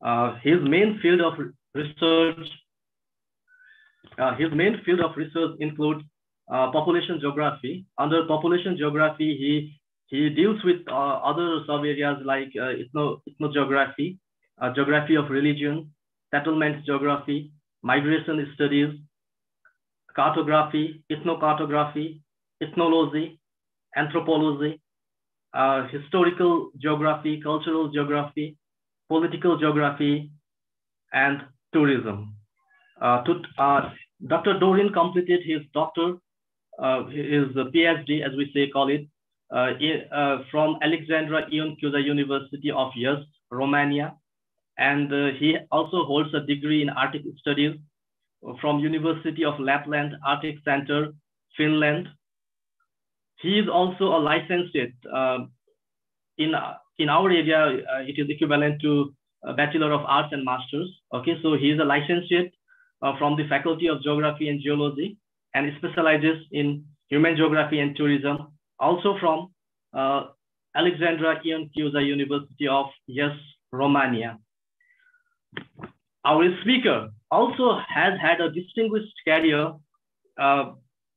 Uh, his main field of research, uh, his main field of research includes uh, population geography. Under population geography, he he deals with uh, other sub areas like uh, ethno ethnography, uh, geography of religion, settlement geography, migration studies, cartography, ethnocartography, ethnology, anthropology, historical geography, cultural geography, political geography, and tourism. Uh, to, uh, Dr. Dorin completed his doctor, uh, his PhD, as we say, call it, uh, uh, from Alexandru Ion Cuza University of Iași, Romania. And he also holds a degree in Arctic Studies from University of Lapland Arctic Center, Finland. He is also a licentiate. Uh, in, in our area, uh, it is equivalent to a Bachelor of Arts and Masters. Okay, so he is a licentiate uh, from the Faculty of Geography and Geology and specializes in human geography and tourism. Also from uh, Alexandru Ion Cuza University of Iași, Romania. Our speaker also has had a distinguished career uh,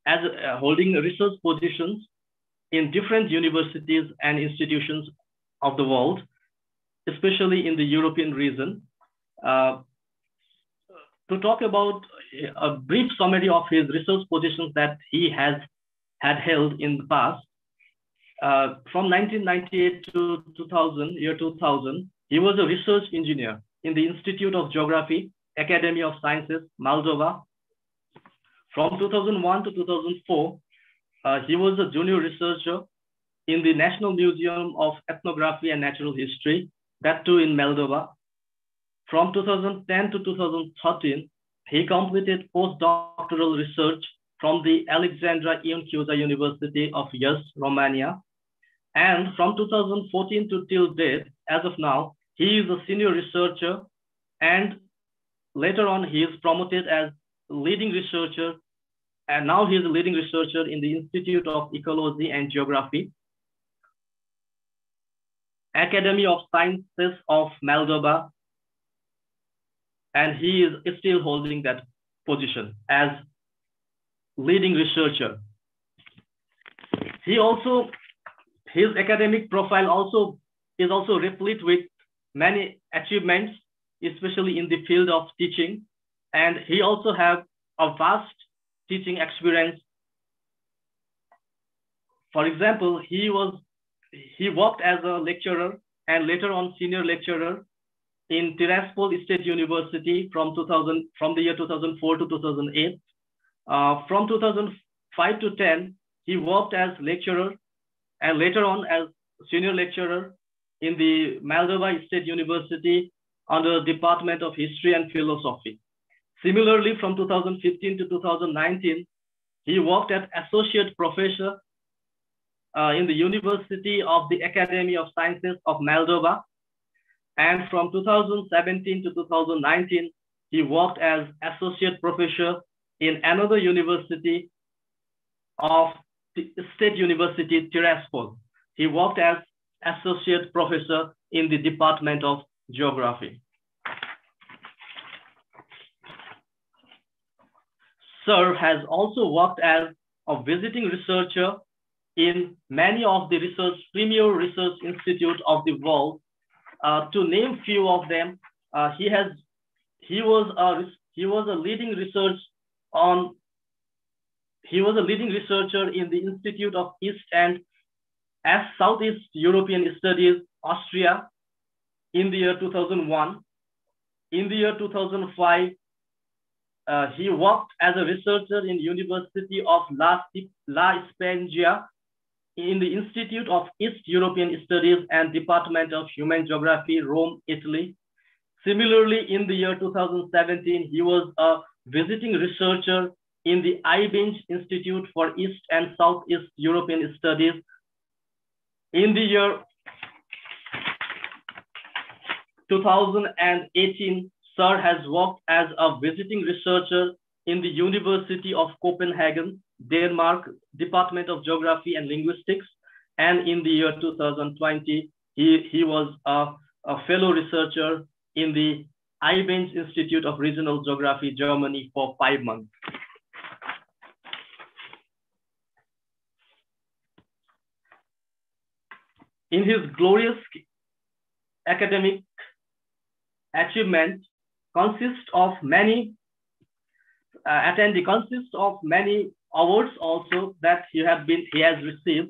as uh, holding research positions in different universities and institutions of the world, especially in the European region. Uh, to talk about a brief summary of his research positions that he has had held in the past, uh, from 1998 to 2000, year 2000, he was a research engineer in the Institute of Geography Academy of Sciences, Moldova. From 2001 to 2004, uh, he was a junior researcher in the National Museum of Ethnography and Natural History, that too in Moldova. From 2010 to 2013, he completed postdoctoral research from the Alexandru Ion Cuza University of Iași, Romania. And from 2014 to till date, as of now, he is a senior researcher and Later on, he is promoted as leading researcher, and now he is a leading researcher in the Institute of Ecology and Geography, Academy of Sciences of Moldova, and he is still holding that position as leading researcher. He also, his academic profile also is also replete with many achievements especially in the field of teaching. And he also have a vast teaching experience. For example, he was he worked as a lecturer and later on senior lecturer in Tiraspol State University from 2000 from the year 2004 to 2008. Uh, from 2005 to 10, he worked as lecturer and later on as senior lecturer in the Moldova State University under the Department of History and Philosophy. Similarly, from 2015 to 2019, he worked as associate professor uh, in the University of the Academy of Sciences of Moldova. And from 2017 to 2019, he worked as associate professor in another university of the State University Tiraspol. He worked as associate professor in the Department of geography. Sir has also worked as a visiting researcher in many of the research premier research institutes of the world. Uh, to name few of them, uh, he has he was a he was a leading research on he was a leading researcher in the Institute of East and as Southeast European Studies, Austria, in the year 2001. In the year 2005, uh, he worked as a researcher in University of La, La Sapienza in the Institute of East European Studies and Department of Human Geography, Rome, Italy. Similarly, in the year 2017, he was a visiting researcher in the Leibniz Institute for East and Southeast European Studies. In the year 2018, Sir has worked as a visiting researcher in the University of Copenhagen, Denmark, Department of Geography and Linguistics. And in the year 2020, he, he was a, a fellow researcher in the Leibniz Institute of Regional Geography, Germany for five months. In his glorious academic achievement consists of many uh, attendee consists of many awards also that he have been he has received.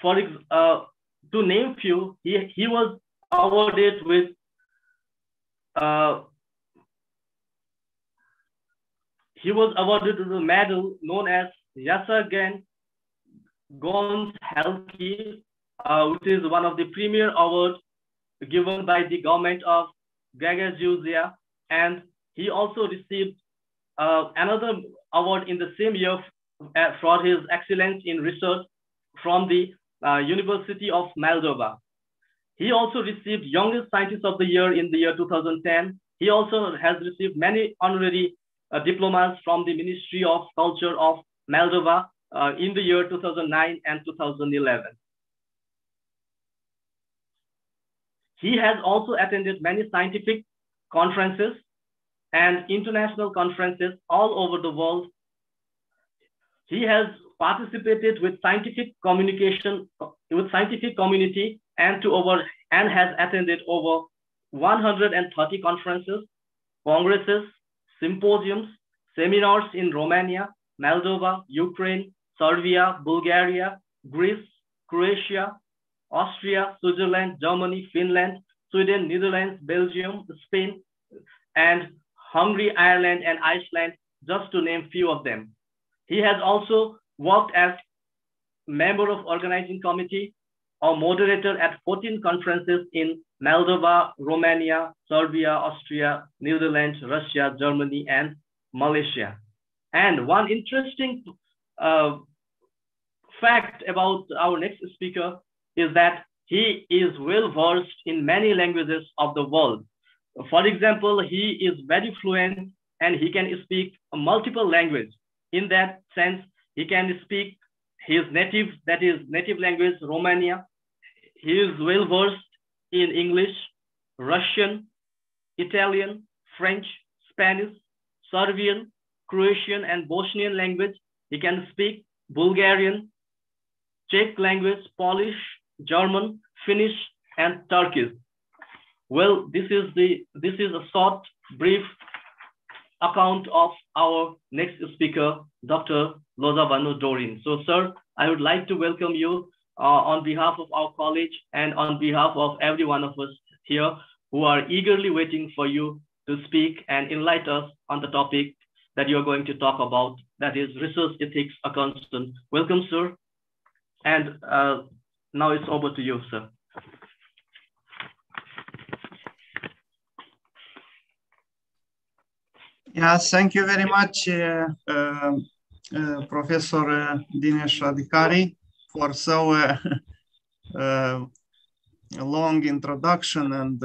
For uh, to name few, he, he was awarded with uh, he was awarded with medal known as Yasser Gons Helki, uh, which is one of the premier awards given by the government of Gagauzia. And he also received uh, another award in the same year uh, for his excellence in research from the uh, University of Moldova. He also received Youngest Scientist of the Year in the year 2010. He also has received many honorary uh, diplomas from the Ministry of Culture of Moldova uh, in the year 2009 and 2011. He has also attended many scientific conferences and international conferences all over the world. He has participated with scientific communication, with scientific community and to over and has attended over 130 conferences, congresses, symposiums, seminars in Romania, Moldova, Ukraine, Serbia, Bulgaria, Greece, Croatia, Austria, Switzerland, Germany, Finland, Sweden, Netherlands, Belgium, Spain, and Hungary, Ireland, and Iceland, just to name few of them. He has also worked as member of organizing committee or moderator at 14 conferences in Moldova, Romania, Serbia, Austria, Netherlands, Russia, Germany, and Malaysia. And one interesting uh, fact about our next speaker is that he is well versed in many languages of the world. For example, he is very fluent and he can speak multiple language. In that sense, he can speak his native, that is native language, Romania. He is well versed in English, Russian, Italian, French, Spanish, Serbian, Croatian, and Bosnian language. He can speak Bulgarian, Czech language, Polish, German, Finnish, and Turkish. Well, this is the this is a short, brief account of our next speaker, Dr. Lozovanu Dorin. So, sir, I would like to welcome you uh, on behalf of our college and on behalf of every one of us here who are eagerly waiting for you to speak and enlighten us on the topic that you're going to talk about, that is research ethics a constant. Welcome, sir. And uh, now it's over to you, sir. Yes, thank you very much, uh, uh, uh, Professor uh, Dinesh Adhikari, for so uh, uh, long introduction and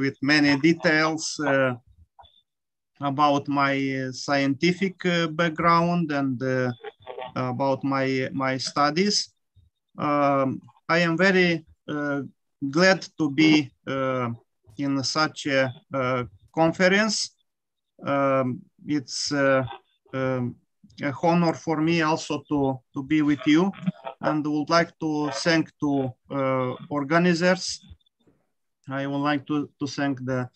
with many details about my scientific background and about my my studies. Um, I am very uh, glad to be uh, in such a uh, conference. Um, it's uh, um, a honor for me also to, to be with you and would like to thank to uh, organizers. I would like to, to thank the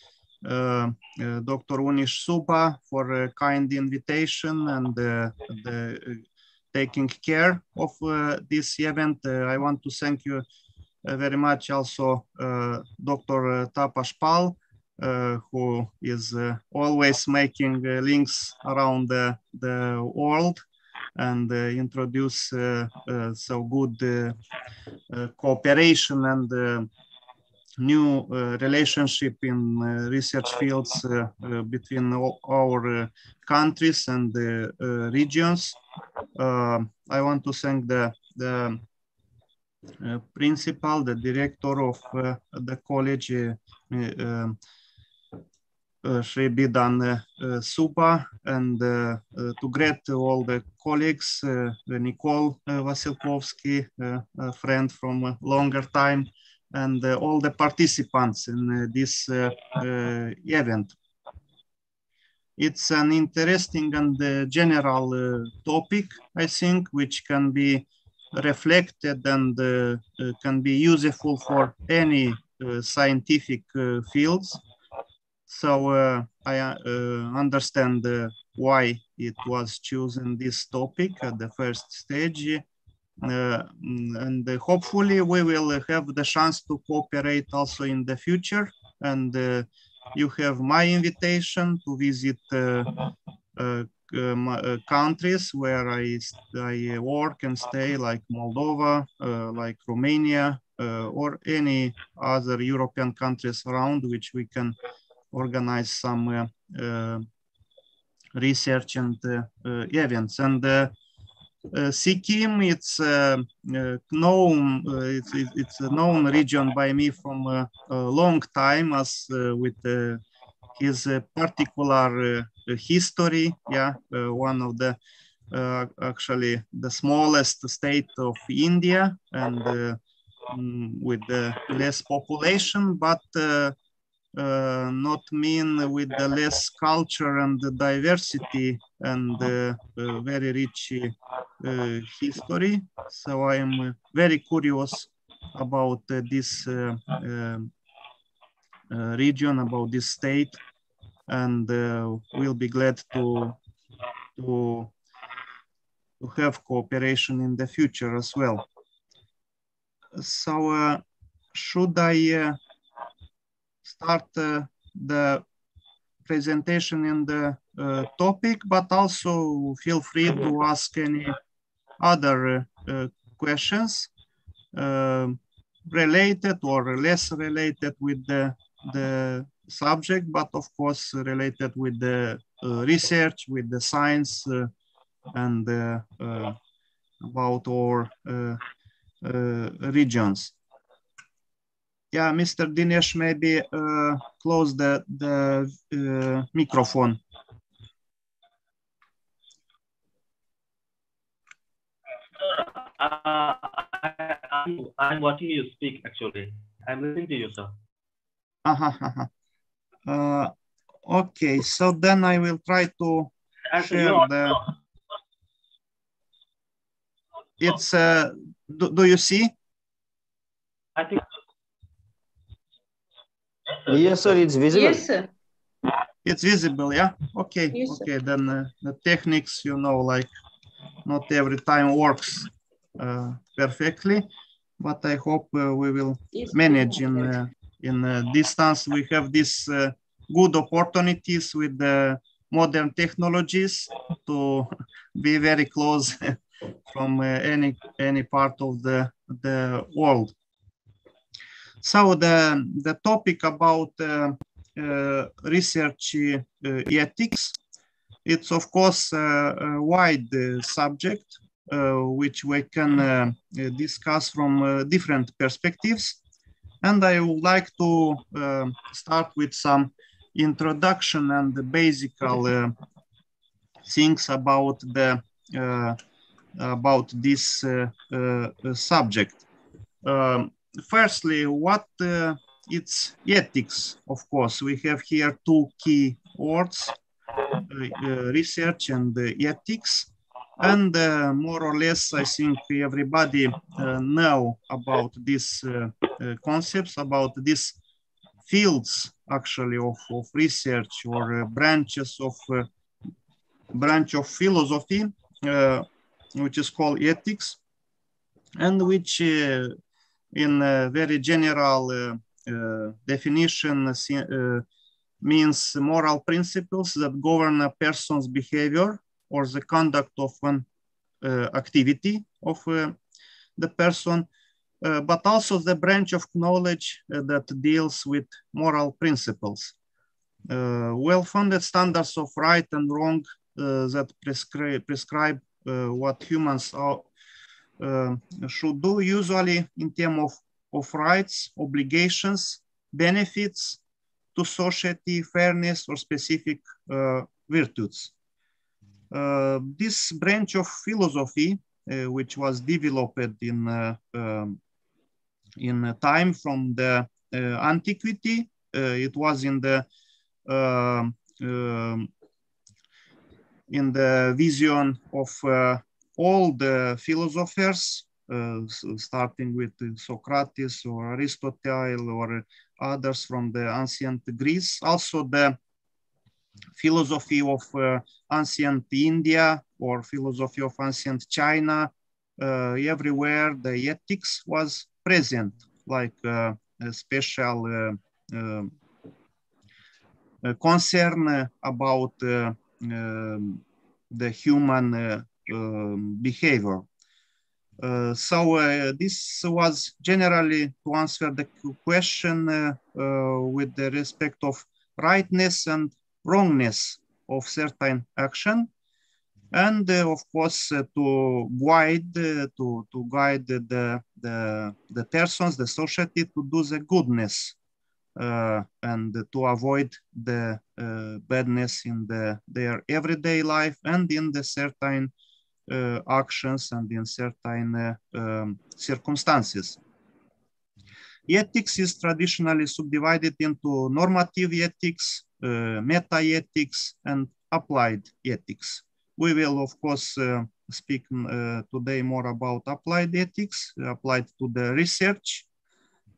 uh, Dr. Unish Suba for a kind invitation and the taking care of uh, this event. Uh, I want to thank you uh, very much also Dr. Tapas Pal, Uh, who is uh, always making uh, links around the, the world and uh, introduce uh, uh, so good cooperation and new relationship in research fields between our countries and the regions. Uh, I want to thank the, the uh, principal, the director of uh, the college, uh, Shri Bidan uh, uh, Suba, and uh, to greet all the colleagues, Nicole Vasilkovsky, a friend from a longer time, and all the participants in this event. It's an interesting and general topic, I think, which can be reflected and uh, uh, can be useful for any uh, scientific fields. So I understand why it was chosen this topic at the first stage. Uh, and uh, hopefully we will have the chance to cooperate also in the future. And uh, you have my invitation to visit uh, countries where I, I work and stay, like Moldova, uh, like Romania, uh, or any other European countries around which we can organize some research and events. And uh, Sikkim, it's uh, uh, known, it's, it's a known region by me from a, long time as with his particular history. Yeah, uh, one of the uh, actually the smallest state of India and uh, mm, with the less population, but uh, not mean with the less culture and the diversity and uh, uh, very rich history. So I am very curious about this um, region, about this state, and uh, we'll be glad to, to, to have cooperation in the future as well. So uh, should I uh, start the presentation in the uh, topic, but also feel free to ask any other uh, questions uh, related or less related with the, the subject, but of course related with the uh, research, with the science uh, and uh, about our regions. Yeah, Mr. Dinesh, maybe close the, the microphone. Uh, I, am watching you speak, actually. I'm listening to you, sir. Uh -huh, uh -huh. Uh, okay, so then I will try to share the. It's uh, do, do you see? I think. Yes, sir. It's visible. Yes, sir. It's visible, yeah. Okay, yes, okay. Then uh, the techniques, you know, like not every time works uh, perfectly, but I hope uh, we will yes, manage in uh, in distance. We have these uh, good opportunities with the modern technologies to be very close from uh, any any part of the the world. So the the topic about uh, uh, research uh, ethics, it's of course a wide subject which we can discuss from different perspectives. And I would like to start with some introduction and the basic things about the uh, about this uh, uh, subject. Um, firstly, what uh, it's ethics, of course. We have here two key words, research and ethics. And uh, more or less, I think everybody uh, know about these uh, uh concepts, about these fields actually of, of research or uh, branches of uh, branch of philosophy, which is called ethics, and which in a very general uh, uh, definition uh, means moral principles that govern a person's behavior or the conduct of an uh, activity of uh, the person, uh, but also the branch of knowledge that deals with moral principles. well-founded standards of right and wrong that prescri prescribe what humans are, should do, usually in terms of, of rights, obligations, benefits to society, fairness, or specific uh, virtues. Uh, this branch of philosophy, uh, which was developed in um, in time from the antiquity. it was in the um, in the vision of all the philosophers, uh, starting with Socrates or Aristotle or others from the ancient Greece. Also the philosophy of uh, ancient India or philosophy of ancient China, uh, everywhere the ethics was present, like uh, a special uh, um, concern about um, the human um, behavior. Uh, so uh, this was generally to answer the question uh, with the respect of rightness and wrongness of certain action and uh, of course uh, to guide uh, to to guide the, the the persons the society to do the goodness and to avoid the badness in the their everyday life and in the certain actions and in certain uh, um, circumstances. Ethics is traditionally subdivided into normative ethics, uh, meta-ethics, and applied ethics. We will, of course, speak today more about applied ethics, applied to the research,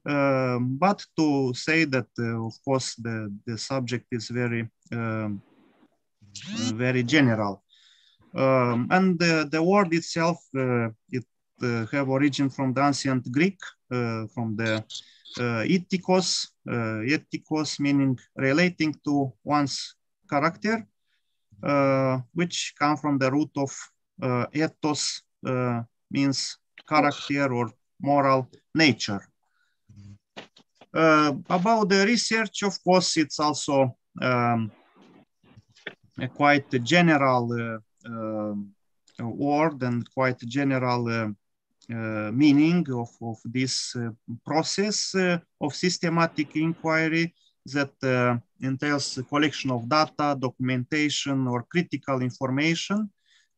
um, but to say that, uh, of course, the, the subject is very, um, very general. Um, and the, the word itself, uh, it uh, have origin from the ancient Greek, uh, from the uh, ethikos, uh, ethikos meaning relating to one's character, uh, which come from the root of uh, ethos, means character or moral nature. about the research, of course, it's also um, quite general word and quite general uh, uh, meaning of, of this uh, process of systematic inquiry that uh, entails collection of data, documentation, or critical information,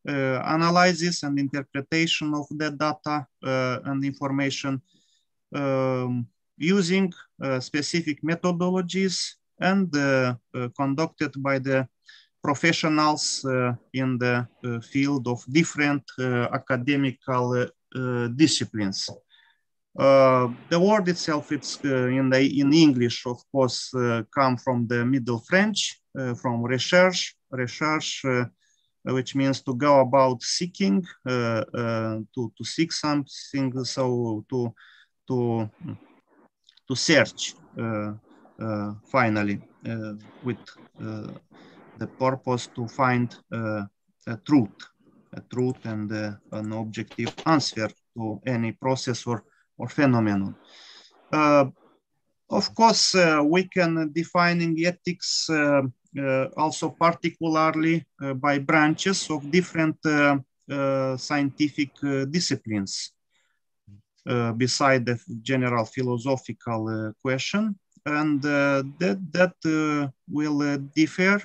uh, analysis and interpretation of the data uh, and information um, using specific methodologies and conducted by the professionals uh, in the uh, field of different uh, academical disciplines. Uh, the word itself, it's uh, in, the, in English, of course, uh, come from the Middle French, from recherche, recherche, which means to go about seeking, to, to seek something, so to, to, to search finally with the purpose to find uh, a truth, a truth and uh, an objective answer to any process or, or phenomenon. Uh, of course, we can defining ethics also particularly by branches of different scientific disciplines. Uh, beside the general philosophical uh, question and uh, that that will differ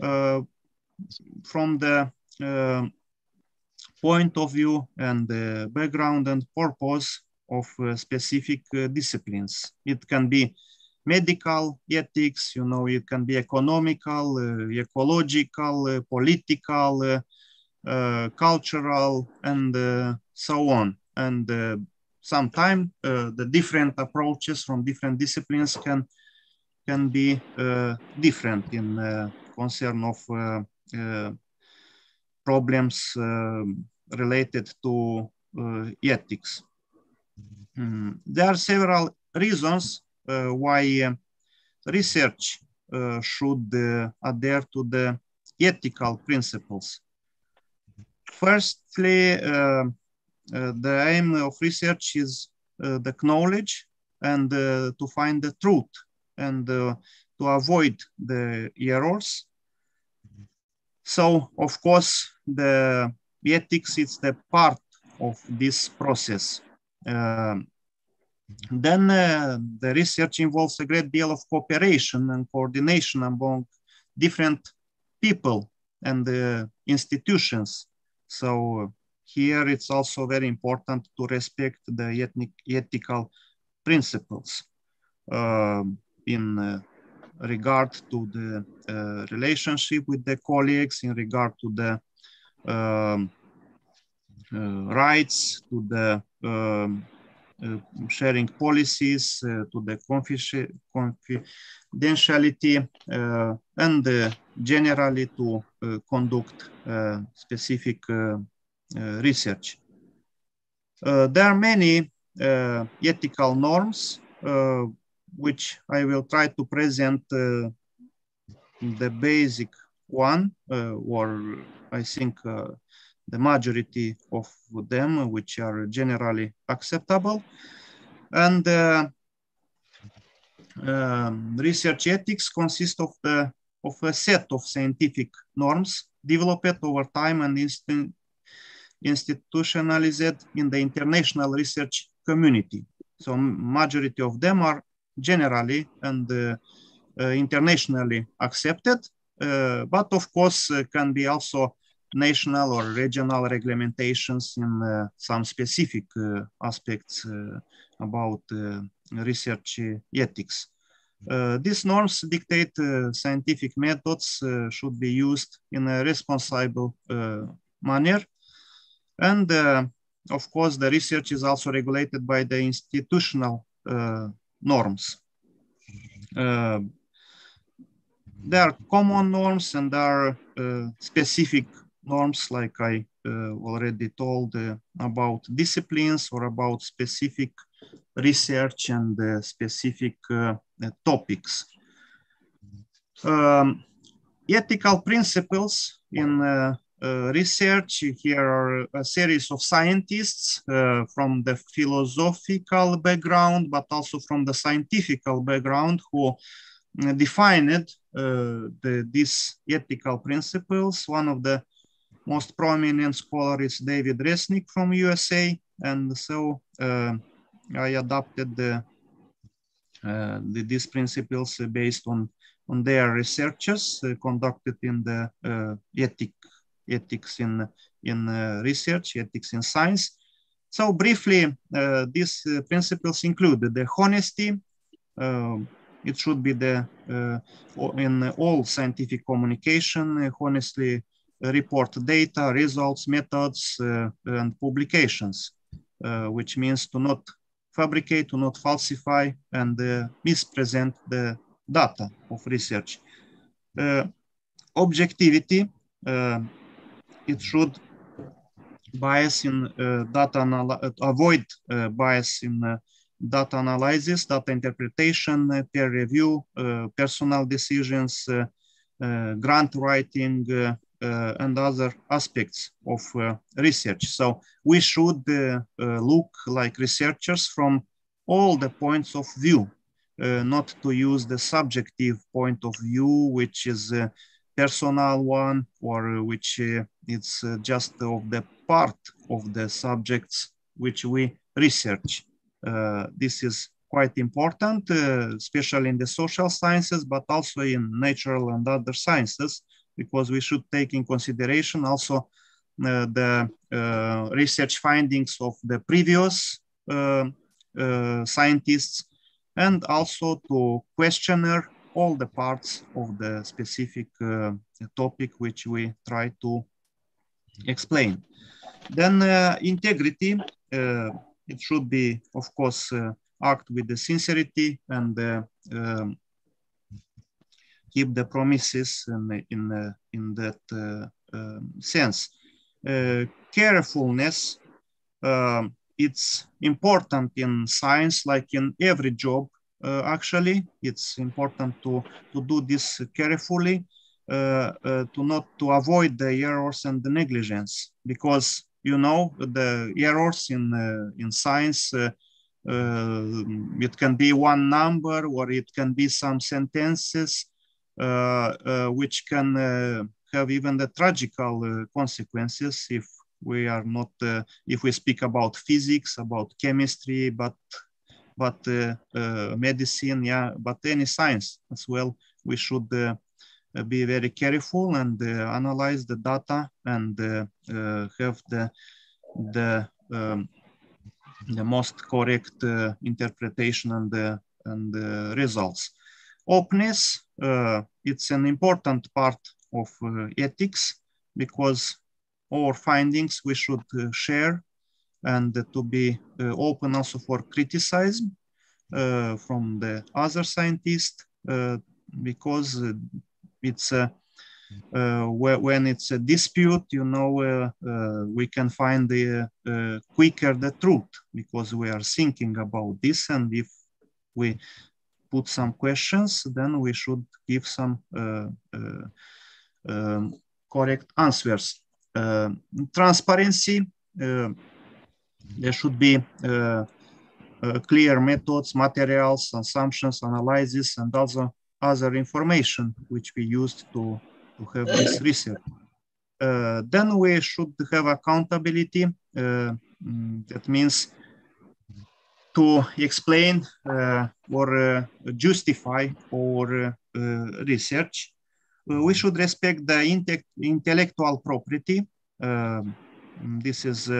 from the uh, point of view and the background and purpose of uh, specific disciplines. It can be medical ethics, you know, it can be economical, ecological, political, cultural, and so on. And sometimes uh, the different approaches from different disciplines can can be uh, different in uh, concern of uh, uh, problems uh, related to uh, ethics. Mm. There are several reasons uh, why uh, research should adhere to the ethical principles. Firstly, the aim of research is the knowledge and to find the truth and to avoid the errors so of course, the ethics is the part of this process. Uh, then uh, the research involves a great deal of cooperation and coordination among different people and uh, institutions. So here it's also very important to respect the ethnic, ethical principles in regard to the relationship with the colleagues, in regard to the um, rights, to the um, uh, sharing policies, uh, to the confidentiality, uh, and generally to conduct specific research. there are many ethical norms which I will try to present the basic one, or I think the majority of them, which are generally acceptable. And uh, um, research ethics consists of, the, of a set of scientific norms developed over time and institutionalized in the international research community. So majority of them are generally and uh, uh, internationally accepted, uh, but of course uh, can be also national or regional regulations in uh, some specific uh, aspects uh, about research ethics. these norms dictate scientific methods should be used in a responsible manner. And of course, the research is also regulated by the institutional norms. Uh, there are common norms and there are uh, specific norms like I uh, already told uh, about disciplines or about specific research and uh, specific uh, topics. Um, ethical principles in research. Here are a series of scientists from the philosophical background, but also from the scientific background who defined the, these ethical principles. One of the most prominent scholar is David Resnik from USA. And so uh, I adopted the, uh, the, these principles based on, on their researches uh, conducted in the uh, ethic, ethics in, in uh, research, ethics in science. So briefly, uh, these principles include the honesty, it should be the in all scientific communication honestly report data, results, methods, uh, and publications, uh, which means to not fabricate, to not falsify, and uh, mispresent the data of research. objectivity, it should bias in uh, data uh, avoid uh, bias in data analysis, data interpretation, peer review, personal decisions, grant writing, uh, and other aspects of uh, research. So we should uh, look like researchers from all the points of view, not to use the subjective point of view, which is a personal one or which it's just of the part of the subjects which we research. Uh, this is quite important, uh, especially in the social sciences, but also in natural and other sciences, because we should take in consideration also uh, the uh, research findings of the previous uh, scientists and also to questionnaire all the parts of the specific uh, topic which we try to explain. Then uh, integrity, uh, it should be, of course, act with the sincerity and um, keep the promises in, in, uh, in that uh, um, sense. Uh, carefulness, um, it's important in science, like in every job, uh, actually. It's important to, to do this carefully, uh, uh, to not to avoid the errors and the negligence, because you know the errors in in science. it can be one number or it can be some sentences uh, uh, which can uh, have even the tragical consequences if we are not, if we speak about physics, about chemistry, but but medicine, yeah, but any science as well, we should be very careful and uh, analyze the data and uh, uh, have the the um, the most correct uh, interpretation and the and the results. Openness, uh, it's an important part of uh, ethics because our findings we should uh, share and to be uh, open also for criticism uh, from the other scientists because it's a uh, when it's a dispute, you know, uh, uh, we can find the quicker the truth because we are thinking about this. And if we put some questions, then we should give some um, correct answers. transparency, there should be uh, clear methods, materials, assumptions, analysis, and also other information which we used to to have this research. Uh, then we should have accountability. Uh, mm, that means to explain uh, or uh, justify our uh, research. Uh, we should respect the inte intellectual property. Um, this is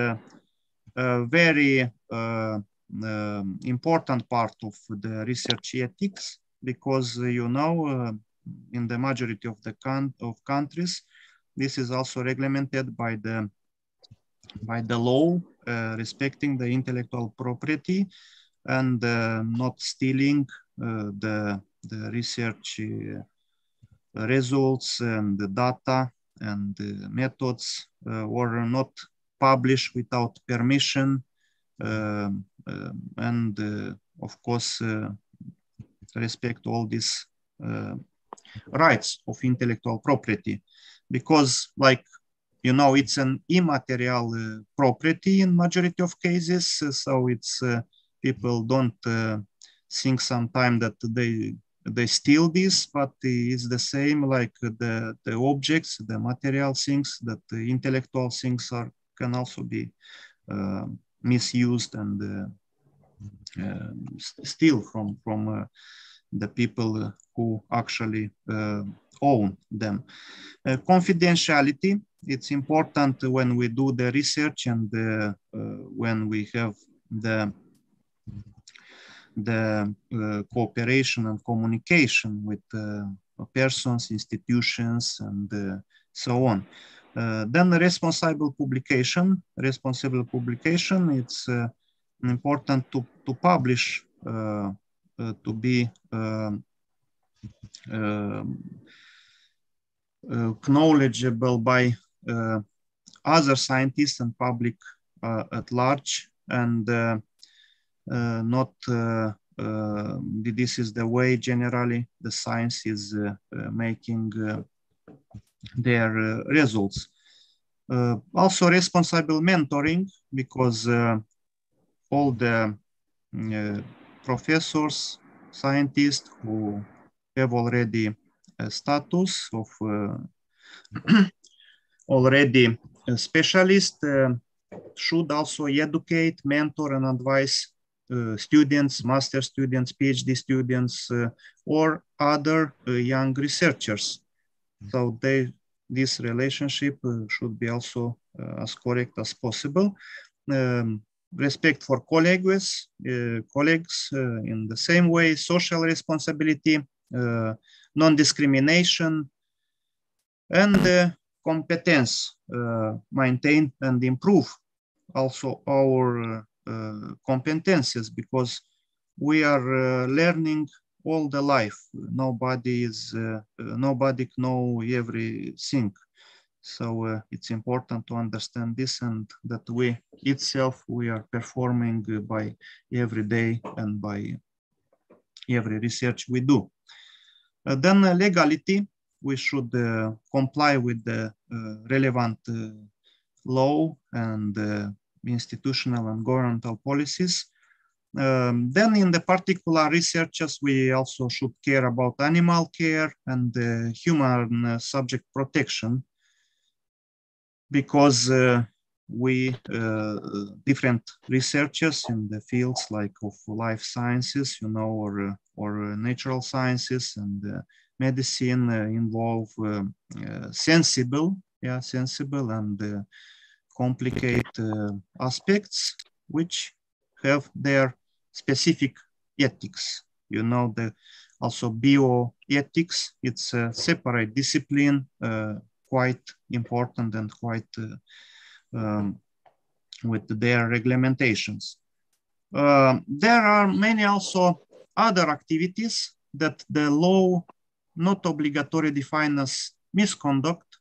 a, very um, important part of the research ethics because you know in the majority of the con of countries. This is also regulated by the by the law uh, respecting the intellectual property and uh, not stealing uh, the the research uh, results and the data and the methods uh, or not publish without permission um, um, and uh, of course respect all these rights of intellectual property. Because like you know it's an immaterial uh, property in majority of cases uh, so it's uh, people don't uh, think sometimes that they they steal this but it's the same like the the objects the material things that the intellectual things are can also be uh, misused and uh, steal from from the people who actually uh, own them. Uh, confidentiality, it's important when we do the research and uh, when we have the the uh, cooperation and communication with uh, persons, institutions, and uh, so on. Uh, then the responsible publication. Responsible publication, it's uh, important to, to publish, uh, to be um, um knowledgeable by other scientists and public at large and not this is the way generally the science is making their results. Uh, also responsible mentoring because uh, all the uh, professors, scientists who have already a status of uh, already a specialist uh, should also educate, mentor, and advise uh, students, master students, PhD students, uh, or other uh, young researchers. So they, this relationship uh, should be also as correct as possible. Um, respect for colleagues, colleagues in the same way, social responsibility, uh, non-discrimination, and uh, competence, uh, maintain and improve also our competences because we are learning all the life. Nobody is, nobody know everything. So uh, it's important to understand this and that we itself, we are performing by every day and by every research we do. Uh, then uh, legality, we should uh, comply with the relevant law and institutional and governmental policies. Um, then in the particular researches, we also should care about animal care and uh, human uh, subject protection because uh, we different researchers in the fields like of life sciences, you know, or or uh, natural sciences and uh, medicine uh, involve sensible, yeah, sensible and complicated aspects, which have their specific ethics. You know, the also bioethics, it's a separate discipline, uh, quite important and quite uh, um, with their regulations. Uh, there are many also other activities that the law not obligatory define as misconduct,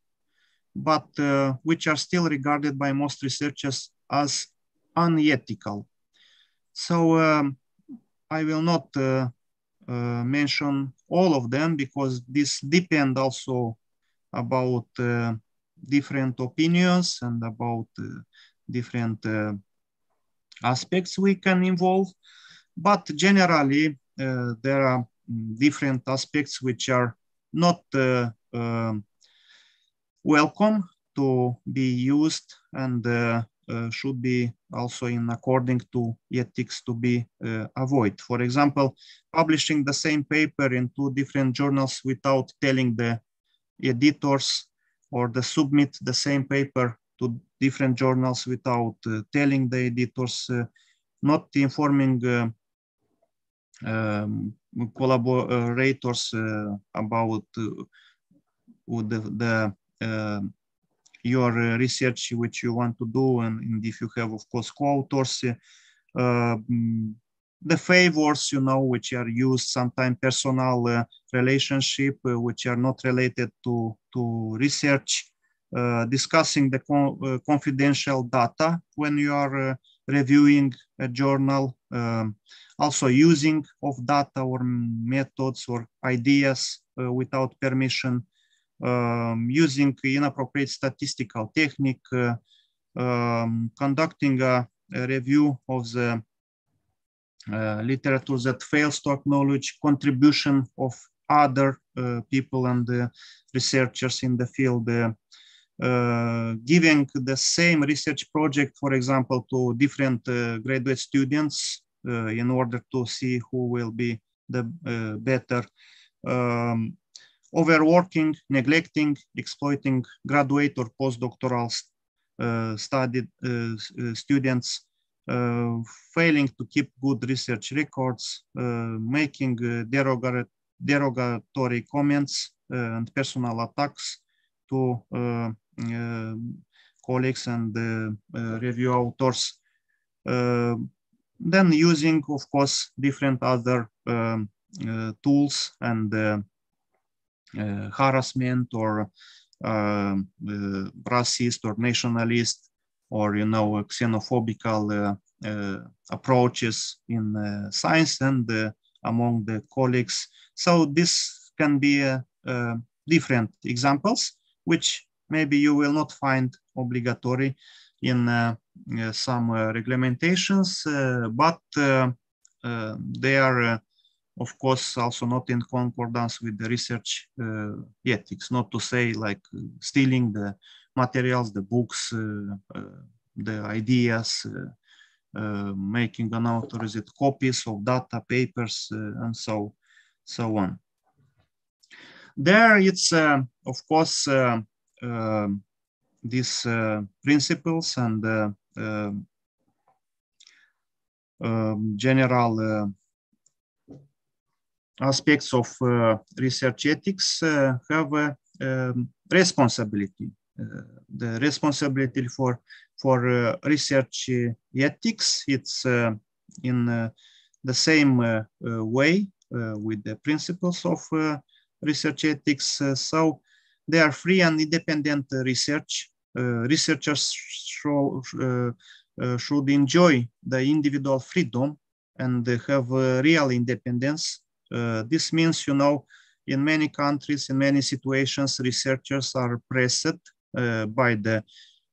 but uh, which are still regarded by most researchers as unethical. So um, I will not uh, uh, mention all of them because this depend also about uh, different opinions and about uh, different uh, aspects we can involve. But generally, there are different aspects which are not um, welcome to be used and uh, uh, should be also in according to ethics to be uh, avoided. For example, publishing the same paper in two different journals without telling the editors or the submit the same paper to different journals without uh, telling the editors, uh, not informing uh, um, collaborators about the, the um, your research which you want to do and, and if you have of course co-authors uh, the favors you know which are used sometimes personal uh, relationship uh, which are not related to to research uh, discussing the co confidential data when you are reviewing a journal um, also using of data or methods or ideas without permission um, using inappropriate statistical technique, um, conducting a, a, review of the uh, literature that fails to acknowledge contribution of other uh, people and researchers in the field. Uh, giving the same research project, for example, to different uh, graduate students uh, in order to see who will be the better. Um, overworking, neglecting, exploiting graduate or postdoctoral uh, studied uh, uh, students, uh, failing to keep good research records, uh, making uh, derogatory, derogatory comments and personal attacks to colleagues and review authors. then using, of course, different other um, tools and harassment or uh, racist or nationalist or you know xenophobical uh, approaches in science and among the colleagues. So this can be different examples, which maybe you will not find obligatory in uh, uh, some uh, regulations, but they are of course, also not in concordance with the research uh, ethics, not to say like stealing the materials, the books, uh, uh the ideas, uh, uh, making unauthorized copies of data, papers, and so, so on. There it's, of course, um, these principles and um, um, general aspects of uh, research ethics uh, have a um, responsibility. Uh, the responsibility for for uh, research ethics, it's uh, in uh, the same way with the principles of research ethics. so they are free and independent research. researchers show, should enjoy the individual freedom and have real independence uh, this means, you know, in many countries, in many situations, researchers are pressed uh, by the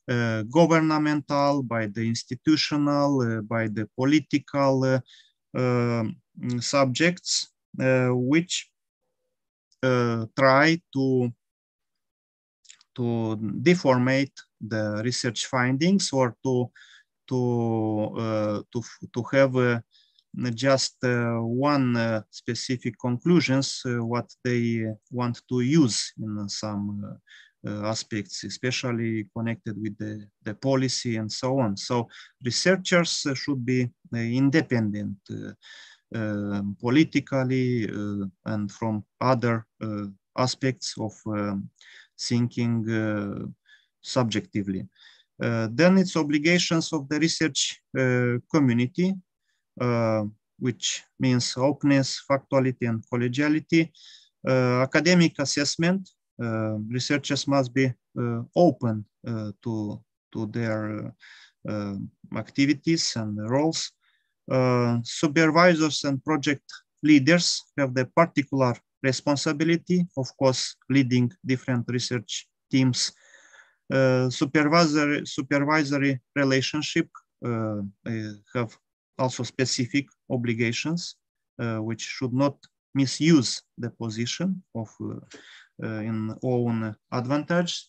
uh, governmental, by the institutional, uh, by the political uh, um, subjects, uh, which try to to deformate the research findings or to to to to have just uh, one uh, specific conclusions uh, what they want to use in some aspects, especially connected with the, the policy and so on. So researchers should be independent um, politically and from other aspects of um, thinking uh, subjectively. Uh, then it's obligations of the research uh, community, Uh, which means openness, factuality, and collegiality. Uh, academic assessment, uh, researchers must be open to, to their activities and roles. Uh, supervisors and project leaders have the particular responsibility, of course, leading different research teams. Uh, supervisory, supervisory relationship uh, have also specific obligations, uh, which should not misuse the position of uh, uh, in own advantage.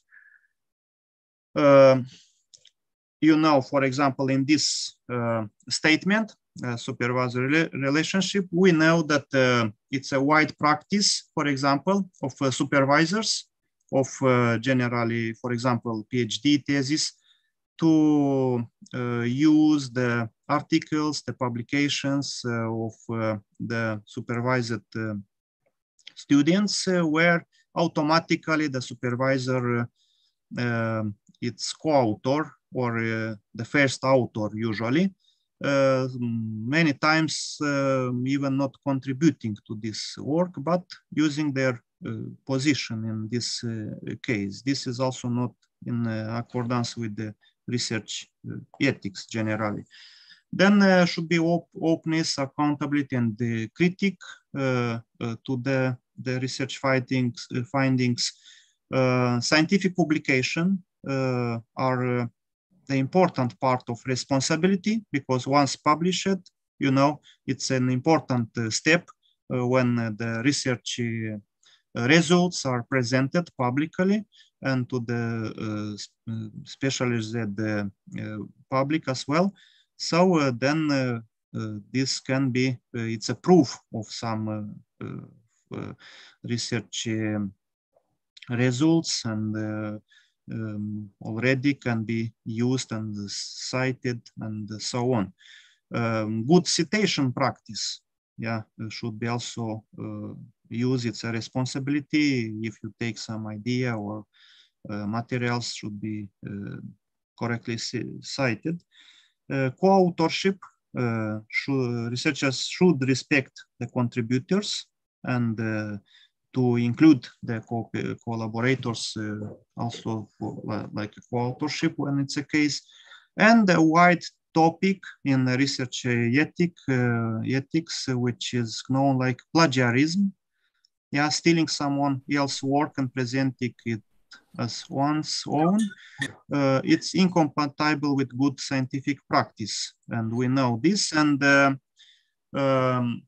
you know, for example, in this statement, uh, relationship, we know that uh, it's a wide practice, for example, of uh, supervisors of generally, for example, PhD thesis to use the articles, the publications of the supervised students where automatically the supervisor uh, it's co-author or uh, the first author usually uh, many times uh, even not contributing to this work, but using their uh, position in this case. This is also not in accordance with the research ethics generally. Then uh, should be op openness, accountability, and the critic uh, uh, to the, the research findings. findings. scientific publication are the important part of responsibility because once published, you know, it's an important uh, step uh, when uh, the research results are presented publicly and to the especially the public as well. So then this can be, it's a proof of some research um, results and um, already can be used and cited and so on. Um, good citation practice, yeah, should be also uh, used. It's a responsibility if you take some idea or uh, materials should be uh, correctly cited. Uh, co-authorship, uh, researchers should respect the contributors and uh, to include the co collaborators uh, also for, like co-authorship when it's a case, and a wide topic in research ethic, uh, ethics, which is known like plagiarism. Yeah, stealing someone else's work and presenting it as one's own, uh, it's incompatible with good scientific practice. And we know this. And uh, um,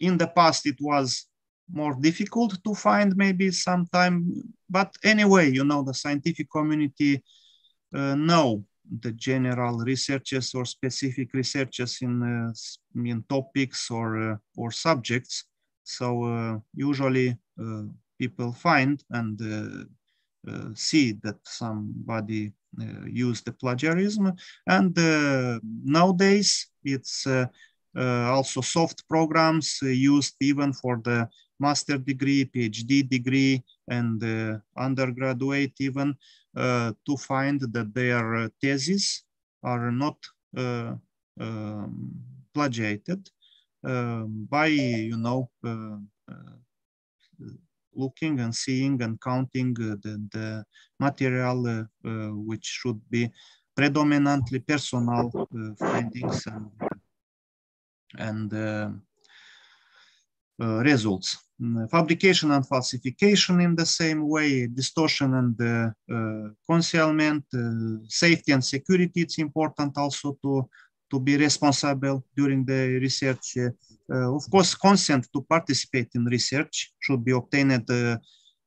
in the past, it was more difficult to find maybe sometime. But anyway, you know, the scientific community uh, know the general researchers or specific researchers in, uh, in topics or, uh, or subjects. So uh, usually people find and see that somebody used the plagiarism. And nowadays it's also soft programs used even for the master degree, PhD degree, and uh, undergraduate even uh, to find that their uh, theses are not um, plagiated um, by, you know, looking and seeing and counting the, the material uh, uh, which should be predominantly personal uh, findings and, and results. Mm, fabrication and falsification in the same way, distortion and uh, concealment, uh, safety and security. It's important also to, to be responsible during the research. Uh, of course, consent to participate in research should be obtained uh,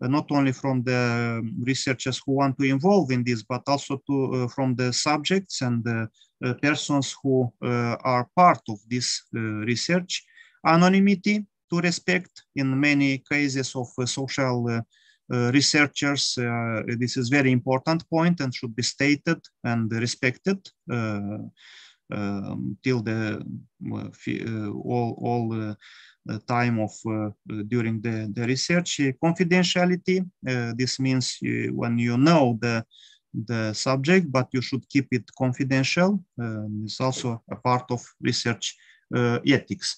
not only from the researchers who want to involve in this, but also to, uh, from the subjects and the uh, persons who are part of this research. Anonymity, to respect in many cases of uh, social uh, researchers. this is very important point and should be stated and respected um, till the all all the time of uh, during the, the research confidentiality. Uh, this means you, when you know the the subject, but you should keep it confidential. Um, it's also a part of research uh, ethics.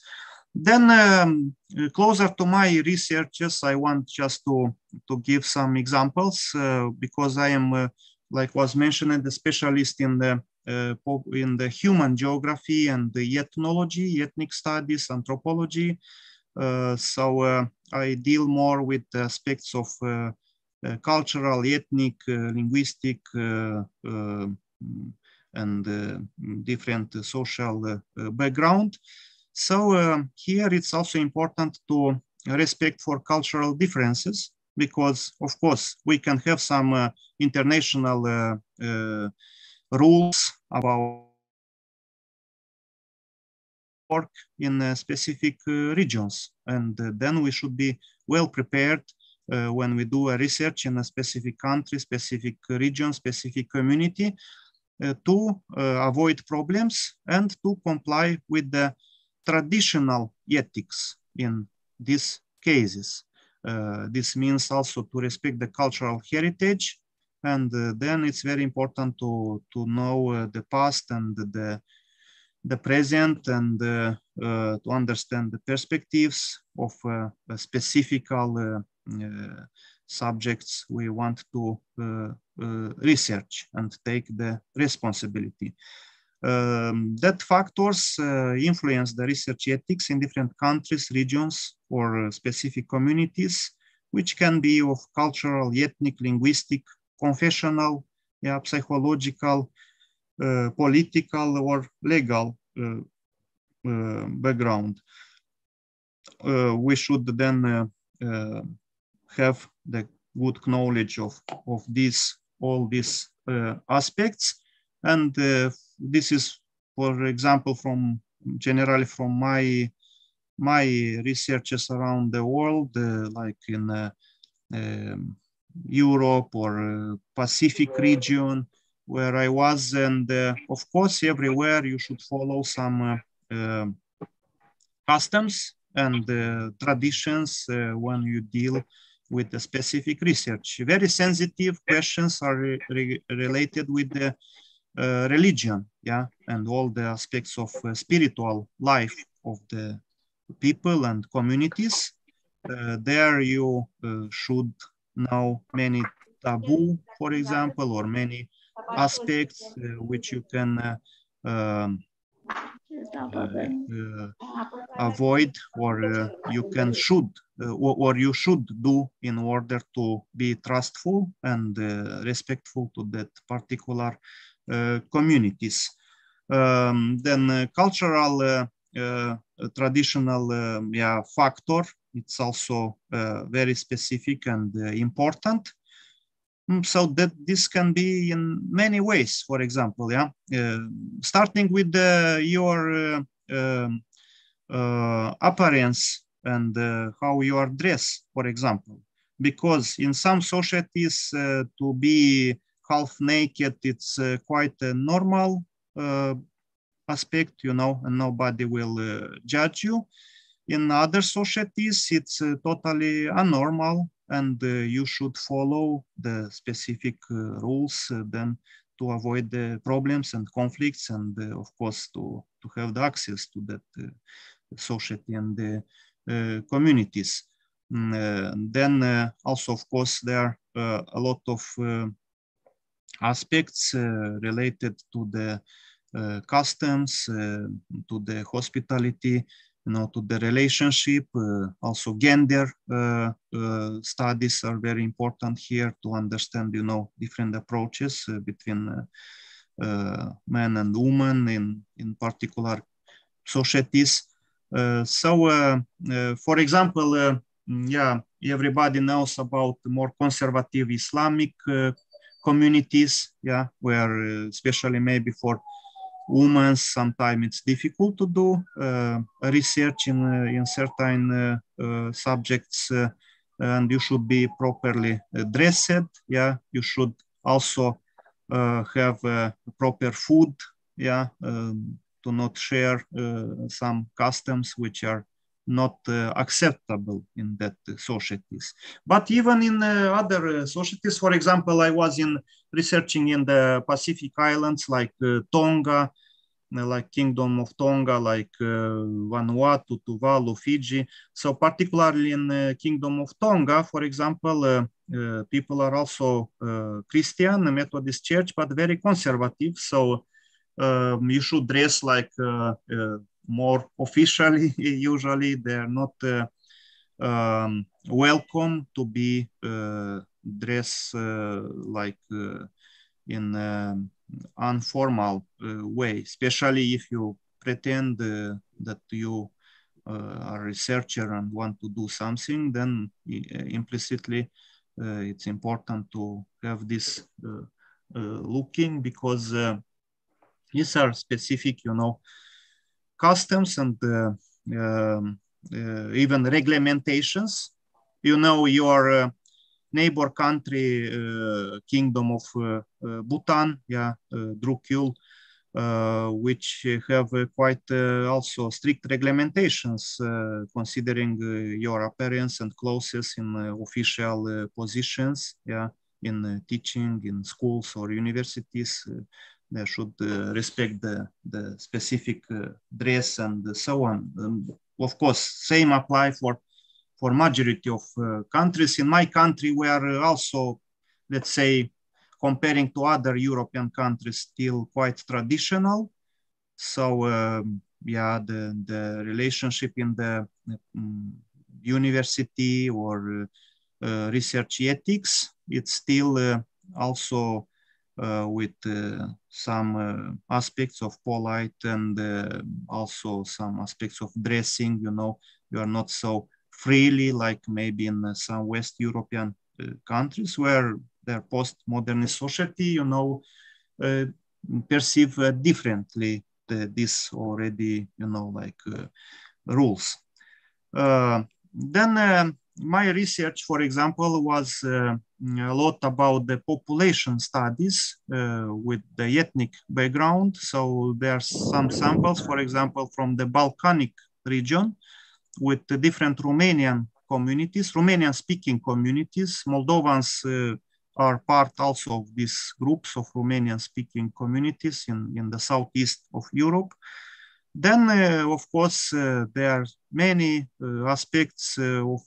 Then um, closer to my researches, I want just to, to give some examples uh, because I am, uh, like was mentioned, the specialist in the uh, in the human geography and the ethnology, ethnic studies, anthropology. Uh, so uh, I deal more with aspects of cultural, ethnic, linguistic, and different social background. So uh, here it's also important to respect for cultural differences because of course we can have some uh, international uh, rules about work in uh, specific uh, regions. And uh, then we should be well prepared uh, when we do a research in a specific country, specific region, specific community uh, to uh, avoid problems and to comply with the traditional ethics in these cases. this means also to respect the cultural heritage and uh, then it's very important to to know uh, the past and the the present and uh, to understand the perspectives of specific subjects we want to research and take the responsibility. Um, that factors uh, influence the research ethics in different countries, regions, or specific communities, which can be of cultural, ethnic, linguistic, confessional, yeah, psychological, uh, political, or legal uh, uh, background. Uh, we should then have the good knowledge of, of these, all these aspects. And this is, for example, from generally from my my researches around the world, uh, like in uh, um, Europe or uh, Pacific region where I was. And uh, of course, everywhere you should follow some uh, customs and traditions when you deal with the specific research. Very sensitive questions are re re related with the uh, religion, yeah, and all the aspects of uh, spiritual life of the people and communities. Uh, there you should now many taboo, for example, or many aspects uh, which you can uh, um, uh, avoid or you can should or, or, you should do in order to be trustful and respectful to that particular communities. Um, then cultural uh, traditional um, yeah, factor it's also uh, very specific and uh, important. Mm, so that this can be in many ways, for example, yeah, uh, starting with your um, appearance and how you are dressed, for example, because in some societies to be half naked, it's quite a normal aspect, you know, and nobody will uh, judge you. In other societies, it's uh, totally unnormal and uh, you should follow the specific uh, rules then to avoid the problems and conflicts and of course to, to have the access to that society and the communities. Mm, then also, of course, there are a lot of aspects related to the uh, customs, uh, to the hospitality, you know, to the relationship. Uh, also, gender uh, uh, studies are very important here to understand, you know, different approaches uh, between uh, men and women in, in particular societies. so, for example, mm, yeah, everybody knows about more conservative Islamic communities, yeah, where especially maybe for women sometimes it's difficult to do uh, research in uh, in certain uh, subjects and you should be properly dressed. Yeah, you should also have proper food. Yeah, um, to not share some customs which are not uh, acceptable in that uh, societies. But even in uh, other societies, for example, I was in researching in the Pacific Islands like Tonga, like Kingdom of Tonga, like Vanuatu, Tuvalu, Fiji. So particularly in Kingdom of Tonga, for example, people are also Christian, Methodist Church, but very conservative. So um, you should dress like uh, uh, more officially usually they're not uh, um, welcome to be uh, dressed uh, like in um, informal way especially if you pretend that you are a researcher and want to do something then implicitly it's important to have this looking because these are specific you know customs and uh, um, uh, even regulations. You know, your uh, neighbor country, Kingdom of Bhutan, yeah, Drukgyal, uh, which have uh, quite uh, also strict regulations considering your appearance and clothes in official positions, yeah, in teaching in schools or universities they should uh, respect the, the specific uh, dress and so on. Um, of course, same apply for, for majority of uh, countries. In my country, we are also, let's say, comparing to other European countries, still quite traditional. So um, yeah, the, the relationship in the um, university or uh, research ethics, it's still uh, also Uh, with uh, some uh, aspects of polite and uh, also some aspects of dressing. You know, you are not so freely like maybe in uh, some West European countries where their post-modernist society, you know, perceive differently the, this already, you know, like rules. then my research, for example, was uh, a lot about the population studies uh, with the ethnic background. So there are some samples, for example, from the Balkanic region with the different Romanian communities, Romanian speaking communities. Moldovans uh, are part also of these groups of Romanian speaking communities in, in the southeast of Europe. Then, uh, of course, uh, there are many uh, aspects of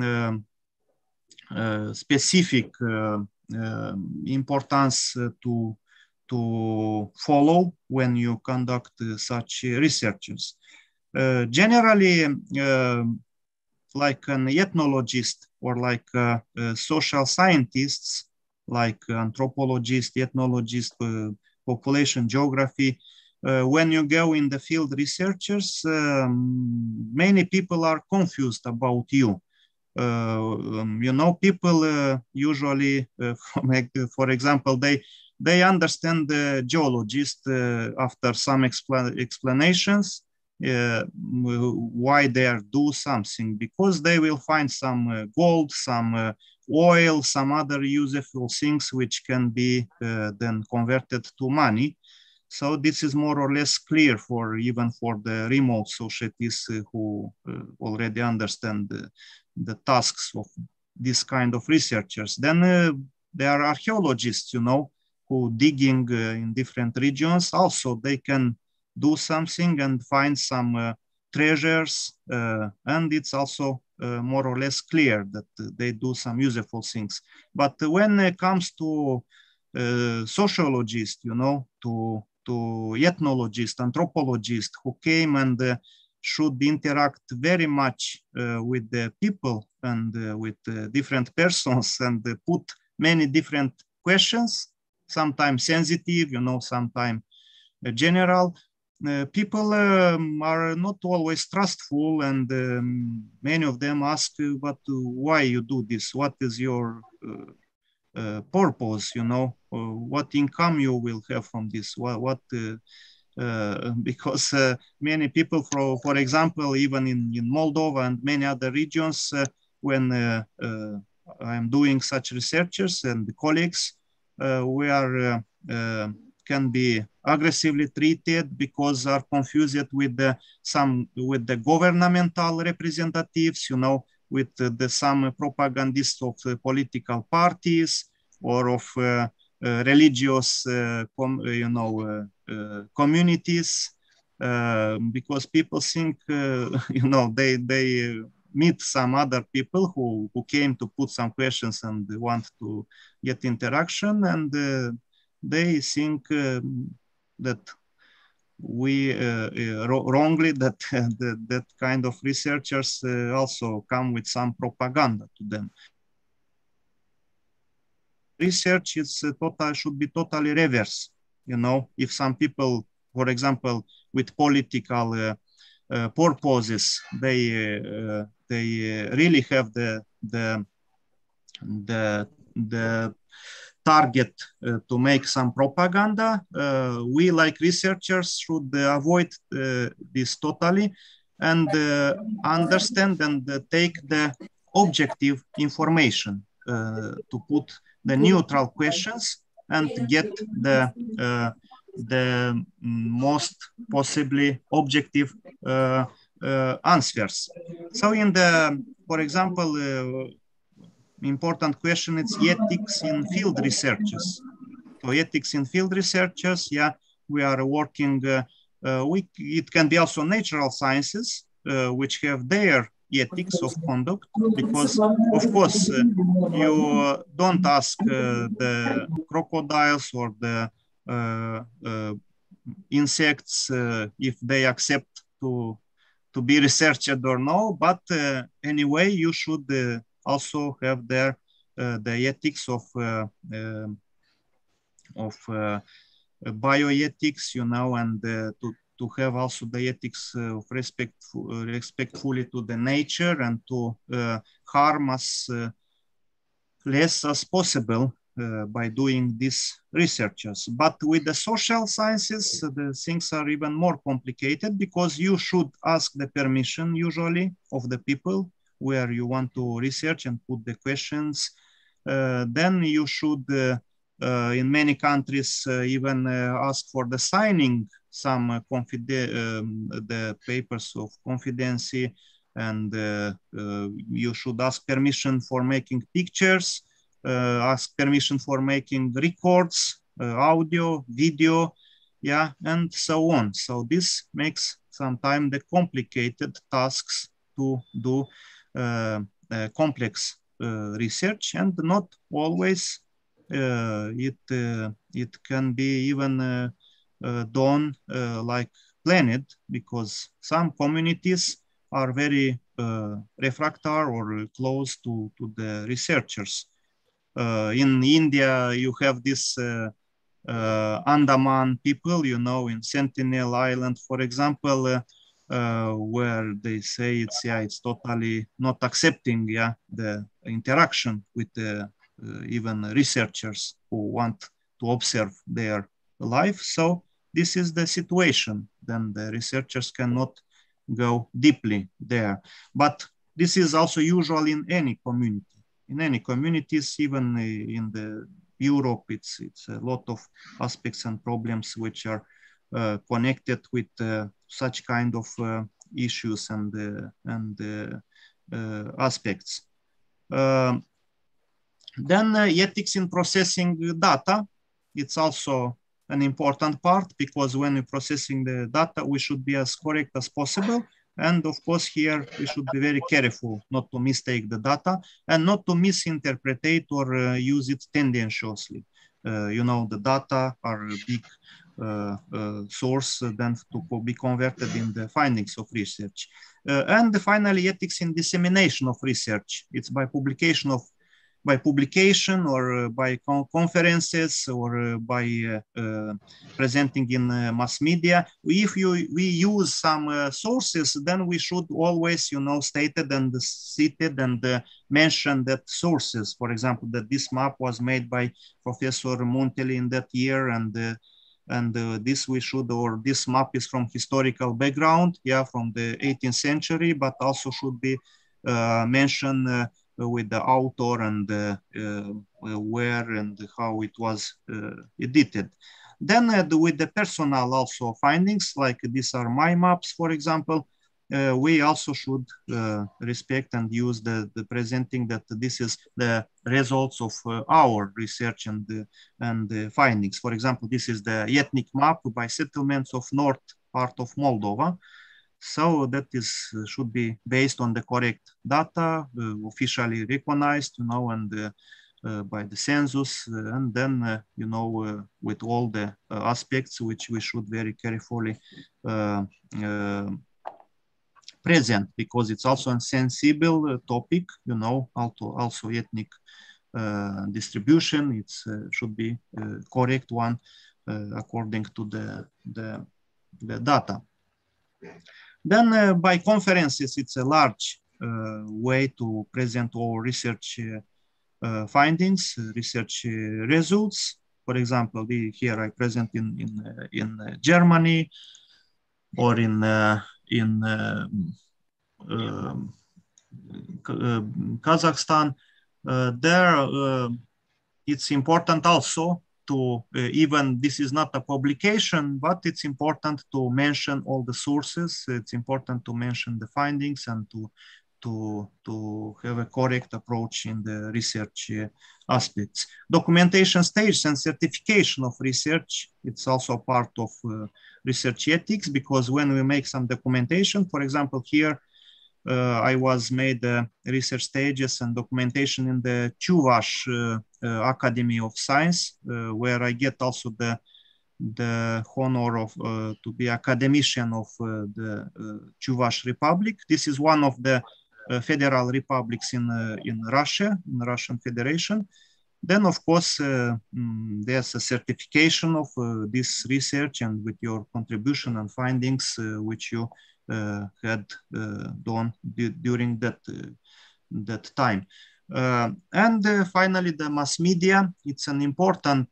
um, specific importance to to follow when you conduct such researches. generally, like an ethnologist or like uh, uh, social scientists, like anthropologists, ethnologists, uh, population geography, uh, when you go in the field researchers, um, many people are confused about you. Uh, um, you know, people uh, usually, for example, they they understand the geologist after some expla explanations uh, why they are do something because they will find some uh, gold some uh, oil some other useful things which can be then converted to money so this is more or less clear for even for the remote societies uh, who uh, already understand the, the, tasks of this kind of researchers. Then uh, there are archaeologists, you know, who digging in different regions. Also, they can do something and find some treasures and it's also uh, more or less clear that they do some useful things but when it comes to sociologists you know to to ethnologists, anthropologists who came and uh, should interact very much uh, with the people and uh, with uh, different persons and uh, put many different questions, sometimes sensitive, you know, sometimes uh, general. people um, are not always trustful and um, many of them ask, you, but why you do this? What is your uh, Uh, purpose you know uh, what income you will have from this what, what uh, uh because uh, many people for for example even in, in moldova and many other regions when I'm doing such researchers and colleagues, we are can be aggressively treated because are confused with the some with the governmental representatives, you know, with the, some propagandists of political parties or of uh, uh, religious, uh, you know, communities, because people think, you know, they they meet some other people who, who came to put some questions and want to get interaction and uh, they think um, that we uh, uh, wrongly that, that that kind of researchers also come with some propaganda to them research is uh, total should be totally reverse. You know, if some people, for example, with political uh, uh, purposes, they uh, they uh, really have the the the the target uh, to make some propaganda. we, like researchers, should avoid this totally and understand and take the objective information to put the neutral questions and get the uh, the most possibly objective uh, uh, answers. So in the, for example, uh, important question, it's ethics in field researches. So ethics in field researches, yeah, we are working, uh, uh, we, it can be also natural sciences, which have their ethics of conduct because of course uh, you don't ask uh, the crocodiles or the uh, uh insects uh, if they accept to to be researched or no but uh, anyway you should also have there uh, the ethics of uh, um, of uh, bioethics you know and to to have also the ethics of respect respectfully to the nature and to harm as less as possible uh, by doing these researches. But with the social sciences, the things are even more complicated because you should ask the permission usually of the people where you want to research and put the questions. Uh, then you should, uh, uh in many countries, uh, even uh, ask for the signing some uh, um, the papers of confidency and uh, uh, you should ask permission for making pictures, ask permission for making records, audio, video, yeah, and so on. So this makes sometimes the complicated tasks to do uh, uh, complex uh, research and not always it it can be even uh, done uh, like planned because some communities are very uh, refractory or close to, to the researchers. in India, you have this uh, Andaman people, you know, in Sentinel Island, for example, uh, uh, where they say it's yeah, it's totally not accepting yeah the interaction with the even researchers who want to observe their life. So this is the situation, then the researchers cannot go deeply there. But this is also usual in any community. In any communities, even in the Europe, it's it's a lot of aspects and problems which are uh, connected with uh, such kind of uh, issues and uh, and uh, aspects. Um, then ethics in processing data. It's also an important part because when we're processing the data, we should be as correct as possible. And of course, here we should be very careful not to mistake the data and not to misinterpret or uh, use it tendentiously. Uh, you know, the data are big source then to be converted in the findings of research. Uh, and finally, ethics in dissemination of research. It's by publication of by publication or uh, by con conferences or uh, by uh, presenting in mass media. If you, we use some sources, then we should always, you know, stated and cited and mention that sources. For example, that this map was made by Professor Munteli in that year and and uh, this we should or this map is from historical background yeah from the 18th century but also should be uh, mention uh, with the author and uh, where and how it was edited. Then uh, with the personal also findings, like these are my maps, for example, uh, we also should uh, respect and use the, the presenting that this is the results of uh, our research and the, and findings. For example, this is the ethnic map by settlements of north part of Moldova. So that is should be based on the correct data, uh, officially recognized, you know, and uh, uh, by the census, and then you know with all the aspects which we should very carefully present because it's also a sensible uh, topic, you know, also, also ethnic uh, distribution. It uh, should be uh, correct one uh, according to the, the, the data. Then uh, by conferences, it's a large way to present our research findings, research results. For example, the, here I present in, in, in Germany or in in um, um, Kazakhstan, uh, there uh, it's important also to uh, even this is not a publication, but it's important to mention all the sources. It's important to mention the findings and to to to have a correct approach in the research uh, aspects. Documentation stage and certification of research. It's also part of uh, research ethics because when we make some documentation, for example, here uh, I was made uh, research stages and documentation in the Chuvash uh, Academy of Science, where I get also the the honor of uh, to be academician of uh, the uh, Chuvash Republic. This is one of the federal republics in in Russia, in Russian Federation. Then, of course, mm, there's a certification of this research and with your contribution and findings, which you uh, had uh, done during that uh, that time. and finally, the mass media. It's an important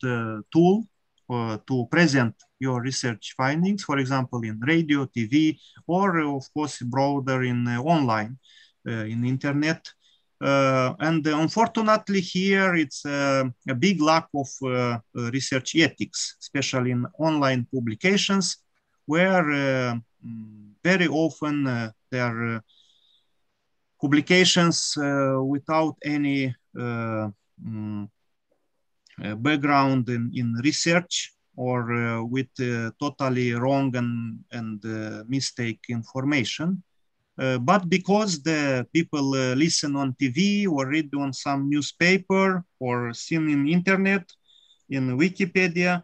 tool to present your research findings, for example, in radio, TV, or of course broader in online, in internet. Uh, and unfortunately here it's uh, a big lack of uh, research ethics, especially in online publications where mm, very often uh, there are uh, publications uh, without any um, background in, in research or with totally wrong and, and mistake information. Uh, but because the people uh, listen on TV or read on some newspaper or seen in internet, in Wikipedia,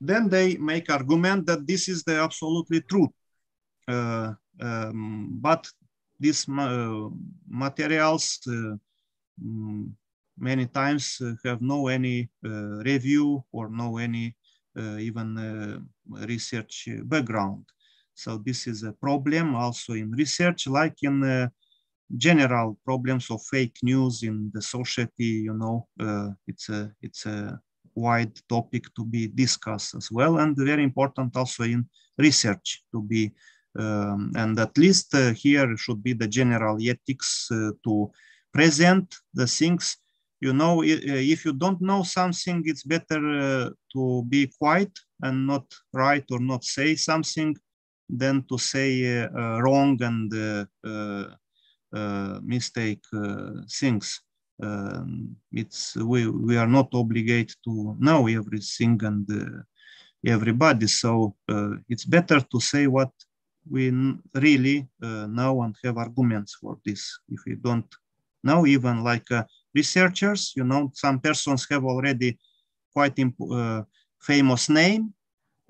then they make argument that this is the absolutely truth. Uh, um, but these ma materials uh, mm, many times uh, have no any review or no any even research background. So this is a problem also in research, like in uh, general problems of fake news in the society. You know, uh, it's a it's a wide topic to be discussed as well, and very important also in research to be um, and at least uh, here should be the general ethics uh, to present the things. You know, if you don't know something, it's better uh, to be quiet and not write or not say something than to say wrong and mistake things. Um, it's we we are not obligated to know everything and uh, everybody so uh, it's better to say what we really uh, know and have arguments for this. If we don't know, even like uh, researchers, you know, some persons have already quite uh, famous name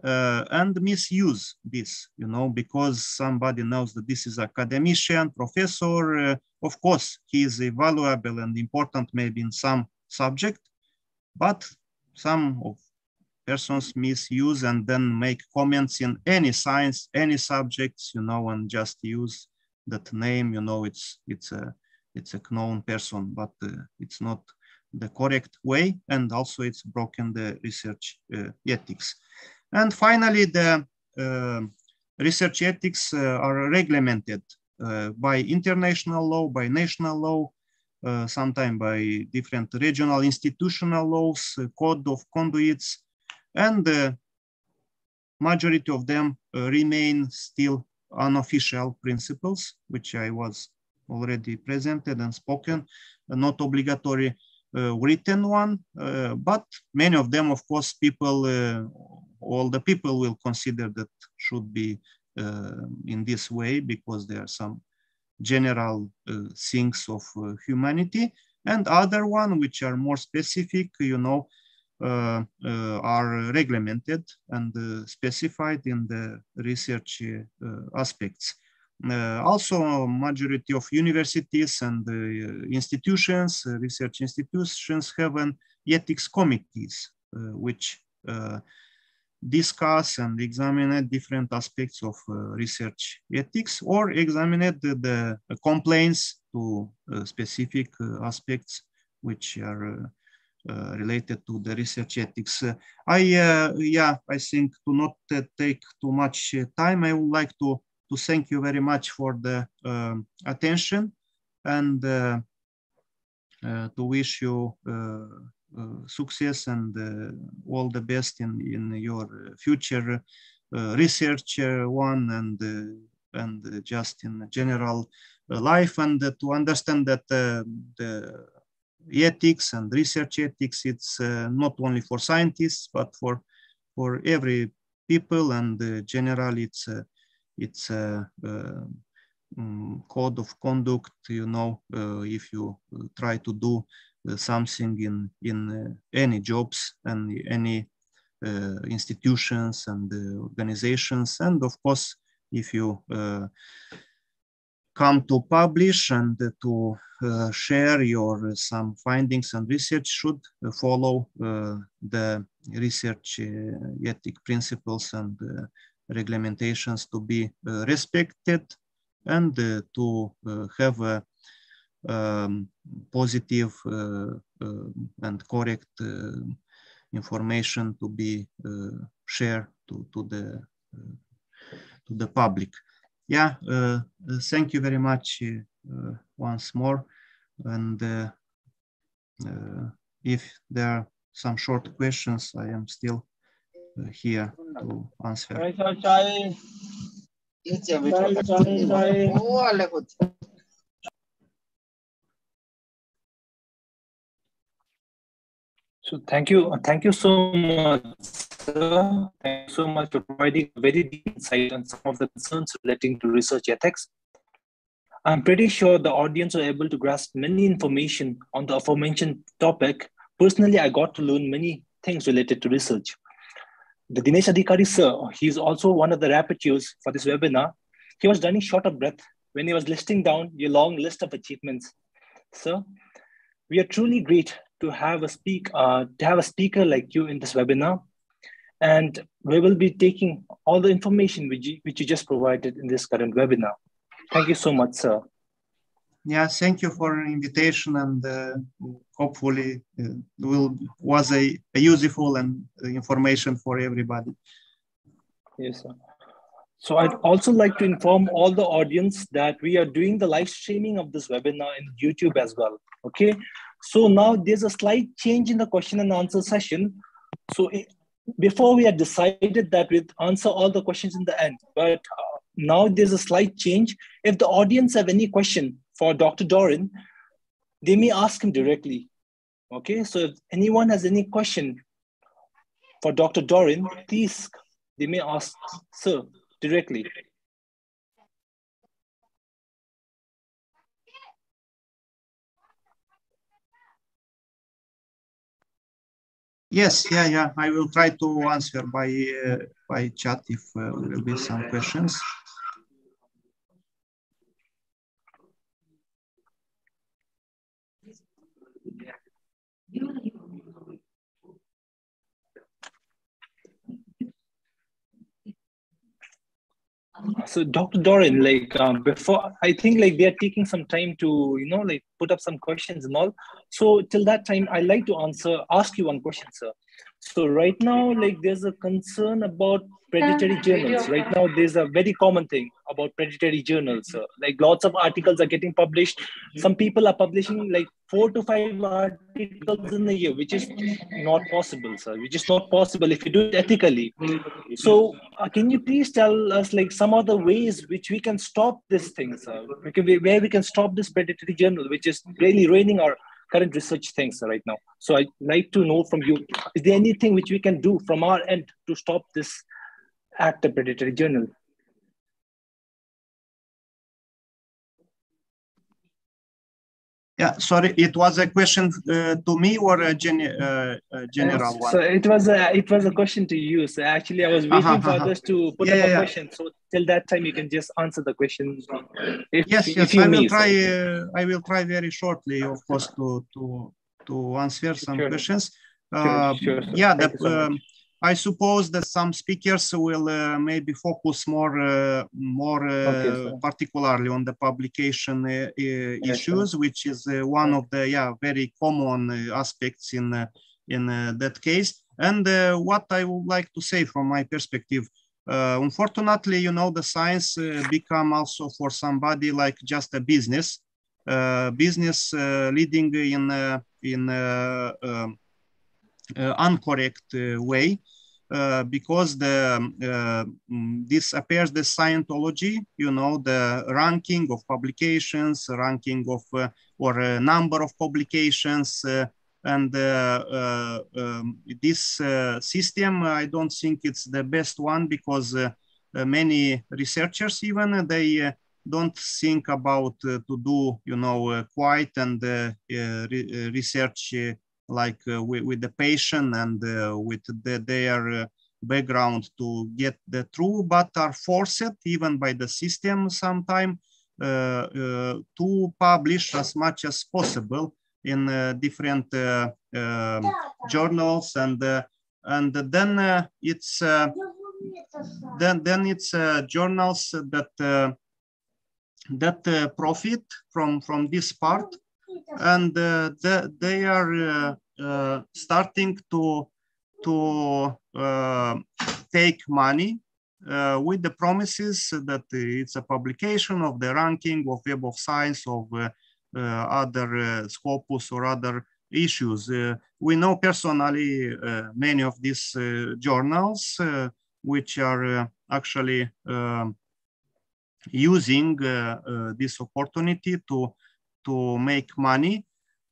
uh, and misuse this, you know, because somebody knows that this is academician, professor. Uh, of course, he is valuable and important maybe in some subject, but some of persons misuse and then make comments in any science, any subjects, you know, and just use that name, you know, it's it's a it's a known person, but uh, it's not the correct way, and also it's broken the research uh, ethics. And finally, the uh, research ethics uh, are regulated by international law, by national law, uh, sometimes by different regional institutional laws, uh, code of conduits, and the majority of them uh, remain still unofficial principles, which I was already presented and spoken, not obligatory uh, written one, uh, but many of them, of course, people, uh, all the people will consider that should be in this way because there are some general uh, things of uh, humanity and other one which are more specific, you know, uh, are regulated and specified in the research aspects. Uh, also, majority of universities and uh, institutions, uh, research institutions have an ethics committees, which discuss and examine different aspects of uh, research ethics or examine the, the complaints to uh, specific uh, aspects which are uh, related to the research ethics. Uh, I, uh, yeah, I think to not take too much time, I would like to, to thank you very much for the um, attention and to wish you uh, success and uh, all the best in, in your future uh, research one and and just in general life. And to understand that the ethics and research ethics it's not only for scientists but for for every people. And uh, generally it's uh, it's a uh, um, code of conduct you know if you try to do uh, something in in uh, any jobs and any uh, institutions and organizations. And of course if you come to publish and to uh, share your uh, some findings and research should uh, follow the research ethic principles and regulations to be respected and to have a um, positive uh, uh, and correct uh, information to be shared to, to the to the public. Yeah, thank you very much once more. And if there are some short questions, I am still uh, here to answer. So thank you, thank you so much, sir. Thank you so much for providing very deep insight on some of the concerns relating to research ethics. I'm pretty sure the audience are able to grasp many information on the aforementioned topic. Personally, I got to learn many things related to research. The Dinesh Adhikari sir, he's also one of the rapporteurs for this webinar. He was running short of breath when he was listing down your long list of achievements. Sir, we are truly great to have a speak uh, to have a speaker like you in this webinar and we will be taking all the information which you, which you just provided in this current webinar thank you so much sir yeah thank you for an invitation and uh, hopefully uh, will was a, a, useful and uh, information for everybody yes sir so I'd also like to inform all the audience that we are doing the live streaming of this webinar in YouTube as well. Okay. So now there's a slight change in the question and answer session. So it, before we had decided that we'd answer all the questions in the end, but uh, now there's a slight change. If the audience have any question for Dr. Dorin, they may ask him directly. Okay, so if anyone has any question for Dr. Dorin, please, they may ask sir directly. Yes, yeah, yeah. I will try to answer by uh, by chat if uh, will be some questions. So Dr. Dorin, like um, before, I think like they are taking some time to, you know, like put up some questions and all. So till that time, I'd like to answer, ask you one question, sir. So right now, like there's a concern about predatory journals. Right now, there's a very common thing about predatory journals. Uh, like lots of articles are getting published. Some people are publishing like four to five articles in a year, which is not possible, sir. Which is not possible if you do it ethically. So uh, can you please tell us like some other ways which we can stop this thing, sir? Where we can stop this predatory journal, which is really ruining our current research things right now. So I'd like to know from you, is there anything which we can do from our end to stop this act of predatory journal? Yeah, sorry, it was a question uh, to me or a, gen uh, a general one? So it was a it was a question to you. So actually, I was waiting uh -huh, for uh-huh. others to put yeah, up a yeah. question. So till that time, you can just answer the question. If, yes, if yes, I will try. Uh, I will try very shortly, of course, to to to answer some sure. questions. Sure, sure, uh, yeah, the, um, I suppose that some speakers will uh, maybe focus more, uh, more uh, okay, particularly on the publication uh, uh, issues, which is uh, one of the yeah very common aspects in in that case. And what I would like to say from my perspective, unfortunately, you know, the science become also for somebody like just a business, business leading in in um, Uh, incorrect uh, way uh, because the uh, mm, this appears the Scientology, you know, the ranking of publications, ranking of uh, or number of publications, uh, and uh, um, this system, I don't think it's the best one because many researchers even they don't think about to do, you know, quite and re research like uh, with, with, the patient and uh, with the, their uh, background to get the true, but are forced even by the system sometime to publish as much as possible in different um, journals and and then uh, it's uh, then then it's uh, journals that that profit from from this part and the, they are uh, starting to to uh, take money uh, with the promises that it's a publication of the ranking of Web of Science of other Scopus or other issues. we know personally many of these journals which are actually um, using uh, uh, this opportunity to to make money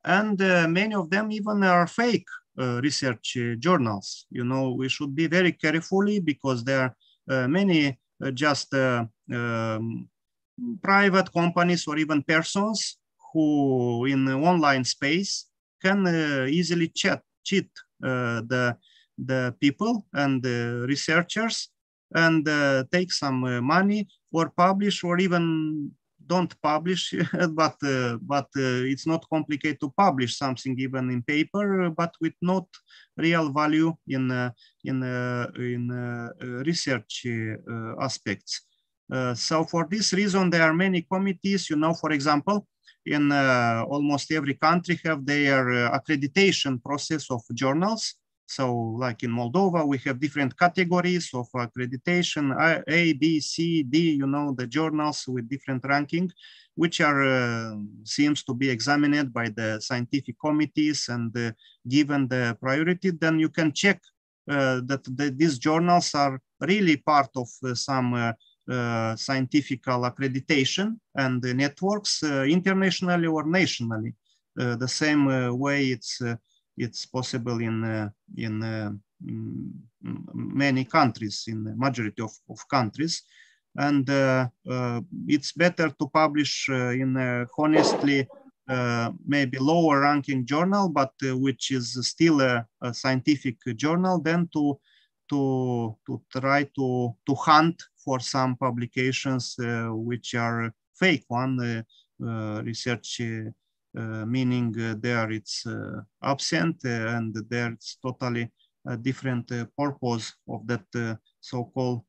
and uh, many of them even are fake uh, research uh, journals. You know, we should be very carefully because there are many just um, private companies or even persons who in the online space can easily chat, cheat the, the people and the researchers and uh, take some uh, money or publish or even don't publish, but uh, but uh, it's not complicated to publish something even in paper, uh, but with not real value in uh, in uh, in uh, research aspects. so for this reason, there are many committees. You know, for example, in almost every country have their accreditation process of journals so like in Moldova, we have different categories of accreditation, A, B, C, D, you know, the journals with different ranking, which are uh, seems to be examined by the scientific committees and uh, given the priority, then you can check uh, that the, these journals are really part of uh, some uh, uh, scientific accreditation and networks internationally or nationally. the same way it's it's possible in uh, in, uh, many countries, in the majority of, of countries. And uh, it's better to publish in a honestly uh, maybe lower ranking journal, but uh, which is still a, a, scientific journal, than to to to try to to hunt for some publications uh, which are fake one research uh, Uh, meaning uh, there it's uh, absent uh, and there it's totally a different purpose of that so-called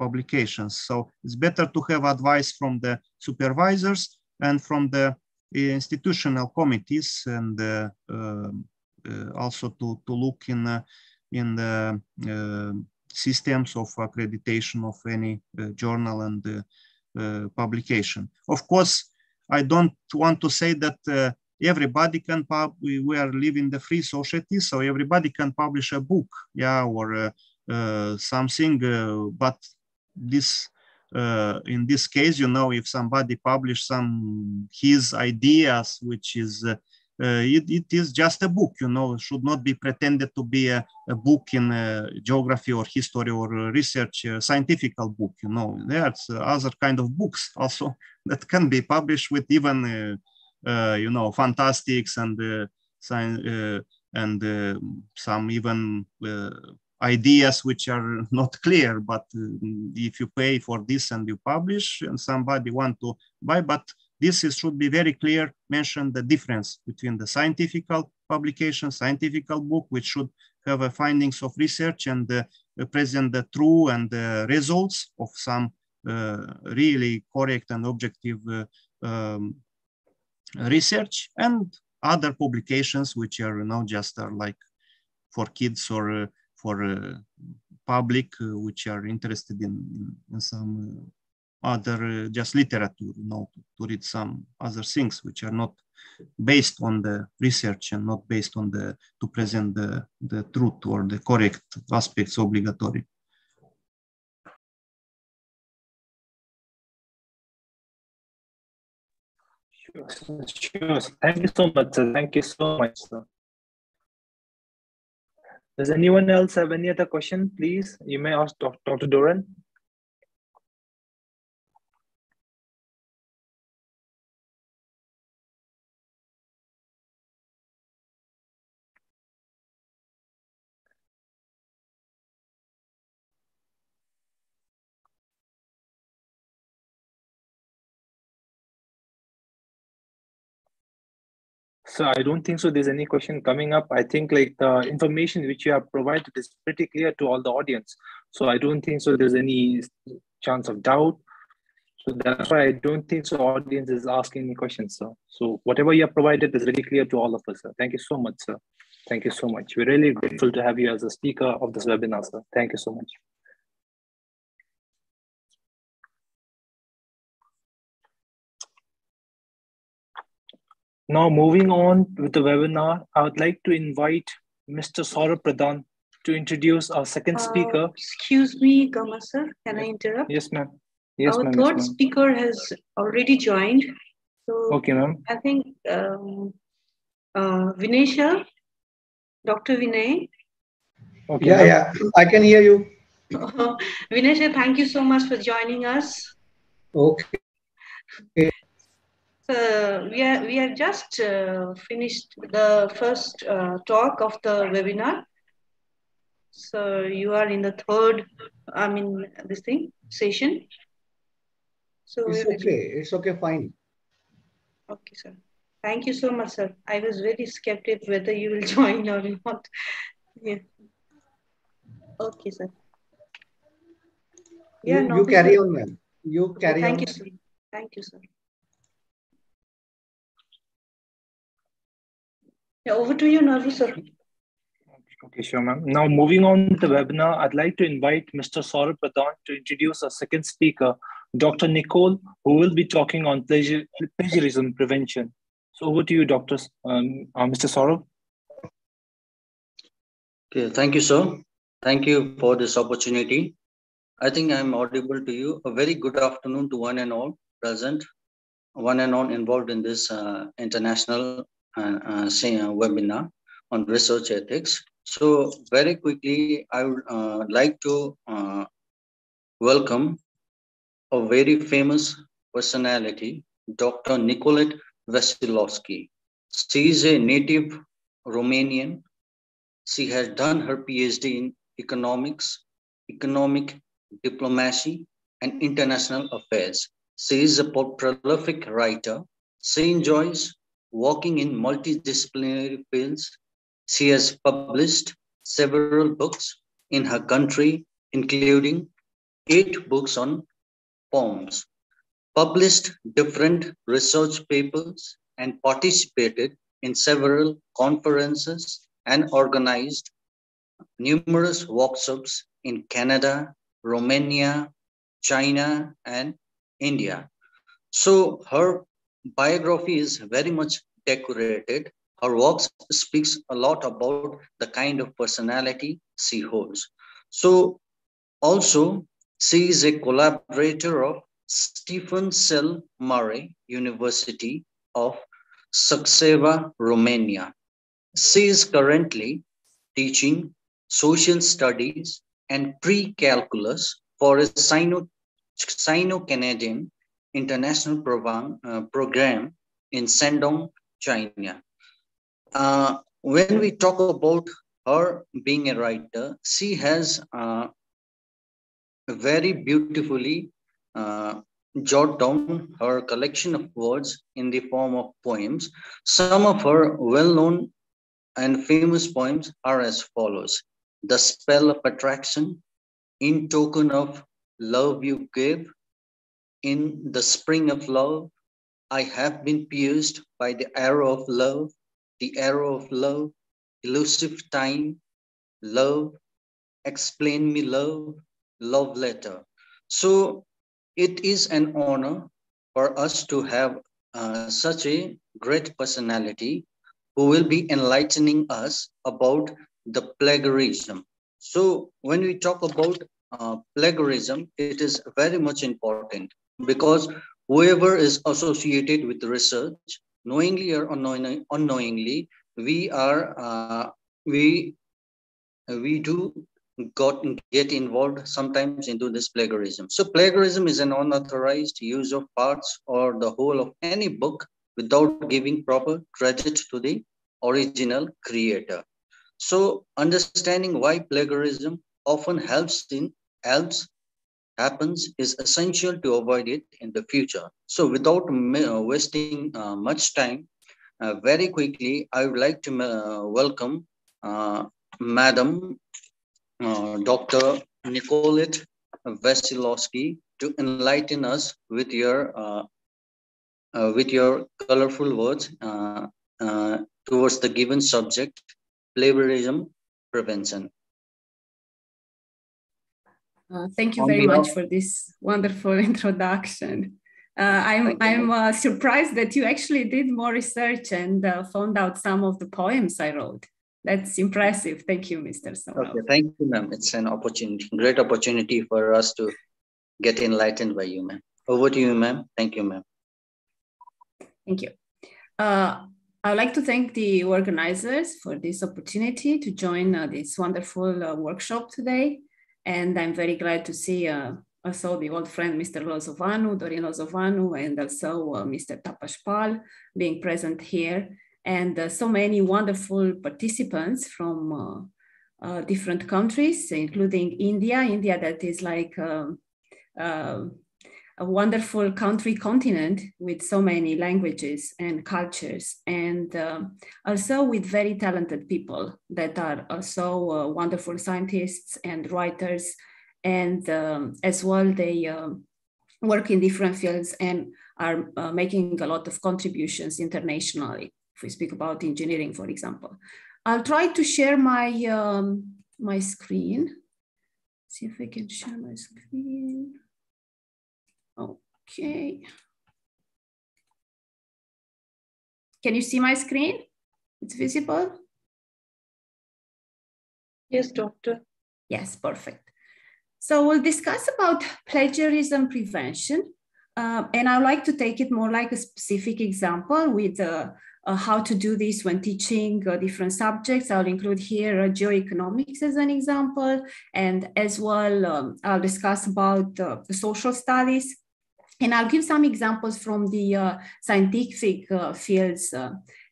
publications. So it's better to have advice from the supervisors and from the institutional committees and um, also to, to look in, in the um, systems of accreditation of any journal and publication. Of course, I don't want to say that everybody can pub we, are living the free society so everybody can publish a book yeah or uh, uh, something uh, but this in this case you know if somebody publish some his ideas which is uh, it, it is just a book, you know, should not be pretended to be a, a book in uh, geography or history or research, uh, scientific book, you know. There's other kind of books also that can be published with even, you know, fantastics and science and some even ideas which are not clear but uh, if you pay for this and you publish and somebody want to buy but this is, should be very clear, mention the difference between the scientific publication, scientific book, which should have a findings of research and uh, present the true and the results of some uh, really correct and objective uh, um, research and other publications which are not just are like for kids or uh, for uh, public uh, which are interested in, in some other uh, just literature, you know, to, to, read some other things which are not based on the research and not based on the to present the, the truth or the correct aspects obligatory. Sure. Thank you so much, sir. Thank you so much, sir. Does anyone else have any other question, please? You may ask Dr. Dorin. So I don't think so. There's any question coming up. I think like the information which you have provided is pretty clear to all the audience. So I don't think so. There's any chance of doubt. So that's why I don't think so. Audience is asking any questions, sir. So whatever you have provided is really clear to all of us, sir. Thank you so much, sir. Thank you so much. We're really grateful to have you as a speaker of this webinar, sir. Thank you so much. Now, moving on with the webinar, I would like to invite Mr. Saurabh Pradhan to introduce our second uh, speaker. excuse me, Gama sir, can I interrupt? Yes, ma'am. Yes, our third yes, speaker has already joined. So okay, ma'am. I think um, uh, Vinesha, Dr. Vinay. Okay, yeah, yeah, I can hear you. Vinesha, thank you so much for joining us. Okay. okay. So we are we are just uh, finished the first uh, talk of the webinar. So you are in the third, I mean this thing session. So it's okay. It's okay. Fine. Okay, sir. Thank you so much, sir. I was very skeptical whether you will join or not. Yeah. Okay, sir. Yeah, you, you carry on, ma'am. You carry okay, thank on. Thank you, sir. Thank you, sir. Yeah, over to you, Naru, sir. Okay, sure, ma'am. Now, moving on to the webinar, I'd like to invite Mr. Saurabh Pradhan to introduce our second speaker, Dr. Nicole, who will be talking on plagiarism prevention. So over to you, Dr. Um, uh, Mr. Saurabh. Okay, thank you, sir. Thank you for this opportunity. I think I'm audible to you. A very good afternoon to one and all present, one and all involved in this uh, international webinar on research ethics. So very quickly, I would uh, like to uh, welcome a very famous personality, Dr. Nicolette Veselovsky. She is a native Romanian. She has done her PhD in economics, economic diplomacy, and international affairs. She is a prolific writer. She enjoys working in multidisciplinary fields. She has published several books in her country, including eight books on poems, published different research papers, and participated in several conferences and organized numerous workshops in Canada, Romania, China, and India. So her biography is very much decorated. Her works speaks a lot about the kind of personality she holds. So also, she is a collaborator of Stefan cel Mare University of Suceava, Romania. She is currently teaching social studies and pre-calculus for a Sino-Canadian international program, uh, program in Shandong, China. Uh, when we talk about her being a writer, she has uh, very beautifully uh, jot down her collection of words in the form of poems. Some of her well-known and famous poems are as follows. The spell of attraction, in token of love you gave, in the spring of love, I have been pierced by the arrow of love, the arrow of love, elusive time, love, explain me love, love letter. So it is an honor for us to have uh, such a great personality who will be enlightening us about the plagiarism. So when we talk about uh, plagiarism, it is very much important because whoever is associated with research, knowingly or unknowingly, we are uh, we we do got get involved sometimes into this plagiarism. So plagiarism is an unauthorized use of parts or the whole of any book without giving proper credit to the original creator. So understanding why plagiarism often helps in helps happens is essential to avoid it in the future. So without uh, wasting uh, much time, uh, very quickly, I would like to uh, welcome uh, Madam uh, Dr. Nicolette Veselowski to enlighten us with your with your colorful words towards the given subject, plagiarism prevention. Uh, thank you very much for this wonderful introduction. I'm I'm surprised that you actually did more research and found out some of the poems I wrote. That's impressive. Thank you, Mr. Samal. Okay, thank you, ma'am. It's an opportunity, great opportunity for us to get enlightened by you, ma'am. Over to you, ma'am. Thank you, ma'am. Thank you. Uh, I'd like to thank the organizers for this opportunity to join uh, this wonderful uh, workshop today. And I'm very glad to see uh, also the old friend, Mr. Lozovanu, Dorin Lozovanu, and also uh, Mr. Tapas Pal being present here and uh, so many wonderful participants from uh, uh, different countries, including India. India, that is like uh, a wonderful country continent with so many languages and cultures, and um, also with very talented people that are also uh, wonderful scientists and writers, and um, as well they um, work in different fields and are uh, making a lot of contributions internationally if we speak about engineering, for example. I'll try to share my, um, my screen. See if I can share my screen. Okay. Can you see my screen? It's visible? Yes, doctor. Yes, perfect. So we'll discuss about plagiarism prevention. Uh, and I'd like to take it more like a specific example with uh, uh, how to do this when teaching uh, different subjects. I'll include here uh, geoeconomics as an example, and as well, um, I'll discuss about uh, the social studies. And I'll give some examples from the uh, scientific uh, fields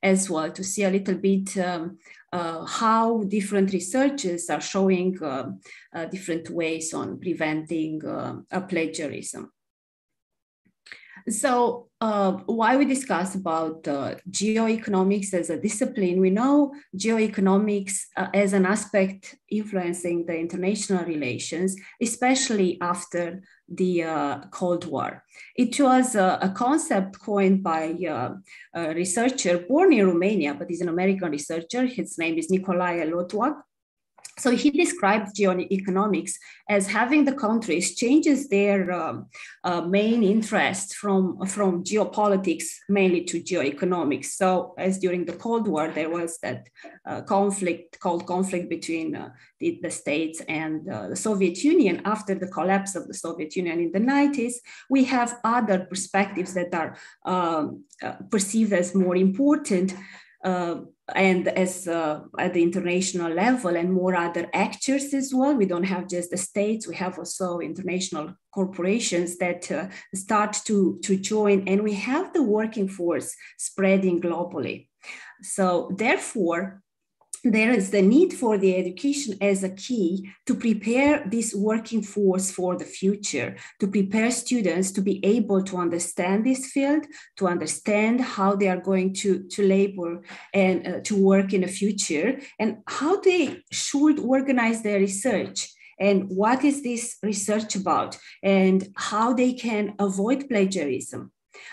as well to see a little bit um, how different researchers are showing different ways on preventing a plagiarism. So uh, why we discuss about uh, geoeconomics as a discipline, we know geoeconomics uh, as an aspect influencing the international relations, especially after the uh, Cold War. It was uh, a concept coined by uh, a researcher born in Romania, but he's an American researcher. His name is Nicolae Luttwak. So he described geoeconomics as having the countries changes their um, uh, main interest from, from geopolitics mainly to geoeconomics. So as during the Cold War, there was that uh, conflict called conflict between uh, the, the, states and uh, the Soviet Union. After the collapse of the Soviet Union in the 90s, we have other perspectives that are um, uh, perceived as more important uh, and as uh, at the international level and more other actors as well. We don't have just the states, we have also international corporations that uh, start to, to join and we have the working force spreading globally. So therefore, there is the need for the education as a key to prepare this working force for the future, to prepare students to be able to understand this field, to understand how they are going to, to labor and uh, to work in the future, and how they should organize their research and what is this research about and how they can avoid plagiarism.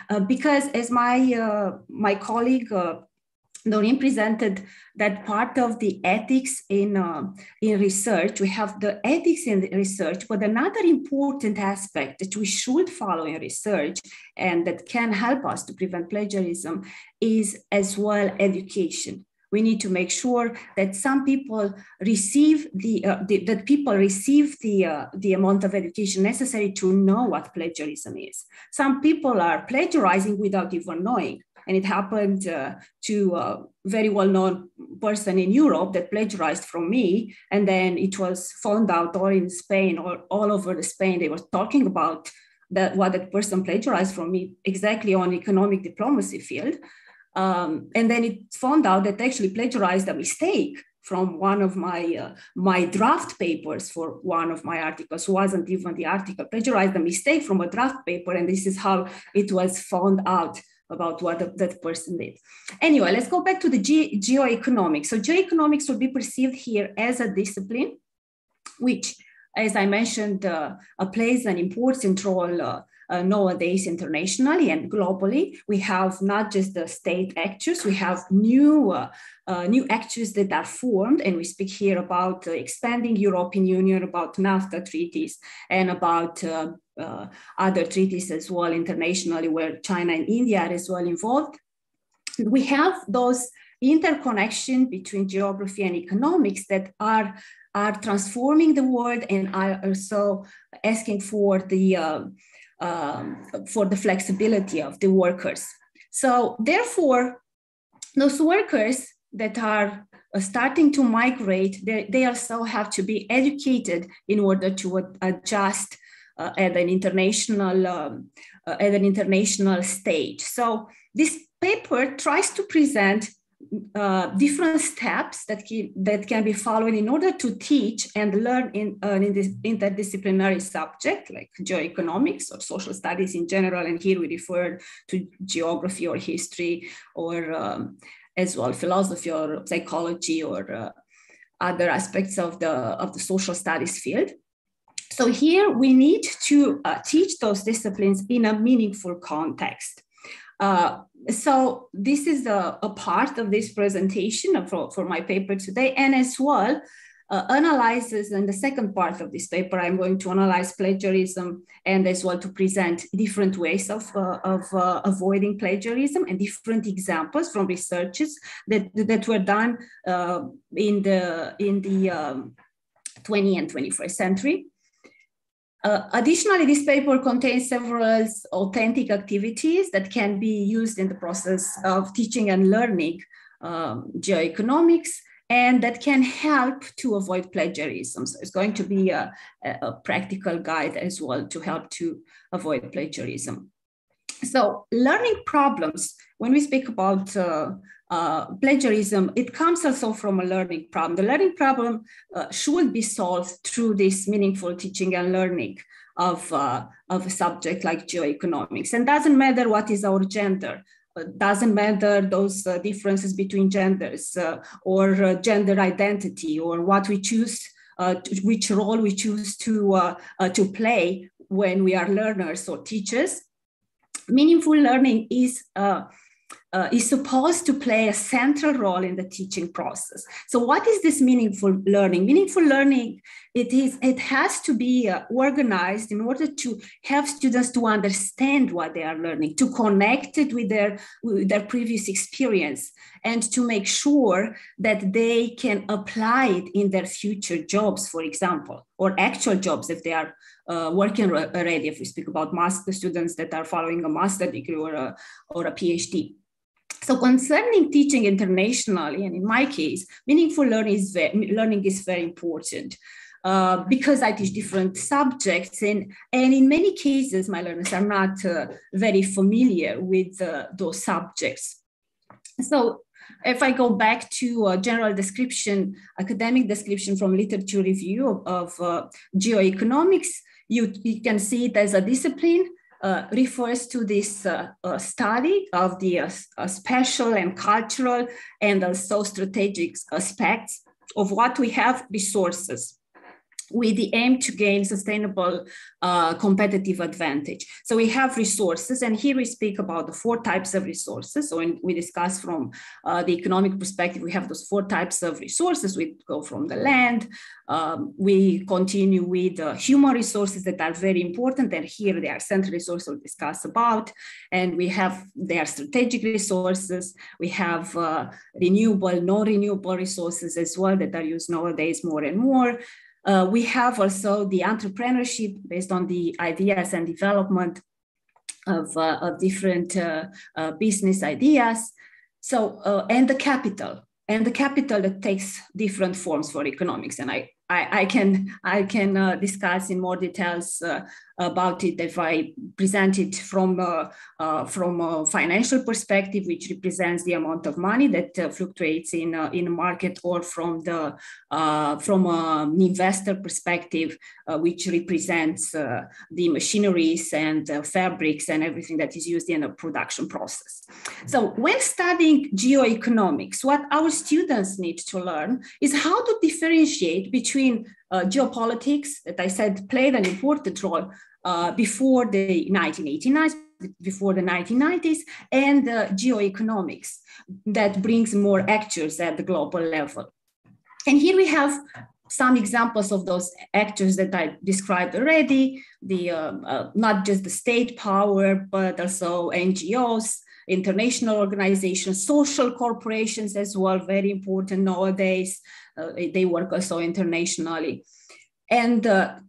Uh, because as my, uh, my colleague uh, Dorin presented that part of the ethics in, uh, in research, we have the ethics in the research, but another important aspect that we should follow in research and that can help us to prevent plagiarism is as well education. We need to make sure that some people receive the, uh, the that people receive the, uh, the amount of education necessary to know what plagiarism is. Some people are plagiarizing without even knowing and it happened uh, to a very well-known person in Europe that plagiarized from me. And then it was found out all in Spain or all over the Spain, they were talking about that what that person plagiarized from me exactly on economic diplomacy field. Um, and then it found out that actually plagiarized a mistake from one of my uh, my draft papers for one of my articles wasn't even the article plagiarized a mistake from a draft paper and this is how it was found out about what that person did. Anyway, let's go back to the ge geoeconomics. So geoeconomics will be perceived here as a discipline, which, as I mentioned, uh, uh, plays an important role uh, nowadays internationally and globally. We have not just the state actors, we have new, uh, uh, new actors that are formed. And we speak here about uh, expanding European Union, about NAFTA treaties, and about uh, uh, other treaties as well internationally where China and India are as well involved. We have those interconnection between geography and economics that are are transforming the world and are also asking for the uh, um, for the flexibility of the workers. So therefore, those workers that are uh, starting to migrate, they, they also have to be educated in order to adjust uh, at an international um, uh, at an international stage. So this paper tries to present uh, different steps that that can be followed in order to teach and learn in an interdisciplinary subject like geoeconomics or social studies in general. And here we refer to geography or history or um, as well philosophy or psychology or uh, other aspects of the, of the social studies field. So here we need to uh, teach those disciplines in a meaningful context. Uh, so this is a, a, part of this presentation for, for my paper today, and as well, uh, analyzes in the second part of this paper, I'm going to analyze plagiarism and as well to present different ways of, uh, of uh, avoiding plagiarism and different examples from researches that, that were done uh, in the, in the um, 20 and 21st century. Uh, additionally, this paper contains several authentic activities that can be used in the process of teaching and learning um, geoeconomics and that can help to avoid plagiarism. So it's going to be a, a practical guide as well to help to avoid plagiarism. So learning problems, when we speak about uh, uh, plagiarism, it comes also from a learning problem. The learning problem uh, should be solved through this meaningful teaching and learning of, uh, of a subject like geoeconomics. And doesn't matter what is our gender, uh, doesn't matter those uh, differences between genders or gender identity or what we choose, which role we choose to, to play when we are learners or teachers, meaningful learning is uh, is supposed to play a central role in the teaching process. So, what is this meaningful learning? Meaningful learning it is it has to be uh, organized in order to have students to understand what they are learning, to connect it with their with their previous experience, and to make sure that they can apply it in their future jobs, for example, or actual jobs if they are uh, working already. If we speak about master students that are following a master degree or a or a PhD. So concerning teaching internationally, and in my case, meaningful learning is very, learning is very important. Uh, because I teach different subjects, and, and in many cases, my learners are not uh, very familiar with uh, those subjects. So, if I go back to a general description, academic description from literature review of, of uh, geoeconomics, you, you can see it as a discipline uh, refers to this uh, uh, study of the uh, uh, special and cultural and also strategic aspects of what we have resources with the aim to gain sustainable uh, competitive advantage. So we have resources, and here we speak about the four types of resources. So when we discuss from uh, the economic perspective, we have those four types of resources. We go from the land, um, we continue with uh, human resources that are very important, and here they are central resources we'll discuss about. And we have their strategic resources. We have uh, renewable, non-renewable resources as well that are used nowadays more and more. Uh, we have also the entrepreneurship based on the ideas and development of, uh, of different uh, uh business ideas. So, uh, and the capital, and the capital that takes different forms for economics. And I I, I, can I can uh, discuss in more details uh, about it if I present it from uh, uh from a financial perspective, which represents the amount of money that uh, fluctuates in uh, in market, or from the from an investor perspective, which represents the machineries and fabrics and everything that is used in a production process. So when studying geoeconomics, what our students need to learn is how to differentiate between between uh, geopolitics that I said played an important role uh, before the 1989s, before the 1990s, and uh, geoeconomics that brings more actors at the global level. And here we have some examples of those actors that I described already, the uh, uh, not just the state power, but also NGOs, international organizations, social corporations as well, very important nowadays. Uh, they work also internationally. And uh,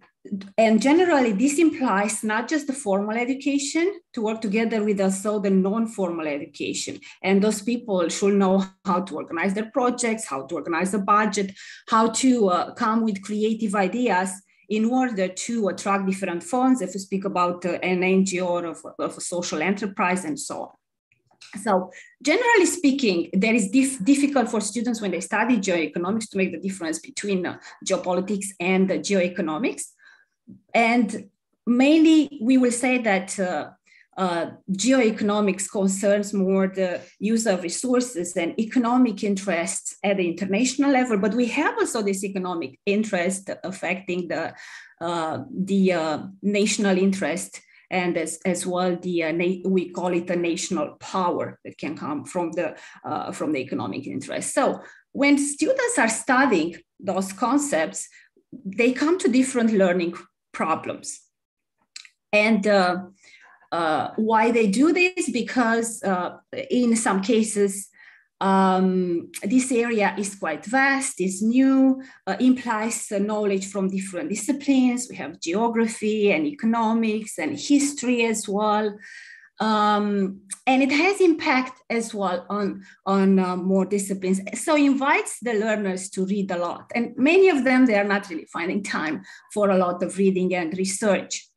and generally this implies not just the formal education to work together with also the non-formal education and those people should know how to organize their projects how to organize a budget how to uh, come with creative ideas in order to attract different funds if we speak about uh, an ngo or of, of a social enterprise and so on so generally speaking, there is dif difficult for students when they study geoeconomics to make the difference between uh, geopolitics and uh, geoeconomics. And mainly we will say that uh, uh, geoeconomics concerns more the use of resources and economic interests at the international level, but we have also this economic interest affecting the, uh, the uh, national interest and as, as well the uh, we call it a national power that can come from the uh, from the economic interest. So when students are studying those concepts they come to different learning problems. And uh, uh why they do this? Because uh, in some cases um, this area is quite vast, is new, uh, implies uh, knowledge from different disciplines. We have geography and economics and history as well. Um, and it has impact as well on, on uh, more disciplines. So invites the learners to read a lot. And many of them, they are not really finding time for a lot of reading and research.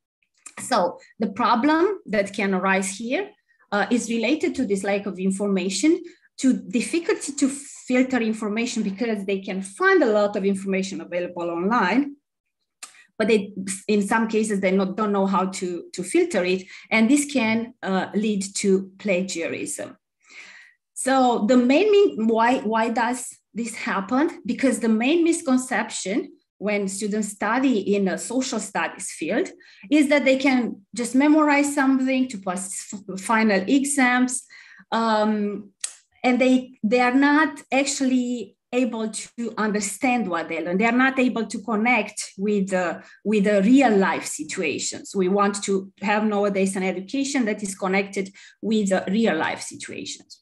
So the problem that can arise here uh, is related to this lack of information to difficulty to filter information because they can find a lot of information available online but they, in some cases they not, don't know how to, to filter it. And this can uh, lead to plagiarism. So the main why why does this happen? Because the main misconception when students study in a social studies field is that they can just memorize something to pass final exams um, and they they are not actually able to understand what they learn. They are not able to connect with uh, with the real life situations. We want to have nowadays an education that is connected with real life situations.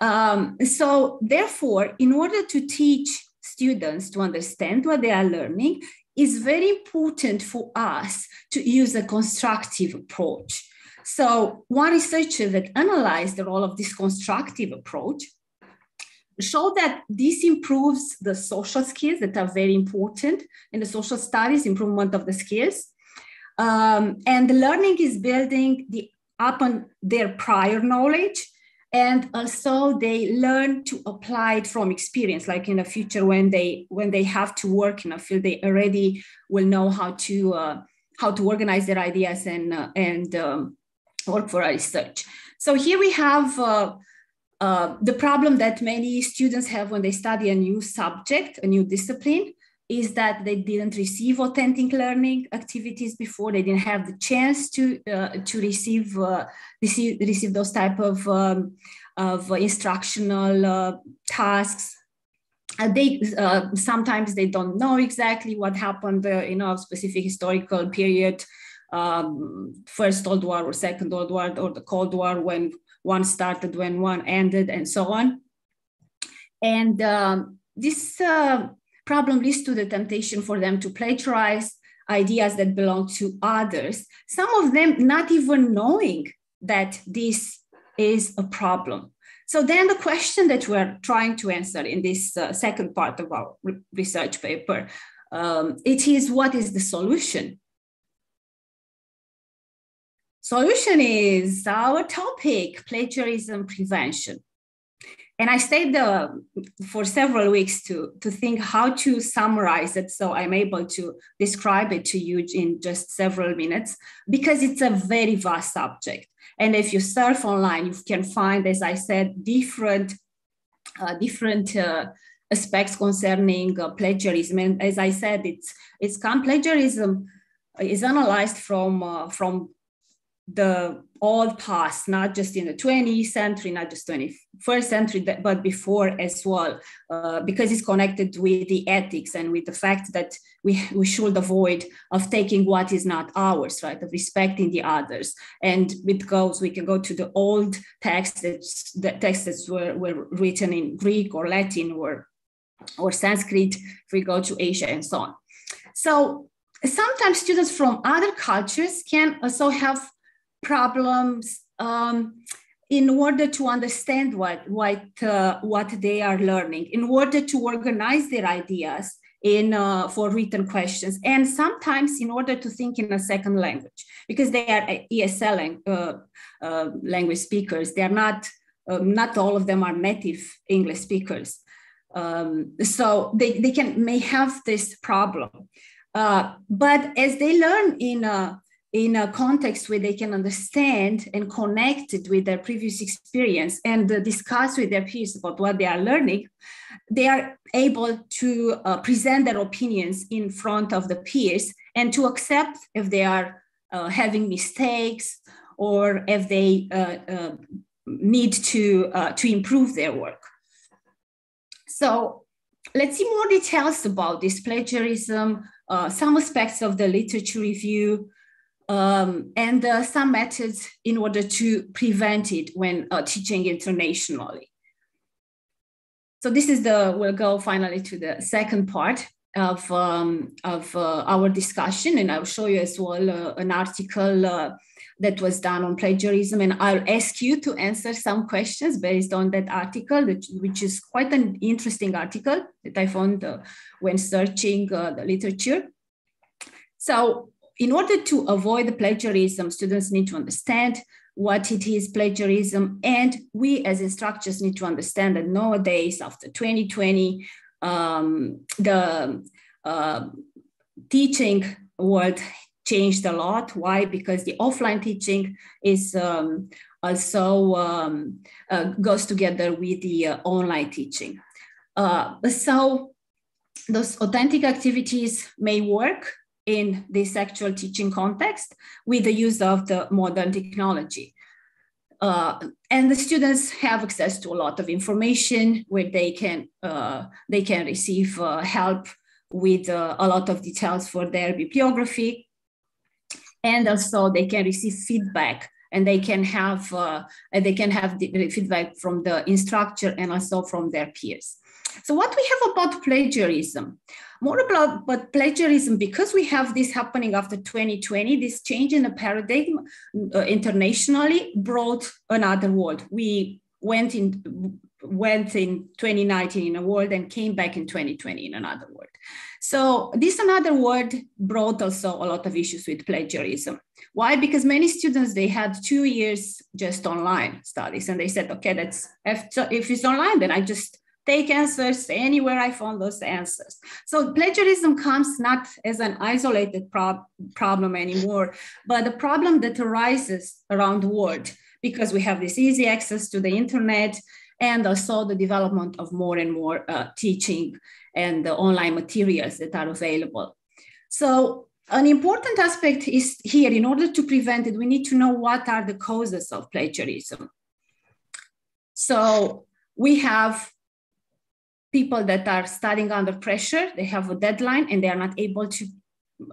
Um, so therefore, in order to teach students to understand what they are learning, it's very important for us to use a constructive approach. So one researcher that analyzed the role of this constructive approach showed that this improves the social skills that are very important in the social studies, improvement of the skills. Um, and the learning is building the upon their prior knowledge and also they learn to apply it from experience like in the future when they when they have to work in a field they already will know how to uh, how to organize their ideas and uh, and um, work for a research so here we have uh, uh, the problem that many students have when they study a new subject, a new discipline, is that they didn't receive authentic learning activities before. They didn't have the chance to uh, to receive, uh, receive receive those type of um, of instructional uh, tasks. Uh, they sometimes they don't know exactly what happened in a specific historical period um, first World War or Second World War or the Cold War when one started when one ended, and so on. And um, this uh, problem leads to the temptation for them to plagiarize ideas that belong to others, some of them not even knowing that this is a problem. So then the question that we're trying to answer in this uh, second part of our re research paper, um, it is what is the solution? Solution is our topic, plagiarism prevention. And I stayed uh, for several weeks to, to think how to summarize it so I'm able to describe it to you in just several minutes because it's a very vast subject. And if you surf online, you can find, as I said, different, uh, different uh, aspects concerning uh, plagiarism. And as I said, it's, it's plagiarism is analyzed from, uh, from the old past, not just in the 20th century, not just 21st century, but before as well, uh, because it's connected with the ethics and with the fact that we, we should avoid of taking what is not ours, right, of respecting the others. And with goes, we can go to the old texts that, the texts that were, were written in Greek or Latin or, or Sanskrit, if we go to Asia and so on. So sometimes students from other cultures can also have problems um, in order to understand what, what, uh, what they are learning, in order to organize their ideas in uh, for written questions, and sometimes in order to think in a second language, because they are ESL uh, uh, language speakers. They are not, um, not all of them are native English speakers. Um, so they, they can may have this problem. Uh, but as they learn in a in a context where they can understand and connect it with their previous experience and uh, discuss with their peers about what they are learning, they are able to uh, present their opinions in front of the peers and to accept if they are uh, having mistakes or if they uh, uh, need to, uh, to improve their work. So let's see more details about this plagiarism, some aspects of the literature review, um, and uh, some methods in order to prevent it when uh, teaching internationally. So this is the, we'll go finally to the second part of, um, of uh, our discussion and I'll show you as well uh, an article uh, that was done on plagiarism and I'll ask you to answer some questions based on that article, which is quite an interesting article that I found uh, when searching the literature. So in order to avoid plagiarism, students need to understand what it is plagiarism. And we as instructors need to understand that nowadays, after 2020, um, the uh, teaching world changed a lot. Why? Because the offline teaching is um, also um, uh, goes together with the uh, online teaching. Uh, so those authentic activities may work in this actual teaching context with the use of the modern technology. Uh, and the students have access to a lot of information where they can uh, they can receive uh, help with uh, a lot of details for their bibliography. And also they can receive feedback and they can have uh, they can have the feedback from the instructor and also from their peers. So what we have about plagiarism more about but plagiarism because we have this happening after 2020 this change in the paradigm uh, internationally brought another world we went in went in 2019 in a world and came back in 2020 in another world so this another world brought also a lot of issues with plagiarism. Why? Because many students, they had two years just online studies and they said, okay, that's, if it's online, then I just take answers anywhere I found those answers. So plagiarism comes not as an isolated prob problem anymore, but a problem that arises around the world because we have this easy access to the internet and also the development of more and more uh, teaching and the online materials that are available. So an important aspect is here, in order to prevent it, we need to know what are the causes of plagiarism. So we have people that are studying under pressure, they have a deadline and they are not able to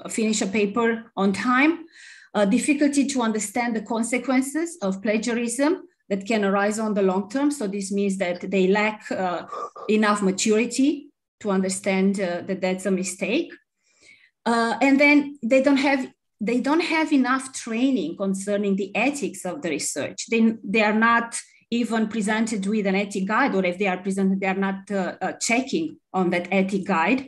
finish a paper on time, uh, difficulty to understand the consequences of plagiarism that can arise on the long term. So this means that they lack uh, enough maturity to understand uh, that that's a mistake. Uh, and then they don't have they don't have enough training concerning the ethics of the research. They, they are not even presented with an ethic guide, or if they are presented, they are not uh, uh, checking on that ethic guide.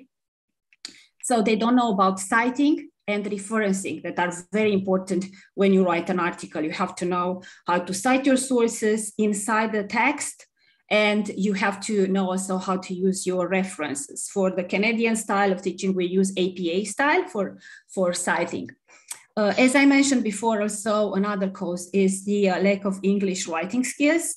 So they don't know about citing and referencing that are very important when you write an article. You have to know how to cite your sources inside the text and you have to know also how to use your references. For the Canadian style of teaching, we use APA style for, for citing. Uh, as I mentioned before, also another cause is the uh, lack of English writing skills.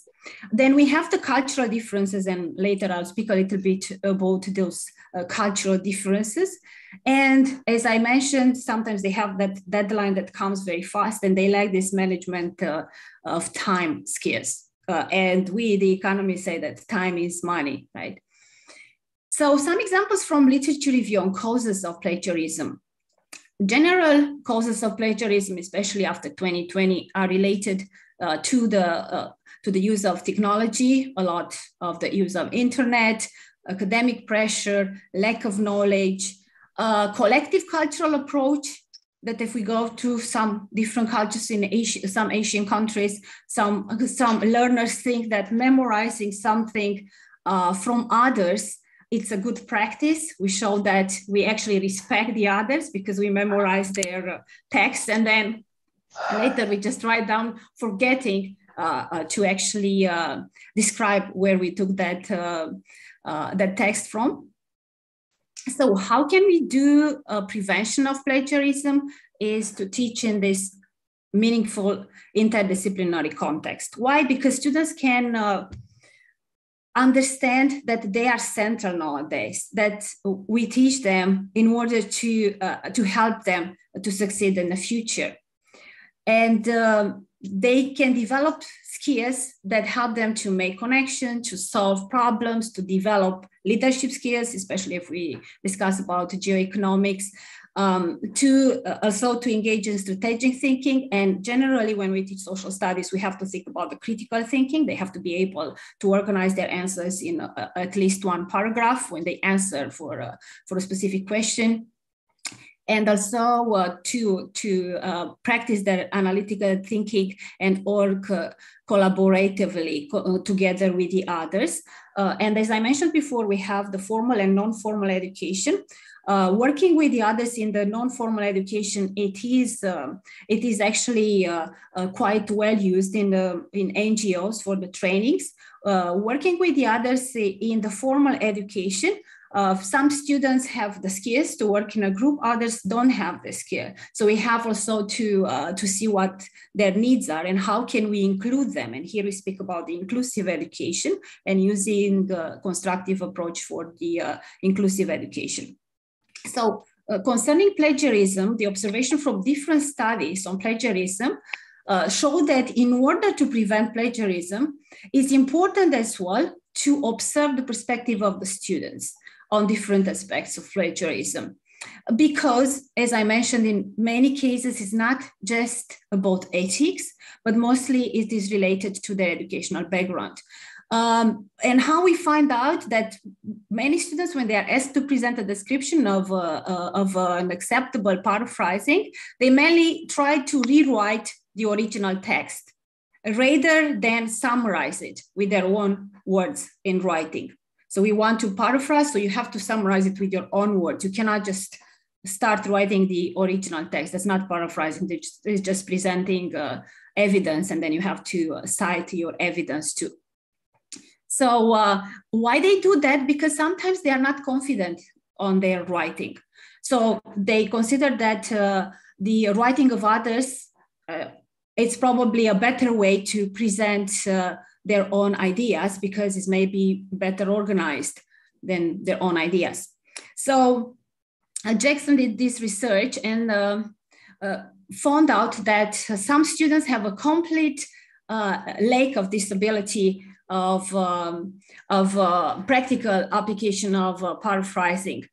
Then we have the cultural differences, and later I'll speak a little bit about those uh, cultural differences. And as I mentioned, sometimes they have that deadline that comes very fast, and they lack this management uh, of time skills. Uh, and we, the economists, say that time is money, right? So some examples from literature review on causes of plagiarism. General causes of plagiarism, especially after 2020, are related uh, to the uh, to the use of technology, a lot of the use of internet, academic pressure, lack of knowledge, uh, collective cultural approach that if we go to some different cultures in Asia, some Asian countries, some, some learners think that memorizing something uh, from others, it's a good practice. We show that we actually respect the others because we memorize their uh, text and then later we just write down forgetting uh, uh, to actually uh, describe where we took that, uh, that text from so how can we do a prevention of plagiarism is to teach in this meaningful interdisciplinary context. Why? Because students can uh, understand that they are central nowadays, that we teach them in order to, uh, to help them to succeed in the future. And um, they can develop skills that help them to make connection, to solve problems, to develop leadership skills, especially if we discuss about geoeconomics, um, to uh, also to engage in strategic thinking. And generally, when we teach social studies, we have to think about the critical thinking. They have to be able to organize their answers in a, at least one paragraph when they answer for a, for a specific question and also uh, to, to uh, practice their analytical thinking and work uh, collaboratively co uh, together with the others. Uh, and as I mentioned before, we have the formal and non-formal education. Uh, working with the others in the non-formal education, it is uh, it is actually uh, uh quite well used in the in NGOs for the trainings. Uh, working with the others in the formal education, uh, some students have the skills to work in a group, others don't have the skill. So we have also to, uh, to see what their needs are and how can we include them. And here we speak about the inclusive education and using the constructive approach for the uh, inclusive education. So uh, concerning plagiarism, the observation from different studies on plagiarism uh, show that in order to prevent plagiarism, it's important as well to observe the perspective of the students on different aspects of plagiarism. Because, as I mentioned, in many cases, it's not just about ethics, but mostly it is related to their educational background. Um, and how we find out that many students, when they are asked to present a description of, uh, uh, of uh, an acceptable paraphrasing, they mainly try to rewrite the original text rather than summarize it with their own words in writing. So we want to paraphrase, so you have to summarize it with your own words. You cannot just start writing the original text. That's not paraphrasing, it's just presenting uh, evidence and then you have to cite your evidence too. So uh, why they do that? Because sometimes they are not confident on their writing. So they consider that uh, the writing of others, uh, it's probably a better way to present uh, their own ideas because it's maybe better organized than their own ideas. So uh, Jackson did this research and uh, found out that some students have a complete uh, lack of this ability of, um, of uh, practical application of uh, paraphrasing.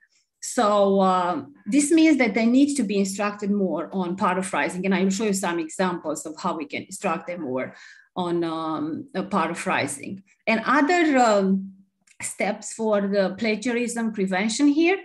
So this means that they need to be instructed more on paraphrasing. And I will show you some examples of how we can instruct them more on um, paraphrasing. And other um, steps for the plagiarism prevention here.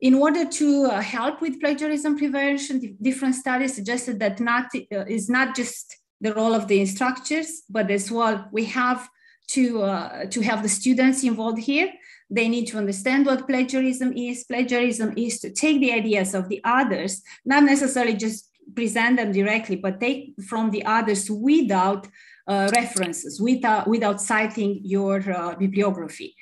In order to uh, help with plagiarism prevention, different studies suggested that not uh, is not just the role of the instructors, but as well we have to uh, to have the students involved here. They need to understand what plagiarism is. Plagiarism is to take the ideas of the others, not necessarily just present them directly, but take from the others without uh, references without, without citing your uh, bibliography.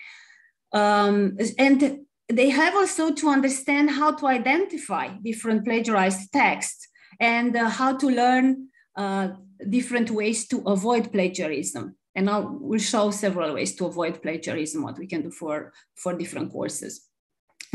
Um, and they have also to understand how to identify different plagiarized texts and uh, how to learn uh, different ways to avoid plagiarism. And I will show several ways to avoid plagiarism, what we can do for, for different courses.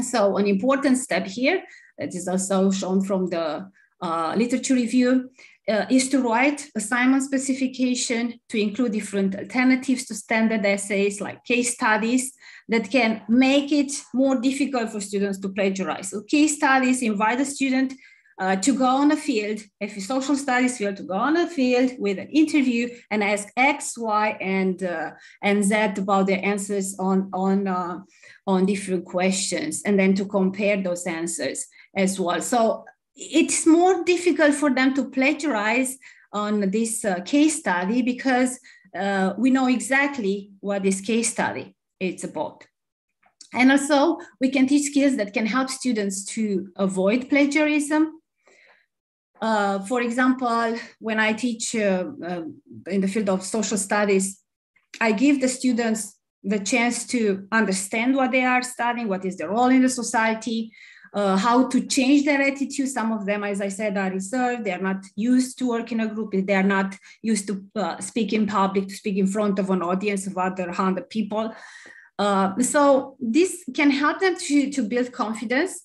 So an important step here that is also shown from the uh, literature review uh, is to write assignment specification to include different alternatives to standard essays like case studies that can make it more difficult for students to plagiarize. So case studies invite the student uh, to go on a field, if it's social studies field, to go on a field with an interview and ask X, Y, and uh, and Z about their answers on on uh, on different questions, and then to compare those answers as well. So it's more difficult for them to plagiarize on this uh, case study because uh, we know exactly what this case study is about. And also we can teach skills that can help students to avoid plagiarism. Uh, for example, when I teach uh, uh, in the field of social studies, I give the students the chance to understand what they are studying, what is their role in the society, uh, how to change their attitude. Some of them, as I said, are reserved. They are not used to work in a group. They are not used to uh, speak in public, to speak in front of an audience of other 100 people. So this can help them to, to build confidence.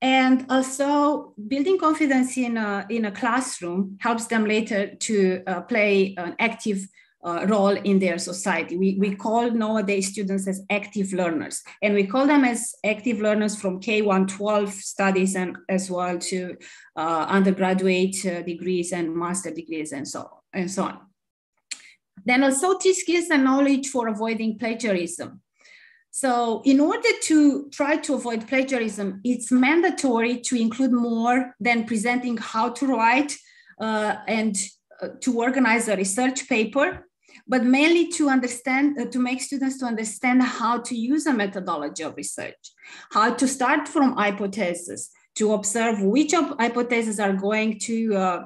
And also building confidence in a, in a classroom helps them later to uh, play an active uh, role in their society. We, we call nowadays students as active learners, and we call them as active learners from K-112 studies and as well to uh, undergraduate uh, degrees and master degrees and so, and so on. Then also teach skills and knowledge for avoiding plagiarism. So in order to try to avoid plagiarism, it's mandatory to include more than presenting how to write uh, and uh, to organize a research paper but mainly to understand, uh, to make students to understand how to use a methodology of research, how to start from hypothesis, to observe which of hypotheses are going to uh,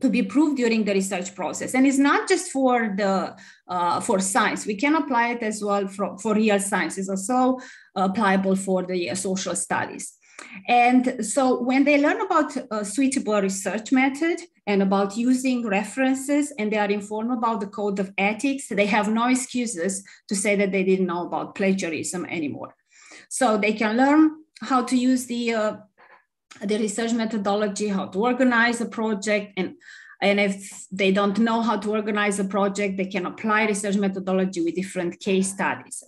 to be proved during the research process. And it's not just for the uh, for science. We can apply it as well for, for real science. It's also applicable for the uh, social studies. And so when they learn about a suitable research method and about using references and they are informed about the code of ethics, they have no excuses to say that they didn't know about plagiarism anymore. So they can learn how to use the, uh, the research methodology, how to organize a project and and if they don't know how to organize a project, they can apply research methodology with different case studies.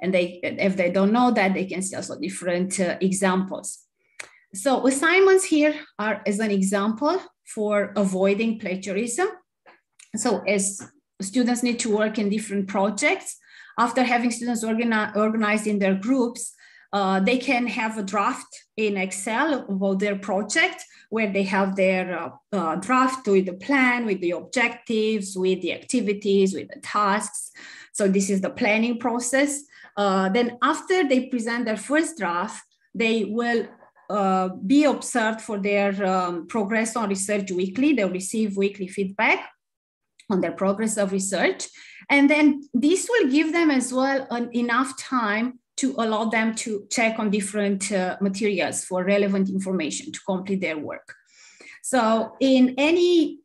And they, if they don't know that, they can see also different uh, examples. So assignments here are as an example for avoiding plagiarism. So as students need to work in different projects, after having students organi organized in their groups, uh, they can have a draft in Excel about their project where they have their uh, uh, draft with the plan, with the objectives, with the activities, with the tasks. So this is the planning process. Uh, then after they present their first draft, they will uh, be observed for their um, progress on research weekly. They'll receive weekly feedback on their progress of research. And then this will give them as well an, enough time to allow them to check on different uh, materials for relevant information to complete their work. So in any,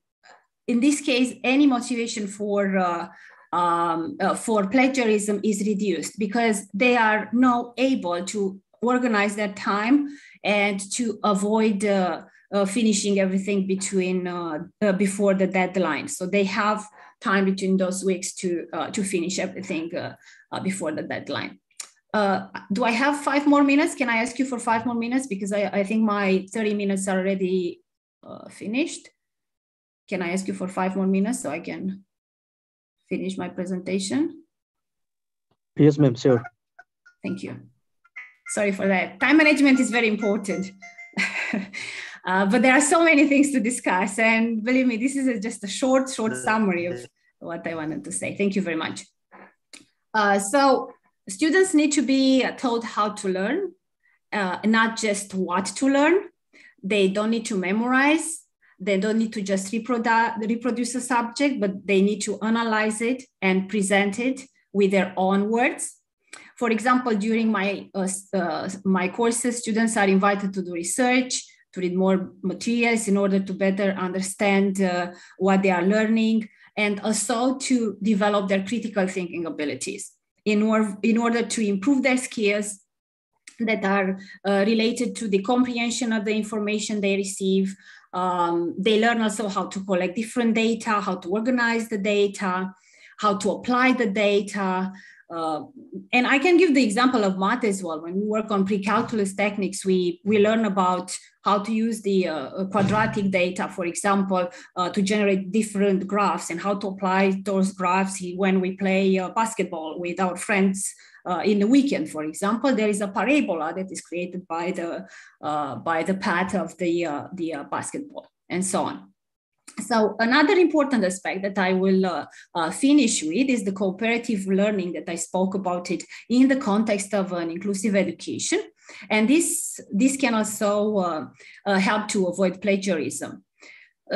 in this case, any motivation for uh, um, uh, for plagiarism is reduced because they are now able to organize their time and to avoid uh, uh, finishing everything between uh, before the deadline. So they have time between those weeks to to finish everything before the deadline. Do I have five more minutes? Can I ask you for five more minutes? Because I, I think my 30 minutes are already finished. Can I ask you for five more minutes so I can finish my presentation? Yes, ma'am, sure. Thank you. Sorry for that. Time management is very important. uh, but there are so many things to discuss. And believe me, this is a, just a short, short summary of what I wanted to say. Thank you very much. Uh, so students need to be told how to learn, uh, not just what to learn. They don't need to memorize they don't need to just reprodu- reproduce a subject, but they need to analyze it and present it with their own words. For example, during my, uh, uh, my courses, students are invited to do research, to read more materials in order to better understand uh, what they are learning, and also to develop their critical thinking abilities in, or- in order to improve their skills that are uh, related to the comprehension of the information they receive, um, they learn also how to collect different data, how to organize the data, how to apply the data. Uh, and I can give the example of math as well. When we work on pre-calculus techniques, we, we learn about how to use the uh, quadratic data, for example, uh, to generate different graphs and how to apply those graphs when we play uh, basketball with our friends uh, in the weekend, for example, there is a parabola that is created by the uh, by the path of the uh, the uh, basketball and so on. So another important aspect that I will uh, uh, finish with is the cooperative learning that I spoke about it in the context of an inclusive education. And this, this can also help to avoid plagiarism.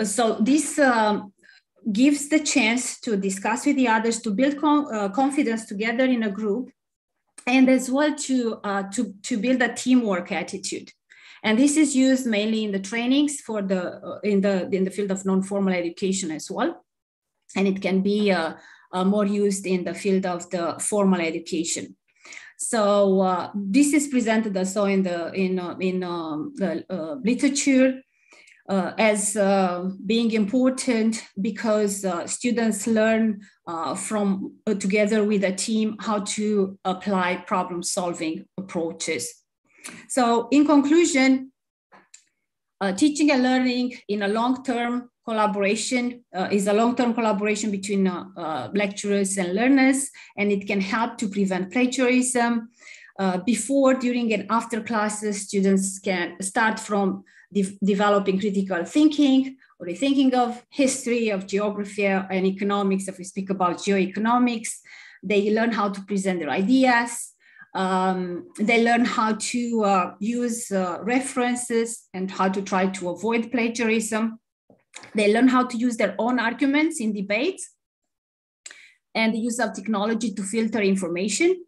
so this um, gives the chance to discuss with the others, to build confidence together in a group, and as well to, uh, to, to build a teamwork attitude. And this is used mainly in the trainings for the, uh, in, the, in the field of non-formal education as well. And it can be uh, uh, more used in the field of the formal education. So uh, this is presented also in the in uh, in um, the uh, literature uh, as uh, being important because uh, students learn from together with a team how to apply problem solving approaches. So in conclusion, uh, teaching and learning in a long-term collaboration uh, is a long-term collaboration between uh, uh, lecturers and learners, and it can help to prevent plagiarism. before, during, and after classes, students can start from de developing critical thinking or thinking of history, of geography and economics. If we speak about geoeconomics, they learn how to present their ideas. Um, they learn how to uh, use uh, references and how to try to avoid plagiarism. They learn how to use their own arguments in debates and the use of technology to filter information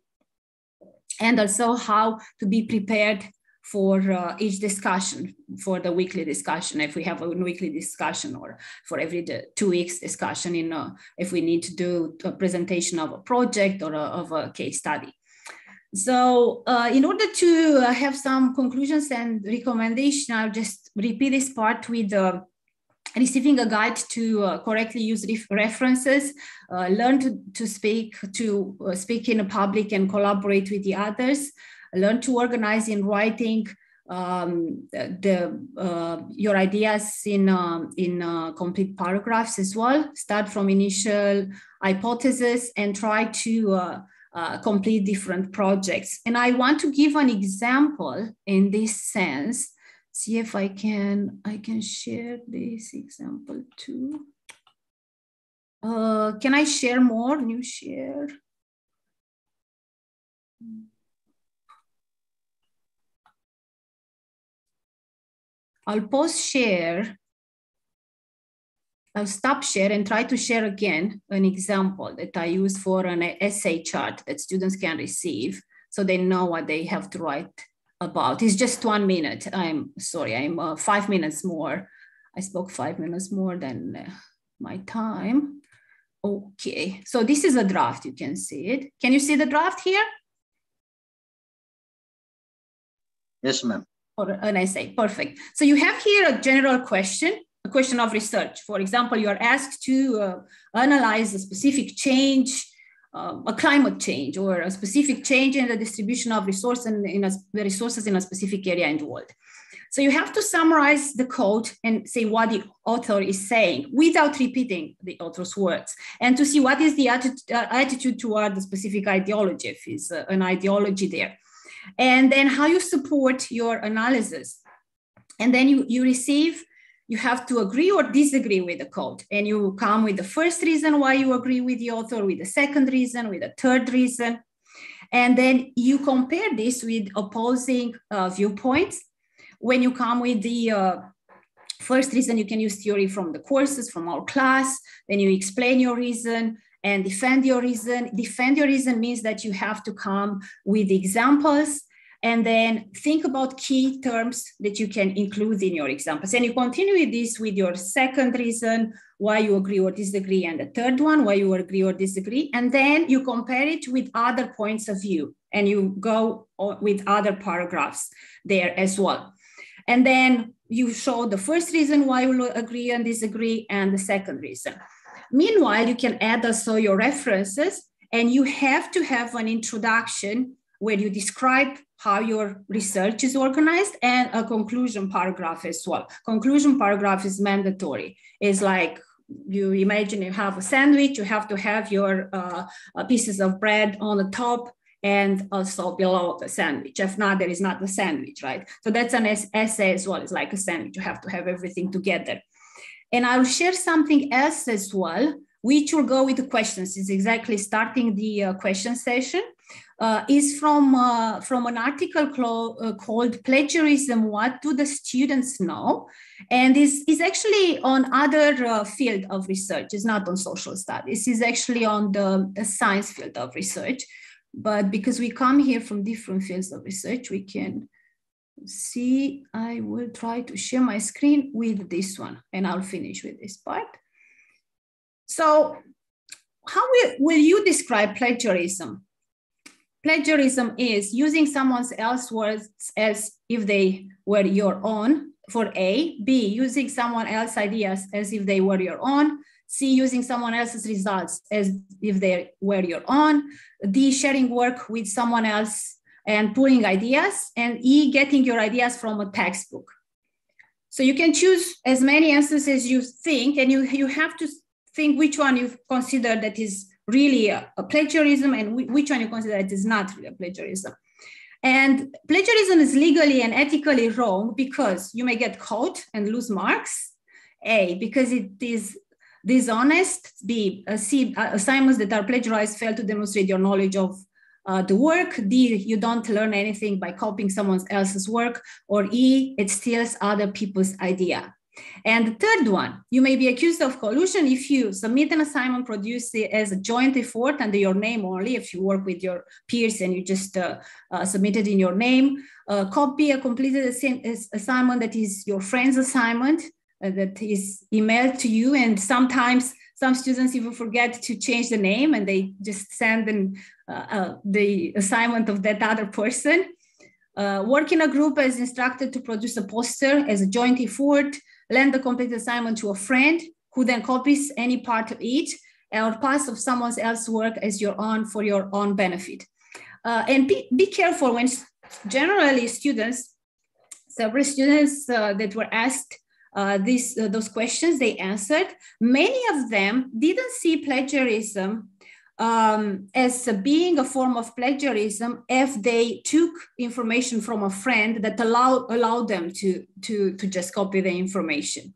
and also how to be prepared for uh, each discussion for the weekly discussion if we have a weekly discussion or for every two weeks discussion in uh, if we need to do a presentation of a project or a, of a case study so uh, in order to uh, have some conclusions and recommendation i'll just repeat this part with uh, receiving a guide to uh, correctly use references, uh, learn to, to speak to uh, speak in public and collaborate with the others, learn to organize in writing um, the uh, your ideas in um, in uh, complete paragraphs as well. Start from initial hypothesis and try to uh, complete different projects. And I want to give an example in this sense see if I can, I can share this example too. Uh, can I share more, new share? I'll post share. I'll stop share and try to share again an example that I use for an essay chart that students can receive so they know what they have to write about. It's just one minute. I'm sorry, I'm uh, five minutes more. I spoke five minutes more than uh, my time. Okay, so this is a draft, you can see it. Can you see the draft here? Yes, ma'am. Or an essay, perfect. So you have here a general question, question of research. For example, you are asked to uh, analyze a specific change uh, a climate change or a specific change in the distribution of resources in, in a, resources in a specific area in the world. So you have to summarize the code and say what the author is saying without repeating the author's words and to see what is the atti- uh, attitude toward the specific ideology, if it's uh, an ideology there. And then how you support your analysis. And then you, you receive you have to agree or disagree with the code. And you come with the first reason why you agree with the author, with the second reason, with the third reason. And then you compare this with opposing uh, viewpoints. When you come with the uh, first reason, you can use theory from the courses, from our class. Then you explain your reason and defend your reason. Defend your reason means that you have to come with examples and then think about key terms that you can include in your examples. And you continue this with your second reason, why you agree or disagree, and the third one, why you agree or disagree. And then you compare it with other points of view and you go with other paragraphs there as well. And then you show the first reason why you agree and disagree and the second reason. Meanwhile, you can add also your references and you have to have an introduction where you describe how your research is organized and a conclusion paragraph as well. Conclusion paragraph is mandatory. It's like you imagine you have a sandwich, you have to have your uh, pieces of bread on the top and also below the sandwich. If not, there is not the sandwich, right? So that's an essay as well. It's like a sandwich. You have to have everything together. And I'll share something else as well, which will go with the questions. It's exactly starting the uh, question session uh, is from, uh, from an article uh, called Plagiarism, What Do the Students Know? And this is actually on other uh, field of research. It's not on social studies. It's actually on the, the science field of research. But because we come here from different fields of research, we can see, I will try to share my screen with this one and I'll finish with this part. So how will, will you describe plagiarism? Plagiarism is using someone else's words as if they were your own. For A, B, using someone else's ideas as if they were your own, C, using someone else's results as if they were your own, D, sharing work with someone else and pulling ideas, and E, getting your ideas from a textbook. So you can choose as many answers as you think, and you, you have to think which one you consider that is really a, a plagiarism and which one you consider it is not really a plagiarism. And plagiarism is legally and ethically wrong because you may get caught and lose marks. A, because it is dishonest. B, uh, C, uh, assignments that are plagiarized fail to demonstrate your knowledge of uh, the work. D, you don't learn anything by copying someone else's work. Or E, it steals other people's idea. And the third one, you may be accused of collusion if you submit an assignment produced as a joint effort under your name only, if you work with your peers and you just uh, uh, submit it in your name, uh, copy a completed assignment that is your friend's assignment uh, that is emailed to you. And sometimes some students even forget to change the name and they just send in, uh, uh, the assignment of that other person. work in a group as instructed to produce a poster as a joint effort lend the complete assignment to a friend who then copies any part of it or parts of someone else's work as your own for your own benefit. Uh, and be, be careful when generally students, several students uh, that were asked uh, these, uh, those questions, they answered. Many of them didn't see plagiarism um, as being a form of plagiarism if they took information from a friend that allowed allowed them to, to, to just copy the information.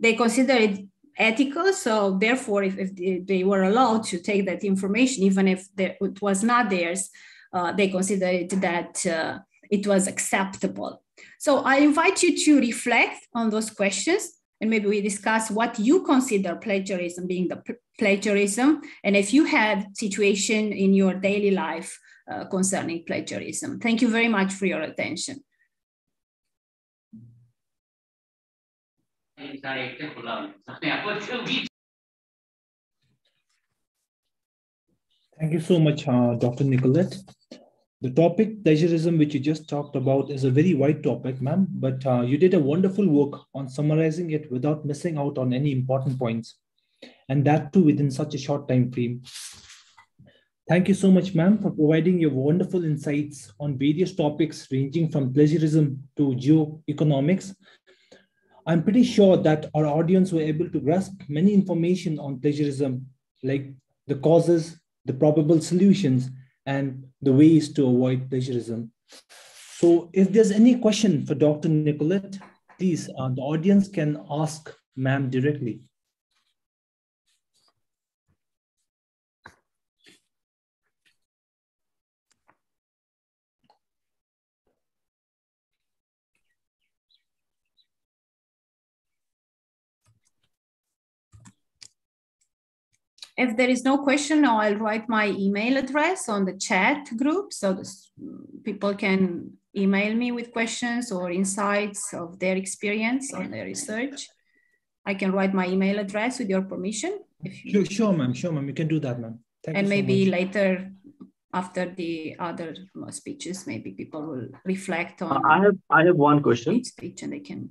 They consider it ethical, so therefore, if, if they were allowed to take that information, even if it was not theirs, uh, they consider it that uh, it was acceptable. So I invite you to reflect on those questions and maybe we discuss what you consider plagiarism being the plagiarism and if you had situation in your daily life uh, concerning plagiarism thank you very much for your attention Thank you so much, uh, Dr. Nicolette. The topic plagiarism, which you just talked about, is a very wide topic, ma'am, but uh, you did a wonderful work on summarizing it without missing out on any important points, and that too within such a short time frame. Thank you so much, ma'am, for providing your wonderful insights on various topics ranging from plagiarism to geoeconomics. I'm pretty sure that our audience were able to grasp many information on plagiarism, like the causes, the probable solutions, and the ways to avoid plagiarism. So if there's any question for Dr. Nicolette, please, uh, the audience can ask ma'am directly. If there is no question, I'll write my email address on the chat group so this, people can email me with questions or insights of their experience on their research. I can write my email address with your permission. If you... Sure, sure ma'am. Sure, ma'am. You can do that, ma'am. and maybe so later after the other speeches, maybe people will reflect on. I have I have one question. Speech and they can.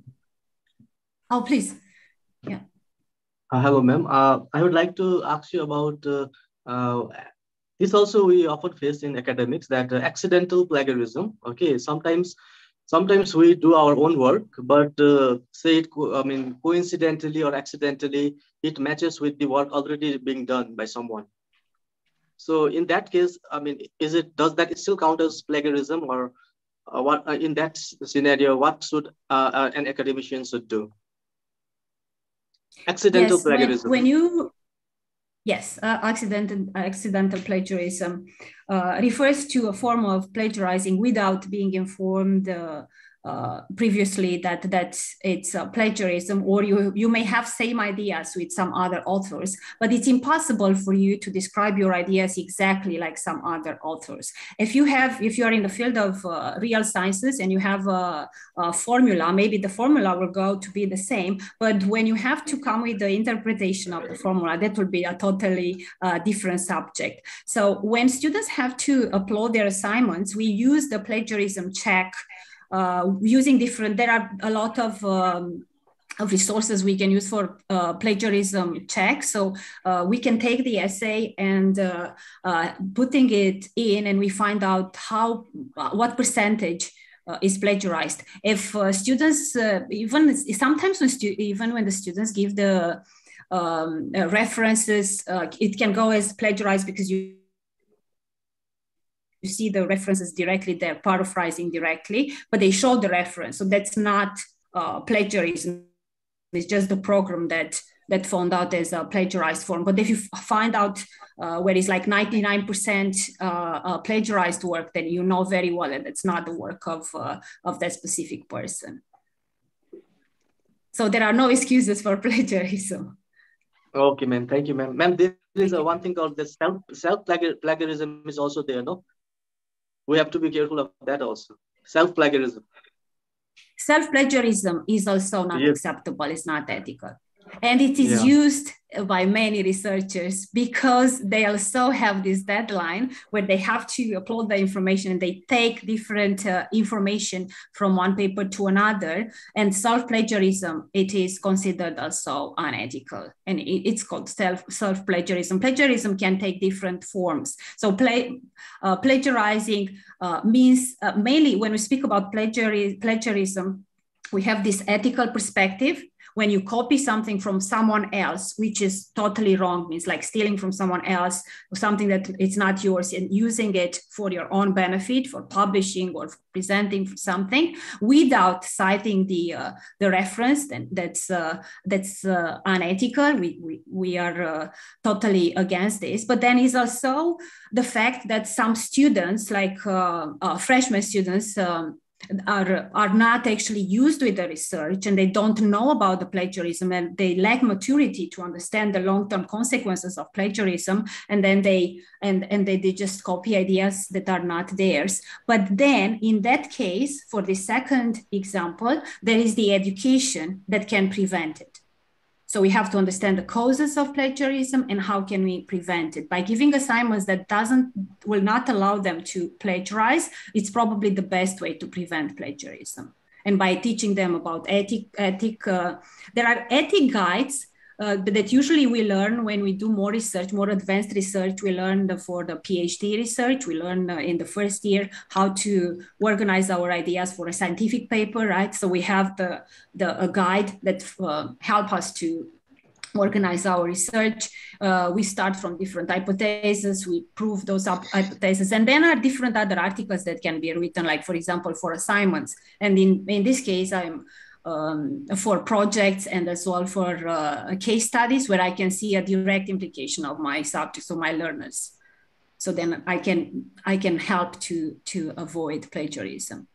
Oh, please. Yeah. Uh, hello, ma'am. Uh, I would like to ask you about uh, uh, this. Also, we often face in academics that uh, accidental plagiarism. Okay, sometimes, sometimes we do our own work, but uh, say it. I mean, coincidentally or accidentally, it matches with the work already being done by someone. So, in that case, I mean, is it does that still count as plagiarism, or what? in that scenario, what should an academician should do? Accidental yes, plagiarism. when, when you yes uh, accidental accidental plagiarism uh, refers to a form of plagiarizing without being informed uh, uh, previously that that it's plagiarism or you you may have same ideas with some other authors but it's impossible for you to describe your ideas exactly like some other authors. If you have if you are in the field of uh, real sciences and you have a, a, formula maybe the formula will go to be the same but when you have to come with the interpretation of the formula that will be a totally uh, different subject. So when students have to upload their assignments we use the plagiarism check uh, using different, there are a lot of um, of resources we can use for uh, plagiarism check. So uh, we can take the essay and uh, uh putting it in, and we find out how uh, what percentage. Uh, is plagiarized. If students, even sometimes when stu- even when the students give the um, references, it can go as plagiarized because you see the references directly they're paraphrasing directly, but they show the reference. So that's not uh, plagiarism. It's just the program that that found out as a plagiarized form. But if you find out uh, where it's like 99% uh, uh, plagiarized work, then you know very well that it's not the work of, uh, of that specific person. So there are no excuses for plagiarism. Okay, ma'am. Thank you, ma'am. Ma'am, there is a one thing called the self self plagiarism is also there, no? We have to be careful of that also. Self plagiarism. Self plagiarism is also not yes. acceptable. It's not ethical and it is yeah. used by many researchers because they also have this deadline where they have to upload the information and they take different uh, information from one paper to another. And self-plagiarism it is considered also unethical. And it, it's called self self-plagiarism plagiarism. Can take different forms. So play, uh, plagiarizing uh, means uh, mainly when we speak about plagiari- plagiarism we have this ethical perspective when you copy something from someone else, which is totally wrong, means like stealing from someone else or something that it's not yours and using it for your own benefit, for publishing or presenting something without citing the uh, the reference, then that's uh, that's uh, unethical. We, we, we are uh, totally against this. But then is also the fact that some students, like uh, uh, freshman students, um, are, are not actually used with the research and they don't know about the plagiarism and they lack maturity to understand the long-term consequences of plagiarism and then they and, and they, they just copy ideas that are not theirs. But then in that case for the second example there is the education that can prevent it so we have to understand the causes of plagiarism and how can we prevent it. By giving assignments that doesn't will not allow them to plagiarize, it's probably the best way to prevent plagiarism. And by teaching them about ethic, ethic uh, there are ethic guides uh, that usually we learn when we do more research, more advanced research. We learn the, for the PhD research. We learn uh, in the first year how to organize our ideas for a scientific paper, right? So we have the, the a guide that uh, help us to organize our research. Uh, we start from different hypotheses, we prove those hypotheses, and then are different other articles that can be written, like for example, for assignments. And in, in this case, I'm um, for projects and as well for uh, case studies where I can see a direct implication of my subjects or my learners. So then I can I can help to to avoid plagiarism.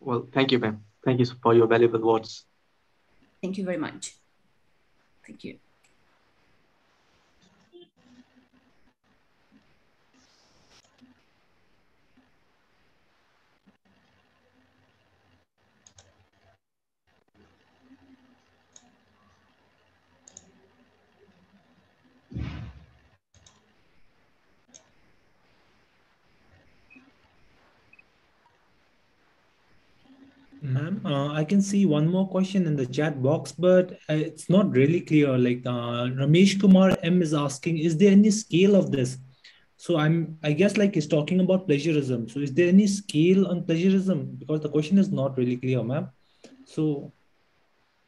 Well, thank you, ma'am. Thank you for your valuable words. Thank you very much. Thank you. Ma'am, uh, I can see one more question in the chat box, but uh, it's not really clear. Like uh, Ramesh Kumar M is asking, is there any scale of this? So I'm, I guess like he's talking about plagiarism. So is there any scale on plagiarism? Because the question is not really clear, ma'am. So.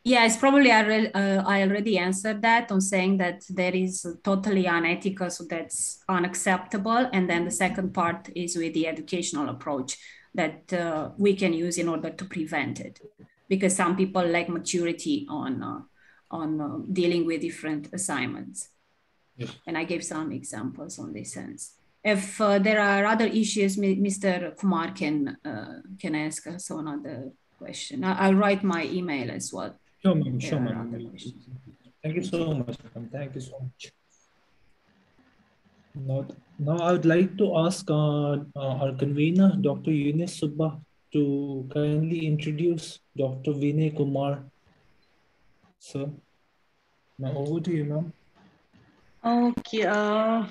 Yeah, it's probably I, uh, I already answered that on saying that there is totally unethical, so that's unacceptable. And then the second part is with the educational approach that uh, we can use in order to prevent it. Because some people lack maturity on uh, on uh, dealing with different assignments. Yes. and i gave some examples on this sense. If uh, there are other issues mr kumar can uh, can ask us another question. I'll write my email as well. Sure ma'am. Sure ma'am. thank you so much thank you so much not now, I would like to ask uh, uh, our convener, Dr. Eunice Subba, to kindly introduce Dr. Vinay Kumar. So, now over to you, ma'am. Okay. Uh,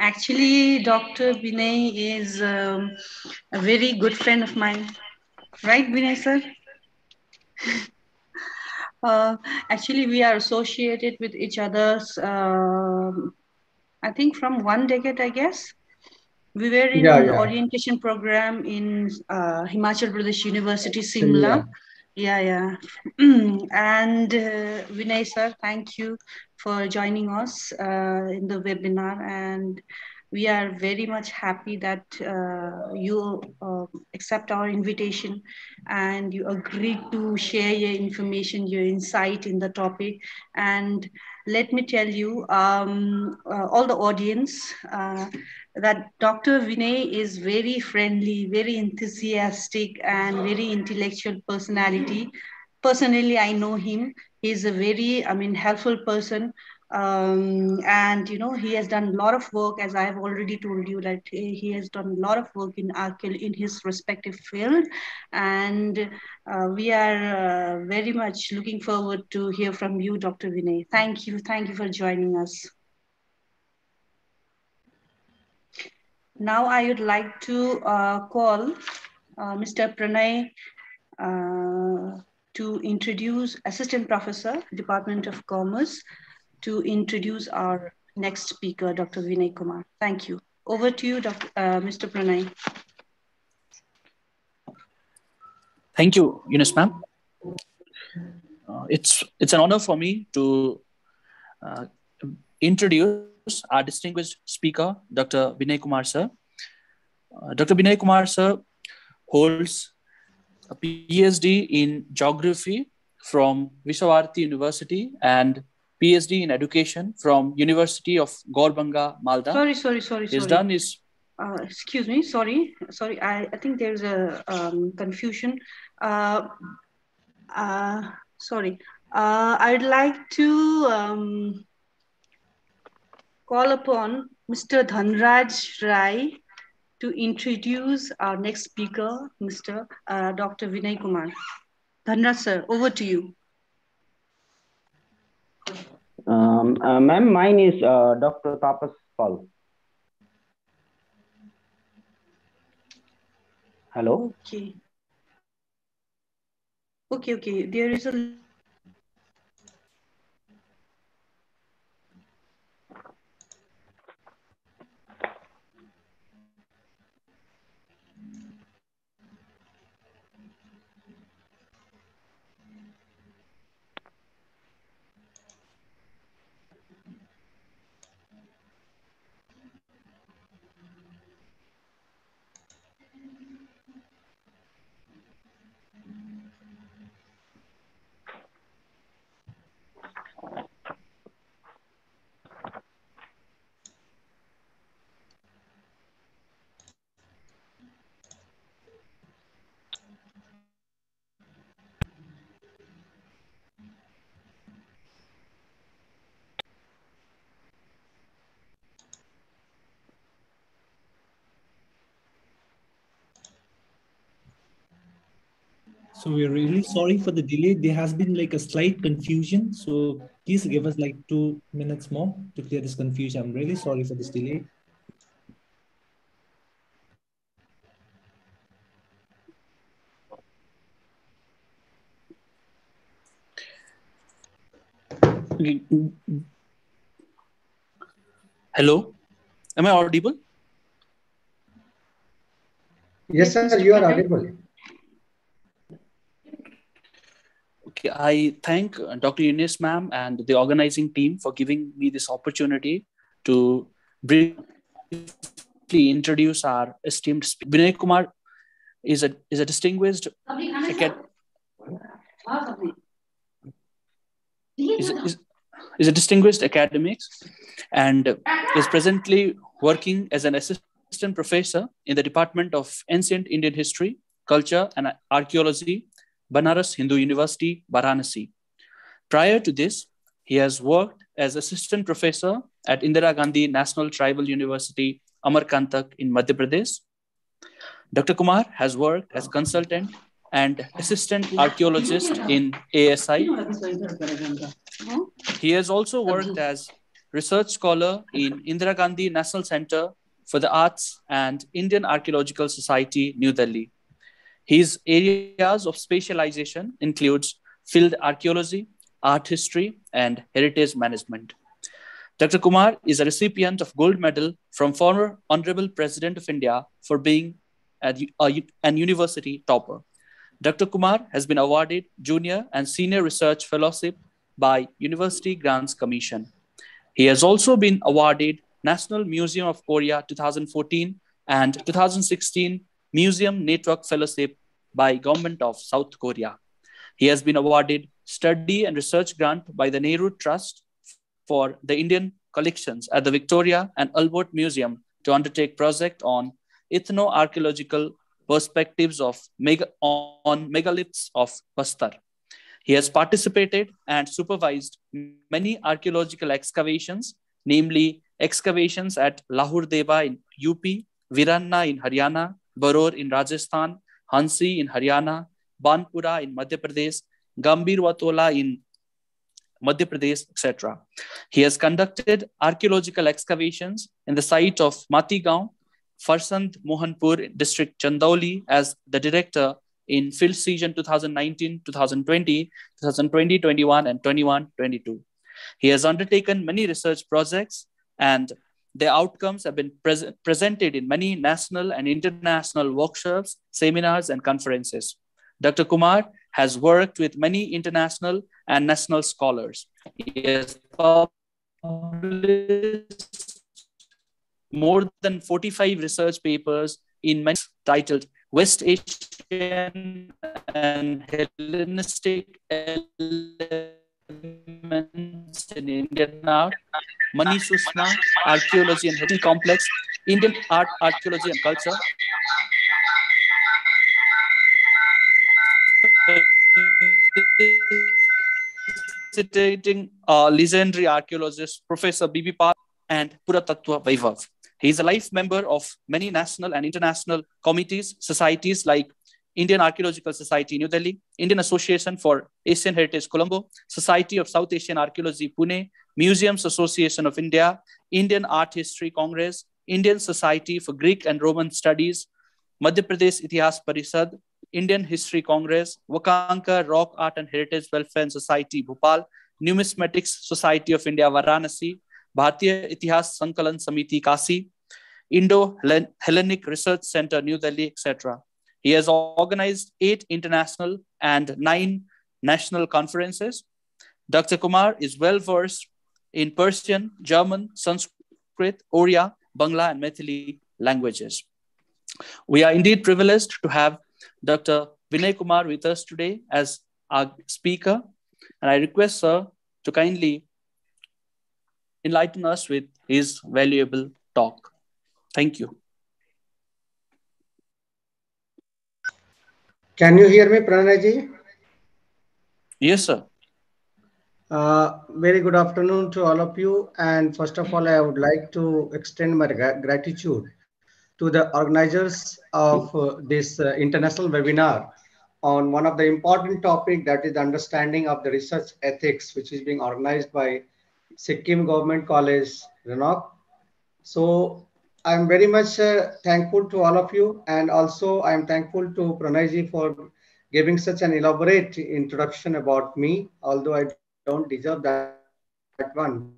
actually, Dr. Vinay is um, a very good friend of mine. Right, Vinay, sir? uh, actually, we are associated with each other's um, I think from one decade, I guess. We were in yeah, an yeah. orientation program in uh, Himachal Pradesh University, Simla. Yeah, yeah. and uh, Vinay sir, thank you for joining us uh, in the webinar. And we are very much happy that uh, you uh, accept our invitation and you agreed to share your information, your insight in the topic. And let me tell you, um, uh, all the audience, uh, that Dr. Vinay is very friendly, very enthusiastic, and very intellectual personality. Personally, I know him. He's a very, I mean, helpful person um, and you know he has done a lot of work as i have already told you that he has done a lot of work in in his respective field. And uh, we are uh, very much looking forward to hear from you dr vinay. Thank you thank you for joining us. Now i would like to uh, call uh, mr pranay uh, to introduce assistant professor department of commerce to introduce our next speaker, Dr. Vinay Kumar. Thank you. Over to you, Dr. Uh, Mr. Pranay. Thank you, Eunice ma'am. Uh, it's, it's an honor for me to uh, introduce our distinguished speaker, Dr. Vinay Kumar sir. Uh, Dr. Vinay Kumar sir holds a PhD in geography from Visva-Bharati University and PhD in education from University of Gour Banga, Malda. Sorry, sorry, sorry. He's sorry. done his. Uh, excuse me, sorry, sorry. I, I think there's a um, confusion. Uh, uh, sorry. Uh, I'd like to um, call upon Mr. Dhanraj Rai to introduce our next speaker, Mr. Uh, Dr. Vinay Kumar. Dhanraj sir, over to you. Um, uh, Ma'am, mine is uh, Dr. Tapas Pal. Hello? Okay. Okay, okay. There is a So we're really sorry for the delay. There has been like a slight confusion. So please give us like two minutes more to clear this confusion. I'm really sorry for this delay. Hello, am I audible? Yes, sir, you are audible. Okay, I thank uh, Dr. Eunice ma'am and the organizing team for giving me this opportunity to briefly introduce our esteemed speaker. Vinay Kumar is a, is a distinguished acad- is, is, is a distinguished academic and is presently working as an assistant professor in the Department of Ancient Indian History, Culture and Archaeology Banaras Hindu University, Varanasi. Prior to this, he has worked as assistant professor at Indira Gandhi National Tribal University, Amarkantak in Madhya Pradesh. Dr. Kumar has worked as consultant and assistant archaeologist in ASI. He has also worked as research scholar in Indira Gandhi National Center for the Arts and Indian Archaeological Society, New Delhi. His areas of specialization includes field archaeology, art history, and heritage management. Dr. Kumar is a recipient of gold medal from former Honorable President of India for being an university topper. Dr. Kumar has been awarded junior and senior research fellowship by University Grants Commission. He has also been awarded National Museum of Korea 2014, and 2016 Museum Network Fellowship by Government of South Korea. He has been awarded study and research grant by the Nehru Trust for the Indian collections at the Victoria and Albert Museum to undertake project on ethno-archaeological perspectives of mega, on megaliths of Bastar. He has participated and supervised many archaeological excavations, namely excavations at Lahuradewa in UP, Bhirrana in Haryana, Baror in Rajasthan, Hansi in Haryana, Banpura in Madhya Pradesh, Gambhirwatola in Madhya Pradesh, etc. He has conducted archaeological excavations in the site of Matigaon, Farsand Mohanpur district Chandauli as the director in field season 2019, 2020, 2020, 21, and 21, 22. He has undertaken many research projects and the outcomes have been pre- presented in many national and international workshops, seminars, and conferences. Dr. Kumar has worked with many international and national scholars. He has published more than 45 research papers in many titled West Asian and Hellenistic Elements in Indian Art, Mani Sushma, Archaeology and Heritage Complex, Indian Art, Archaeology and Culture, citating uh, legendary archaeologist Professor B.B. Pal and Puratatwa Vaibhav. He is a life member of many national and international committees, societies like Indian Archaeological Society New Delhi, Indian Association for Asian Heritage Colombo, Society of South Asian Archaeology Pune, Museums Association of India, Indian Art History Congress, Indian Society for Greek and Roman Studies, Madhya Pradesh Itihas Parishad, Indian History Congress, Wakankar Rock Art and Heritage Welfare and Society Bhopal, Numismatics Society of India Varanasi, Bharatiya Itihas Sankalan Samiti Kasi, Indo Hellenic Research Center New Delhi, etc. He has organized eight international and nine national conferences. Dr. Kumar is well versed in Persian, German, Sanskrit, Oriya, Bangla, and Maithili languages. We are indeed privileged to have Dr. Vinay Kumar with us today as our speaker, and I request sir to kindly enlighten us with his valuable talk. Thank you. Can you hear me, Pranayji? Yes, sir. Uh, very good afternoon to all of you. And first of all, I would like to extend my gratitude to the organizers of uh, this uh, international webinar on one of the important topic that is the understanding of the research ethics, which is being organized by Sikkim Government College, Rhenock. So I'm very much uh, thankful to all of you. And also I'm thankful to Pranayji for giving such an elaborate introduction about me, although I don't deserve that, that one.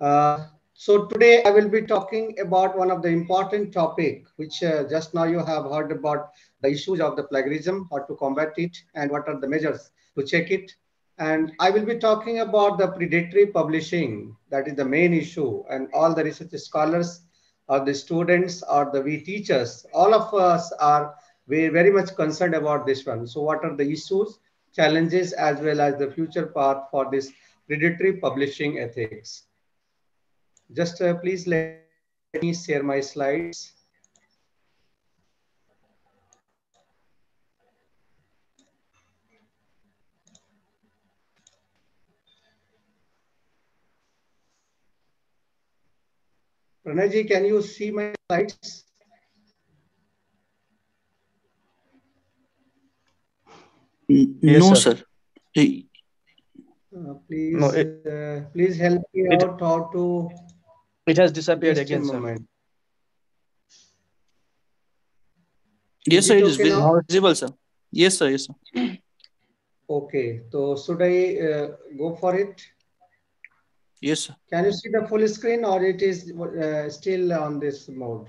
Uh, so today I will be talking about one of the important topic, which uh, just now you have heard about the issues of the plagiarism, how to combat it, and what are the measures to check it. And I will be talking about the predatory publishing. That is the main issue. And all the research scholars or the students or the we teachers, all of us are very, very much concerned about this one. So what are the issues, challenges, as well as the future path for this predatory publishing ethics? Just uh, please let me share my slides. Pranayji, can you see my slides? Yes, no, sir. sir. Uh, please, no, it, uh, please help me it, out how to it has disappeared again, sir. Yes, sir, it is okay visible, sir. Yes, sir, yes, sir. Okay, so should I uh, go for it? Yes, sir. Can you see the full screen or it is uh, still on this mode?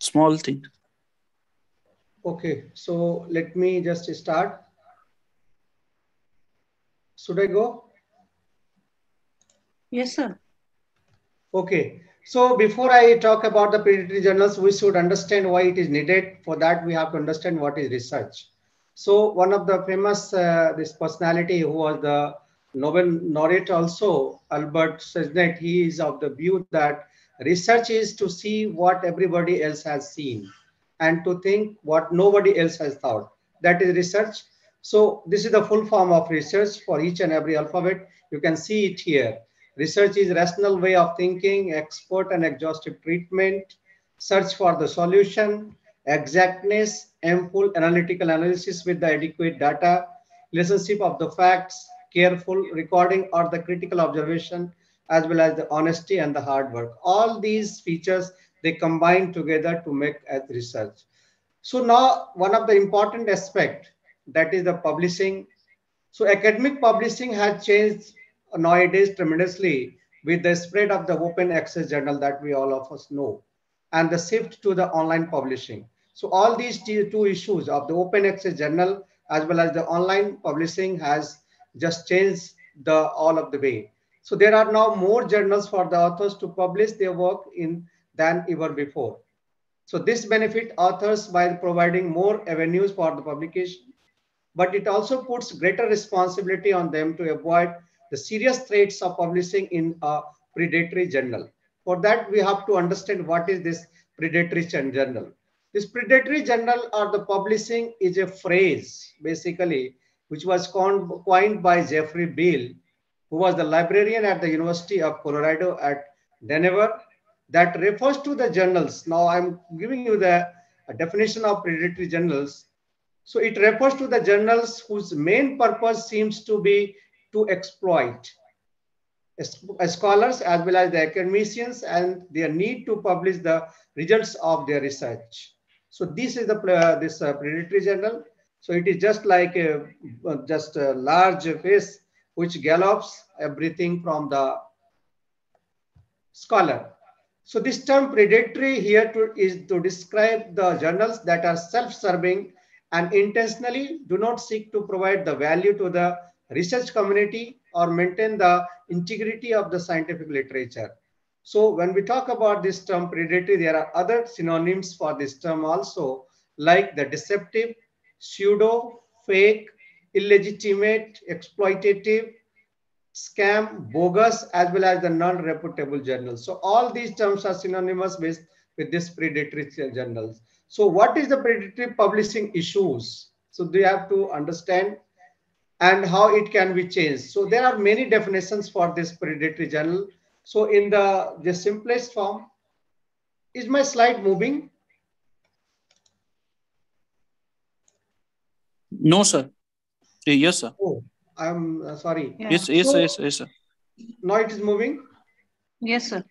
Small thing. Okay, so let me just start. Should I go? Yes, sir. Okay. So before I talk about the predatory journals, we should understand why it is needed. For that, we have to understand what is research. So one of the famous, uh, this personality who was the Nobel laureate also, Albert Sajnett, he is of the view that research is to see what everybody else has seen and to think what nobody else has thought. That is research. So this is the full form of research for each and every alphabet. You can see it here. Research is rational way of thinking, expert and exhaustive treatment, search for the solution, exactness, ample analytical analysis with the adequate data, relationship of the facts, careful recording or the critical observation, as well as the honesty and the hard work. All these features, they combine together to make as research. So now one of the important aspect that is the publishing. So academic publishing has changed nowadays tremendously with the spread of the open access journal that we all of us know and the shift to the online publishing. So all these two issues of the open access journal as well as the online publishing has just change the all of the way. So there are now more journals for the authors to publish their work in than ever before. So this benefit authors by providing more avenues for the publication, but it also puts greater responsibility on them to avoid the serious threats of publishing in a predatory journal. For that, we have to understand what is this predatory journal. This predatory journal or the publishing is a phrase, basically, which was coined by Jeffrey Beall, who was the librarian at the University of Colorado at Denver, that refers to the journals. Now I'm giving you the definition of predatory journals. So it refers to the journals whose main purpose seems to be to exploit scholars as well as the academicians and their need to publish the results of their research. So this is the uh, this uh, predatory journal. So it is just like a, just a large face which gallops everything from the scholar. So this term predatory here to, is to describe the journals that are self-serving and intentionally do not seek to provide the value to the research community or maintain the integrity of the scientific literature. So when we talk about this term predatory, there are other synonyms for this term also, like the deceptive, pseudo, fake, illegitimate, exploitative, scam, bogus, as well as the non-reputable journals. So all these terms are synonymous with, with this predatory journals. So what is the predatory publishing issues? So they have to understand and how it can be changed. So there are many definitions for this predatory journal. So in the, the simplest form, is my slide moving? No, sir. Yes, sir. Oh, I'm uh, sorry. Yeah. Yes, yes, so, yes, yes, sir. Now it is moving? Yes, sir.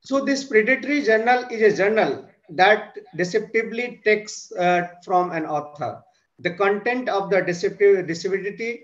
So this predatory journal is a journal that deceptively takes uh, from an author the content of the deceptive deceptivity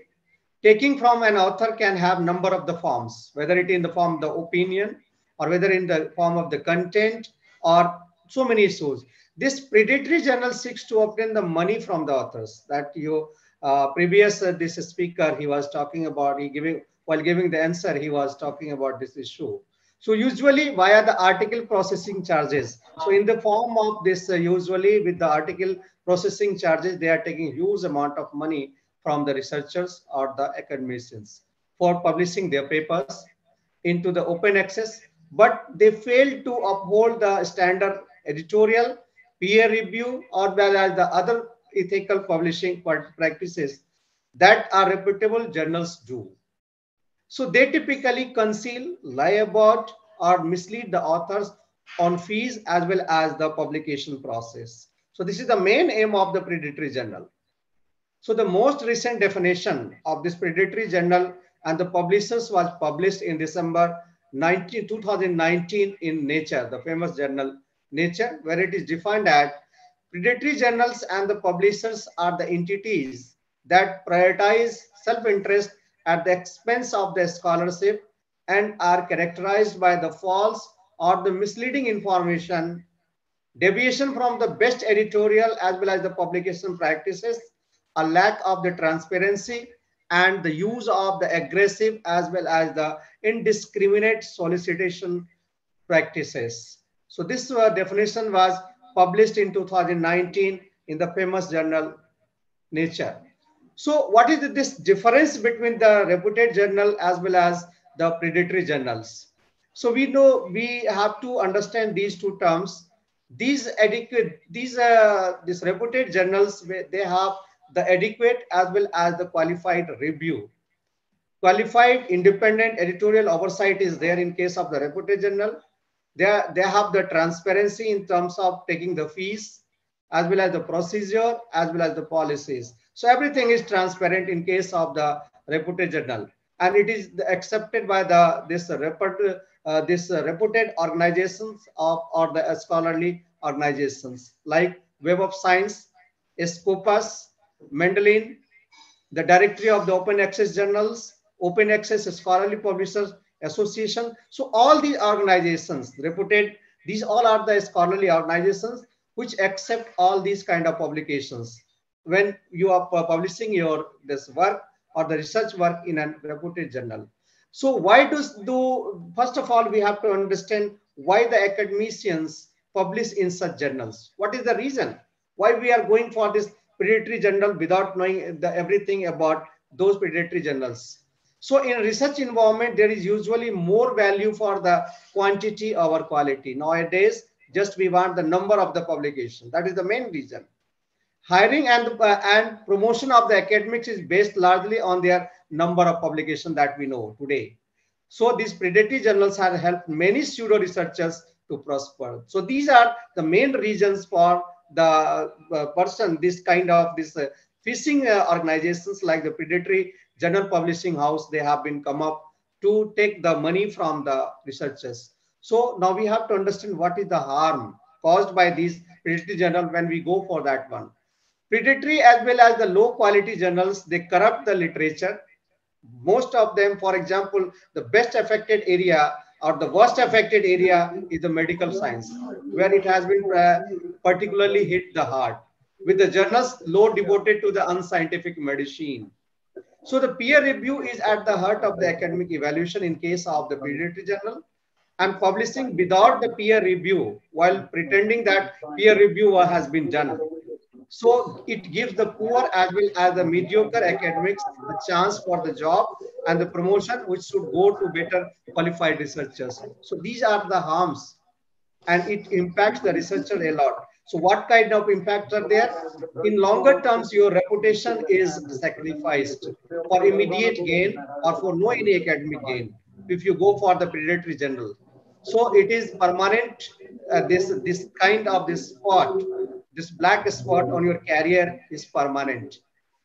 taking from an author can have number of the forms, whether it in the form of the opinion or whether in the form of the content or so many issues. This predatory journal seeks to obtain the money from the authors that you uh, previous uh, this speaker he was talking about he giving while giving the answer he was talking about this issue. So usually via the article processing charges. So in the form of this, uh, usually with the article processing charges, they are taking huge amount of money from the researchers or the academicians for publishing their papers into the open access, but they fail to uphold the standard editorial, peer review, or well as the other ethical publishing practices that are reputable journals do. So they typically conceal, lie about, or mislead the authors on fees as well as the publication process. So this is the main aim of the predatory journal. So the most recent definition of this predatory journal and the publishers was published in December 19, 2019 in Nature, the famous journal Nature, where it is defined as predatory journals and the publishers are the entities that prioritize self-interest at the expense of the scholarship and are characterized by the false or the misleading information, deviation from the best editorial as well as the publication practices, a lack of the transparency, and the use of the aggressive as well as the indiscriminate solicitation practices. So this uh, definition was published in 2019 in the famous journal Nature. So what is this difference between the reputed journal as well as the predatory journals? So we know we have to understand these two terms. These adequate, these uh, these reputed journals, they have the adequate as well as the qualified review. Qualified independent editorial oversight is there in case of the reputed journal. They, they have the transparency in terms of taking the fees as well as the procedure as well as the policies. So everything is transparent in case of the reputed journal and it is accepted by the this reputed uh, this reputed organizations of or the scholarly organizations like Web of Science, Scopus, Mendeley, the Directory of the Open Access Journals, Open Access Scholarly Publishers Association. So all these organizations reputed, these all are the scholarly organizations which accept all these kind of publications. When you are publishing your this work or the research work in a reputed journal. So why does do, first of all, we have to understand why the academicians publish in such journals. What is the reason? Why we are going for this predatory journal without knowing the, everything about those predatory journals. So in research environment, there is usually more value for the quantity over quality. Nowadays, just we want the number of the publication. That is the main reason. Hiring and, uh, and promotion of the academics is based largely on their number of publication that we know today. So these predatory journals have helped many pseudo researchers to prosper. So these are the main reasons for the uh, person, this kind of this uh, phishing uh, organizations like the predatory journal publishing house, they have been come up to take the money from the researchers. So now we have to understand what is the harm caused by these predatory journal when we go for that one. Predatory as well as the low quality journals, they corrupt the literature. Most of them, for example, the best affected area or the worst affected area is the medical science, where it has been uh, particularly hit the heart, with the journals low devoted to the unscientific medicine. So the peer review is at the heart of the academic evaluation in case of the predatory journal and publishing without the peer review while pretending that peer review has been done. So it gives the poor as well as the mediocre academics a chance for the job and the promotion which should go to better qualified researchers. So these are the harms and it impacts the researcher a lot. So what kind of impacts are there? In longer terms, your reputation is sacrificed for immediate gain or for no any academic gain if you go for the predatory journal. So it is permanent, uh, this, this kind of this spot, this black spot on your career is permanent.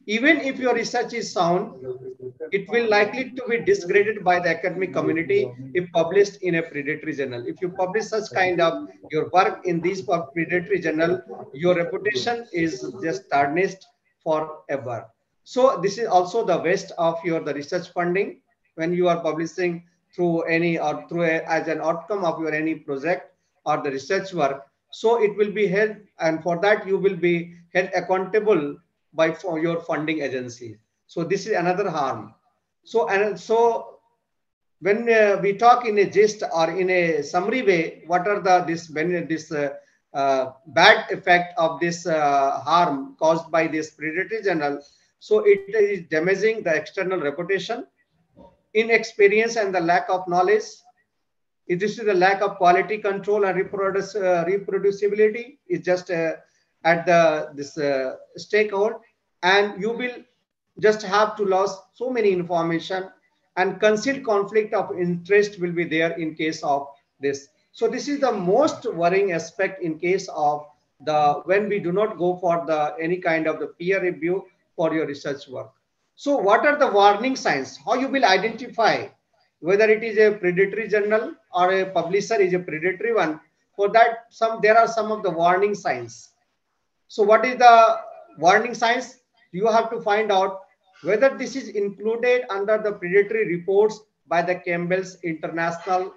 Even if your research is sound, it will likely to be discredited by the academic community if published in a predatory journal. If you publish such kind of your work in these predatory journal, your reputation is just tarnished forever. So this is also the waste of your the research funding when you are publishing through any or through a, as an outcome of your any project or the research work. So it will be held and for that you will be held accountable by for your funding agency. So this is another harm. So and so when uh, we talk in a gist or in a summary way, what are the this this uh, uh, bad effect of this uh, harm caused by this predatory journal? So it is damaging the external reputation, inexperience, and the lack of knowledge. This is the lack of quality control and uh, reproducibility, It's just uh, at the this uh, stakeholder and you will just have to lose so many information and concealed conflict of interest will be there in case of this. So this is the most worrying aspect in case of the when we do not go for the any kind of the peer review for your research work. So what are the warning signs? How you will identify whether it is a predatory journal or a publisher is a predatory one? For that some there are some of the warning signs so what is the warning signs? You have to find out whether this is included under the predatory reports by the Cabells International.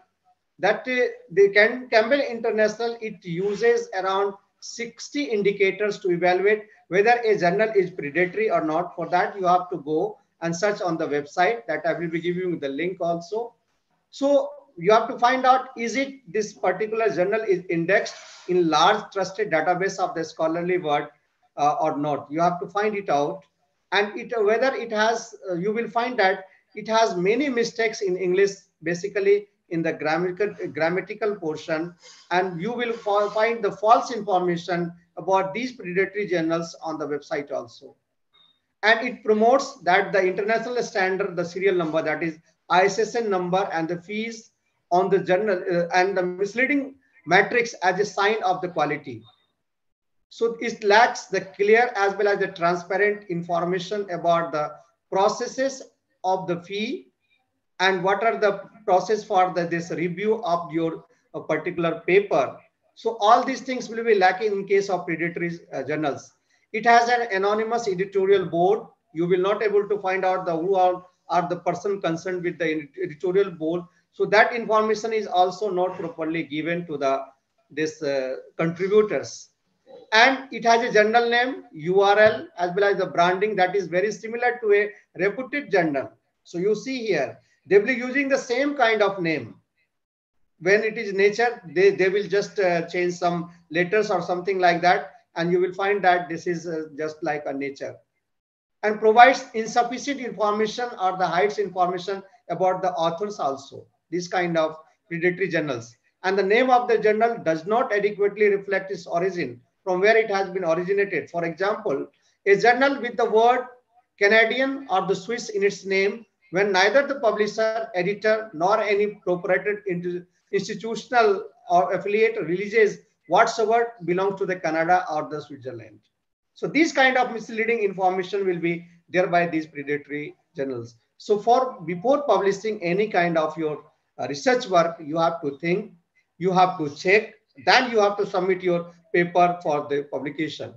That uh, the Cabell International, it uses around 60 indicators to evaluate whether a journal is predatory or not. For that, you have to go and search on the website that I will be giving you the link also. So you have to find out is it this particular journal is indexed in large trusted database of the scholarly world uh, or not. You have to find it out. And it whether it has uh, you will find that it has many mistakes in English basically in the grammatical grammatical portion. And you will find the false information about these predatory journals on the website also. And it promotes that the international standard the serial number that is ISSN number and the fees on the journal uh, and the misleading matrix as a sign of the quality so it lacks the clear as well as the transparent information about the processes of the fee and what are the process for the, this review of your uh, particular paper. So all these things will be lacking in case of predatory uh, journals. It has an anonymous editorial board. You will not able to find out the who are, are the person concerned with the editorial board. So that information is also not properly given to the this uh, contributors. And it has a journal name, URL, as well as the branding that is very similar to a reputed journal. So you see here, they will be using the same kind of name. When it is nature, they, they will just uh, change some letters or something like that. And you will find that this is uh, just like a nature. And provides insufficient information or the hides information about the authors also. This kind of predatory journals. And the name of the journal does not adequately reflect its origin from where it has been originated. For example, a journal with the word Canadian or the Swiss in its name when neither the publisher, editor, nor any proprietor institutional or affiliate releases whatsoever belongs to the Canada or the Switzerland. So these kind of misleading information will be there by these predatory journals. So for before publishing any kind of your Uh, research work, you have to think, you have to check, then you have to submit your paper for the publication.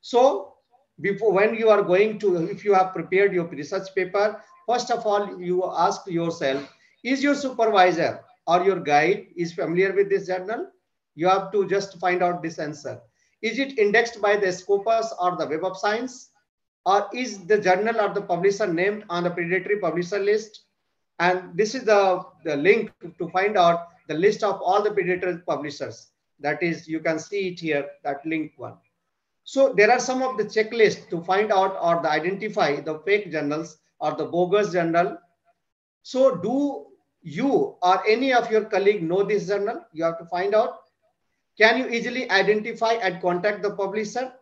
So before when you are going to, if you have prepared your research paper, First of all, you ask yourself, is your supervisor or your guide is familiar with this journal? You have to just find out this answer. Is it indexed by the Scopus or the Web of Science? Or is the journal or the publisher named on the predatory publisher list? And this is the, the link to find out the list of all the predatory publishers. That is, you can see it here, that link one. So there are some of the checklists to find out or the identify the fake journals or the bogus journal. So do you or any of your colleague know this journal? You have to find out. Can you easily identify and contact the publisher?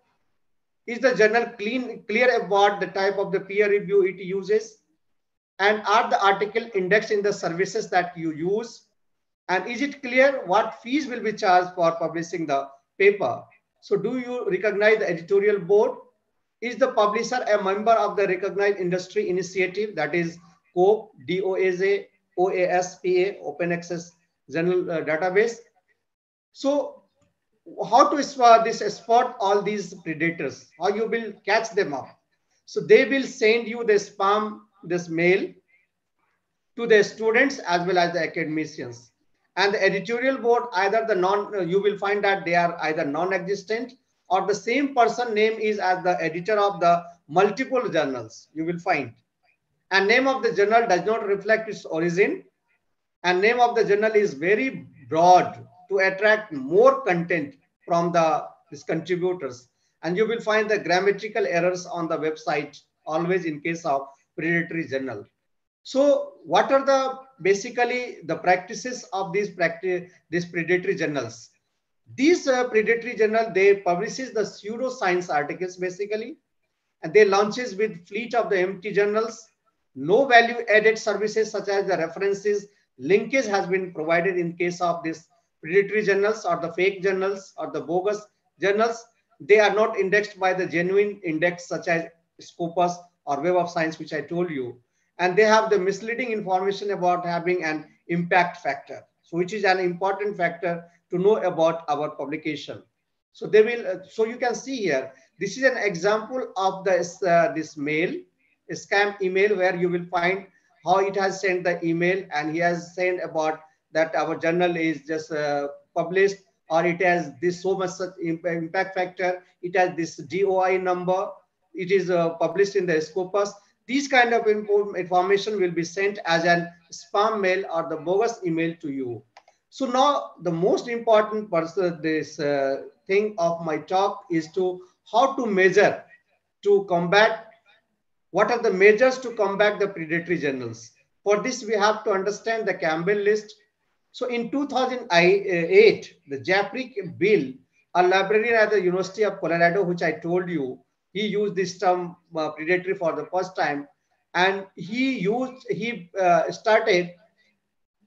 Is the journal clean, clear about the type of the peer review it uses? And are the article indexed in the services that you use? And is it clear what fees will be charged for publishing the paper? So do you recognize the editorial board? Is the publisher a member of the recognized industry initiative that is COPE, DOAJ, OASPA, Open Access General uh, Database? So how to spot this spot all these predators? How you will catch them up? So they will send you the spam, this mail to the students as well as the academicians. And the editorial board, either the non, uh, you will find that they are either non-existent or the same person name is as the editor of the multiple journals you will find. And name of the journal does not reflect its origin. And name of the journal is very broad to attract more content from the these contributors. And you will find the grammatical errors on the website always in case of predatory journal so what are the basically the practices of these practice these predatory journals these uh, predatory journal, they publishes the pseudoscience articles basically, and they launches with fleet of the empty journals. No value added services such as the references, linkage has been provided in case of this predatory journals or the fake journals or the bogus journals. They are not indexed by the genuine index such as Scopus or Web of Science, which I told you. And they have the misleading information about having an impact factor. So which is an important factor to know about our publication. So they will, uh, so you can see here, this is an example of this, uh, this mail, scam email where you will find how it has sent the email and he has sent about that our journal is just uh, published or it has this so much impact factor, it has this DOI number, it is uh, published in the Scopus. these kind of information will be sent as an spam mail or the bogus email to you. So now the most important person, this uh, thing of my talk is to how to measure to combat what are the measures to combat the predatory journals. For this, we have to understand the Cabell list. So in 2008, the Jeffrey Beall, a librarian at the University of Colorado, which I told you, he used this term uh, predatory for the first time. And he used, he uh, started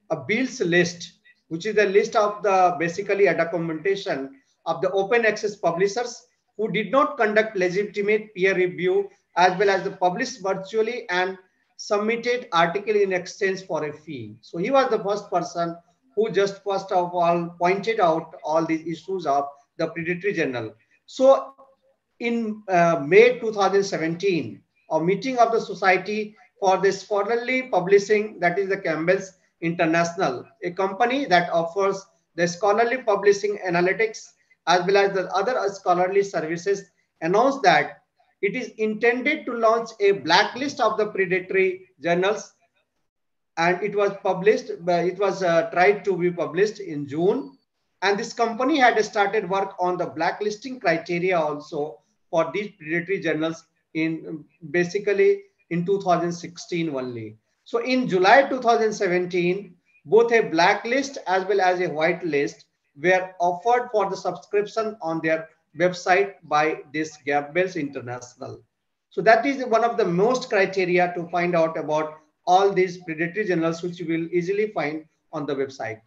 a Beall's list, which is a list of the basically a documentation of the open access publishers who did not conduct legitimate peer review as well as the published virtually and submitted article in exchange for a fee. So he was the first person who just first of all pointed out all these issues of the predatory journal. So in uh, May 2017, a meeting of the Society for the Scholarly Publishing, that is the Cabells International, a company that offers the scholarly publishing analytics as well as the other scholarly services, announced that it is intended to launch a blacklist of the predatory journals and it was published, it was uh, tried to be published in June. And this company had started work on the blacklisting criteria also for these predatory journals in basically in 2016 only. So in July 2017, both a blacklist as well as a whitelist were offered for the subscription on their website by this Cabells International. So that is one of the most criteria to find out about all these predatory journals, which you will easily find on the website.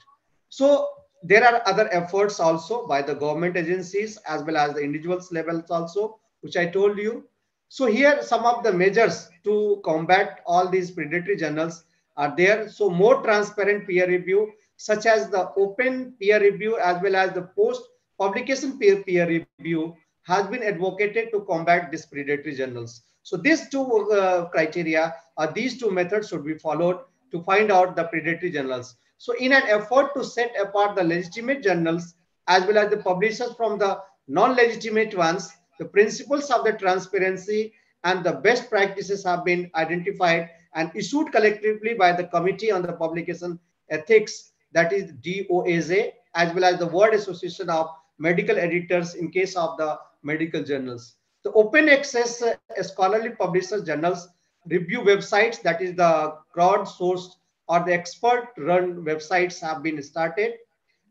So there are other efforts also by the government agencies as well as the individuals levels also, which I told you. So here some of the measures to combat all these predatory journals are there. So more transparent peer review, such as the open peer review as well as the post publication peer, peer review has been advocated to combat these predatory journals. So these two uh, criteria or these two methods should be followed to find out the predatory journals. So in an effort to set apart the legitimate journals as well as the publishers from the non-legitimate ones, the principles of the transparency and the best practices have been identified and issued collectively by the Committee on the Publication Ethics, that is DOAJ, as well as the World Association of medical editors in case of the medical journals. The open access uh, scholarly publishers journals review websites that is the crowdsourced or the expert run websites have been started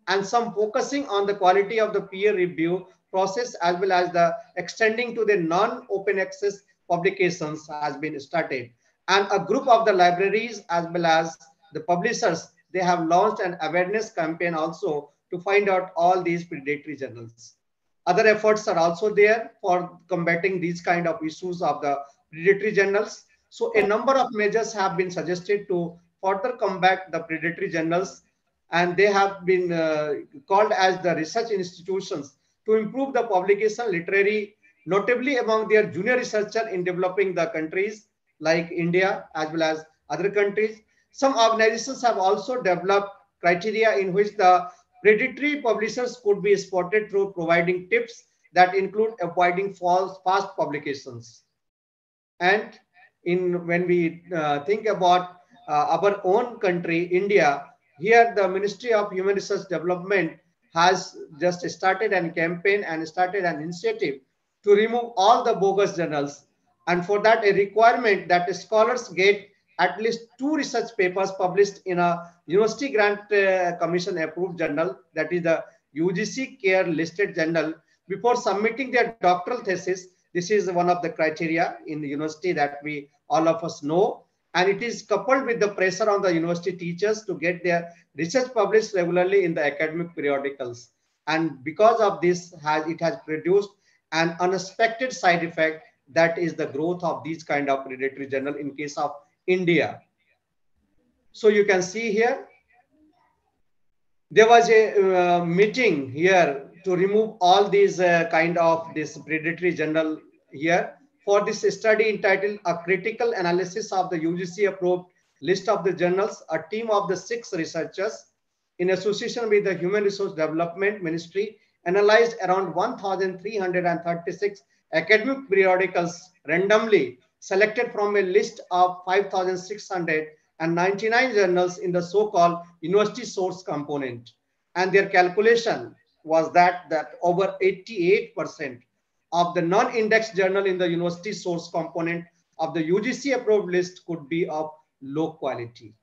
and some focusing on the quality of the peer review process as well as the extending to the non-open access publications has been started and a group of the libraries as well as the publishers they have launched an awareness campaign also to find out all these predatory journals. Other efforts are also there for combating these kind of issues of the predatory journals. So a number of measures have been suggested to further combat the predatory journals and they have been uh, called as the research institutions to improve the publication literary, notably among their junior researcher in developing the countries like India as well as other countries. Some organizations have also developed criteria in which the Predatory publishers could be spotted through providing tips that include avoiding false fast publications. And in when we uh, think about our own country, India, here the Ministry of Human Resource Development has just started a campaign and started an initiative to remove all the bogus journals. And for that, a requirement that scholars get at least two research papers published in a University Grant uh, Commission approved journal, that is the UGC CARE listed journal, before submitting their doctoral thesis. This is one of the criteria in the university that we all of us know. And it is coupled with the pressure on the university teachers to get their research published regularly in the academic periodicals. And because of this, has it has produced an unexpected side effect that is the growth of these kind of predatory journal in case of India. So you can see here, there was a uh, meeting here to remove all these uh, kind of this predatory journal here for this study entitled A Critical Analysis of the UGC Approved List of the Journals, a team of the six researchers in association with the Human Resource Development Ministry analyzed around 1,336 academic periodicals randomly selected from a list of 5,699 journals in the so-called university source component. And their calculation was that, that over 88% of the non-indexed journal in the university source component of the UGC approved list could be of low quality.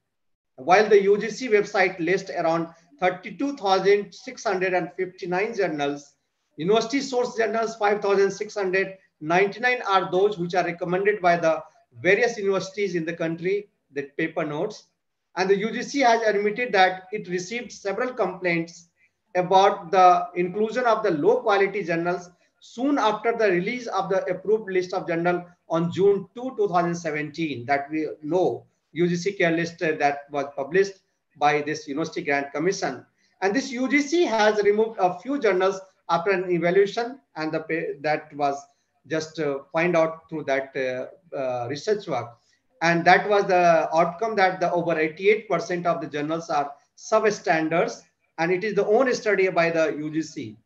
While the UGC website lists around 32,659 journals, university source journals 5,699 are those which are recommended by the various universities in the country, the paper notes. And the UGC has admitted that it received several complaints about the inclusion of the low quality journals soon after the release of the approved list of journal on June 2, 2017 that we know UGC care list that was published by this University Grant Commission. And this UGC has removed a few journals after an evaluation and the that was just uh, find out through that uh, uh, research work. And that was the outcome that the over 88% of the journals are substandards and it is the own study by the UGC.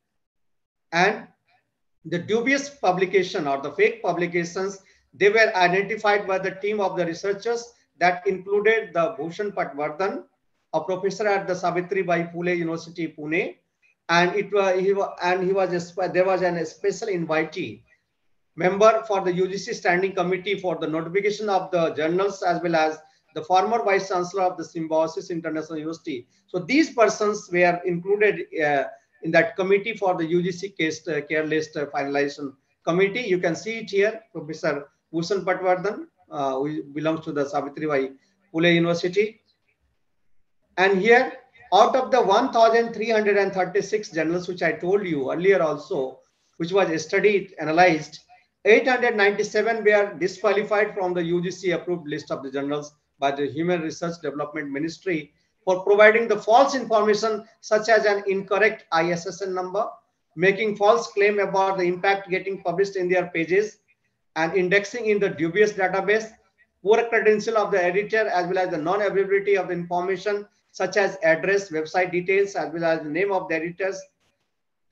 And the dubious publication or the fake publications, they were identified by the team of the researchers that included the Bhushan Patwardhan, a professor at the Savitribai Phule University, Pune, and it was he was and he was a, there was an, special invitee member for the UGC Standing Committee for the notification of the journals as well as the former vice chancellor of the Symbiosis International University. So these persons were included uh, in that committee for the UGC case uh, care list uh, finalization committee. You can see it here, Professor Bhushan Patwardhan, uh, who belongs to the Savitribai Phule University. And here, out of the 1,336 journals, which I told you earlier also, which was studied, analyzed, 897 were disqualified from the UGC approved list of the journals by the Human Research Development Ministry for providing the false information such as an incorrect ISSN number, making false claim about the impact getting published in their pages, and indexing in the dubious database, poor credential of the editor as well as the non-availability of the information such as address, website details, as well as the name of the editors.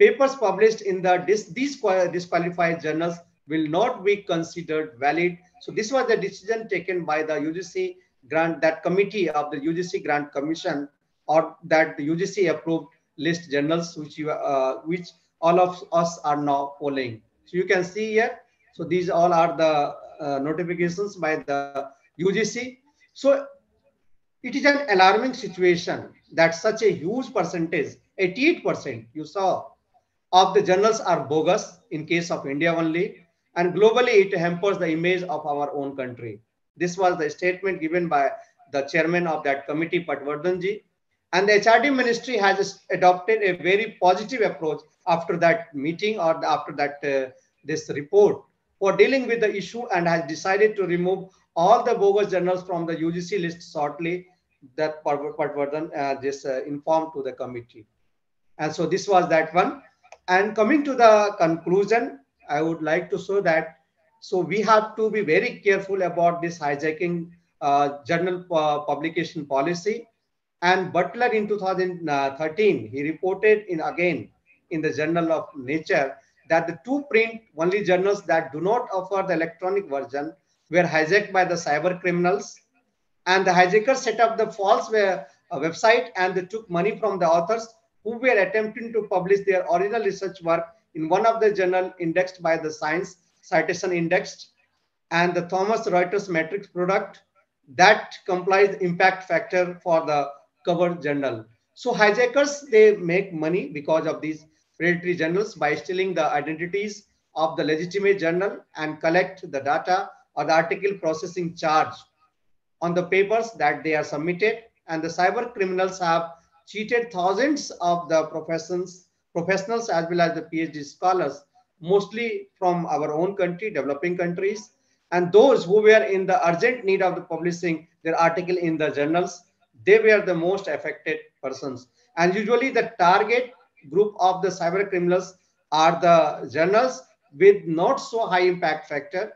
Papers published in the dis disqualified journals will not be considered valid. So this was the decision taken by the UGC grant that committee of the UGC grant commission or that the UGC approved list journals which you uh, which all of us are now following. So you can see here. So these all are the uh, notifications by the UGC. So it is an alarming situation that such a huge percentage, 88% you saw, of the journals are bogus in case of India only. And globally, it hampers the image of our own country. This was the statement given by the chairman of that committee, Patwardhanji. And the HRD ministry has adopted a very positive approach after that meeting or after that uh, this report for dealing with the issue and has decided to remove all the bogus journals from the UGC list shortly that Patwardhan uh, just uh, informed to the committee. And so this was that one. And coming to the conclusion, I would like to show that so we have to be very careful about this hijacking uh, journal uh, publication policy. And Butler in 2013, he reported in again in the Journal of Nature that the two print only journals that do not offer the electronic version were hijacked by the cyber criminals. And the hijackers set up the false website and they took money from the authors who were attempting to publish their original research work in one of the journal indexed by the Science citation indexed and the Thomson Reuters matrix product that complies impact factor for the cover journal. So hijackers, they make money because of these predatory journals by stealing the identities of the legitimate journal and collect the data or the article processing charge on the papers that they are submitted. And the cyber criminals have cheated thousands of the professions, professionals as well as the PhD scholars mostly from our own country, developing countries, and those who were in the urgent need of the publishing their article in the journals, they were the most affected persons. And usually the target group of the cyber criminals are the journals with not so high impact factor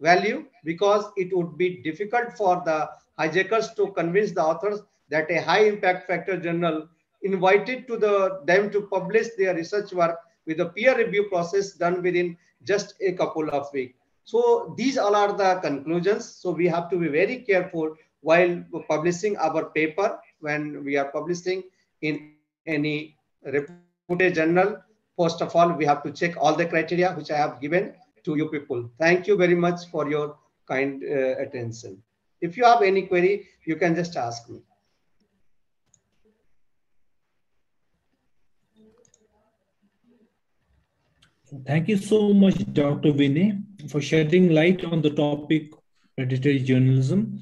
value because it would be difficult for the hijackers to convince the authors that a high impact factor journal invited to the them to publish their research work with a peer review process done within just a couple of weeks. So these all are the conclusions. So we have to be very careful while publishing our paper when we are publishing in any reputed journal. First of all, we have to check all the criteria which I have given to you people. Thank you very much for your kind uh, attention. If you have any query, you can just ask me. Thank you so much, Dr. Vinay, for shedding light on the topic predatory journalism,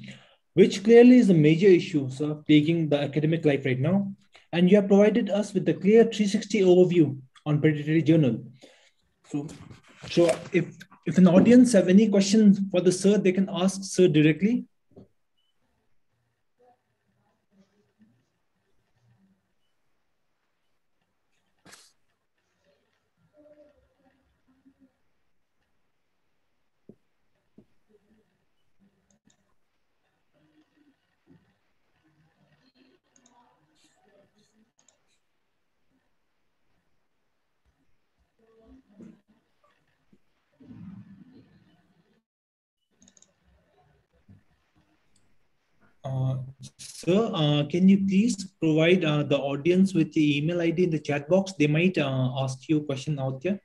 which clearly is a major issue sir, plaguing the academic life right now. And you have provided us with a clear 360 overview on predatory journal. So, so if, if an audience have any questions for the sir, they can ask sir directly. Uh, sir, uh, can you please provide uh, the audience with the email ID in the chat box? They might uh, ask you a question out there.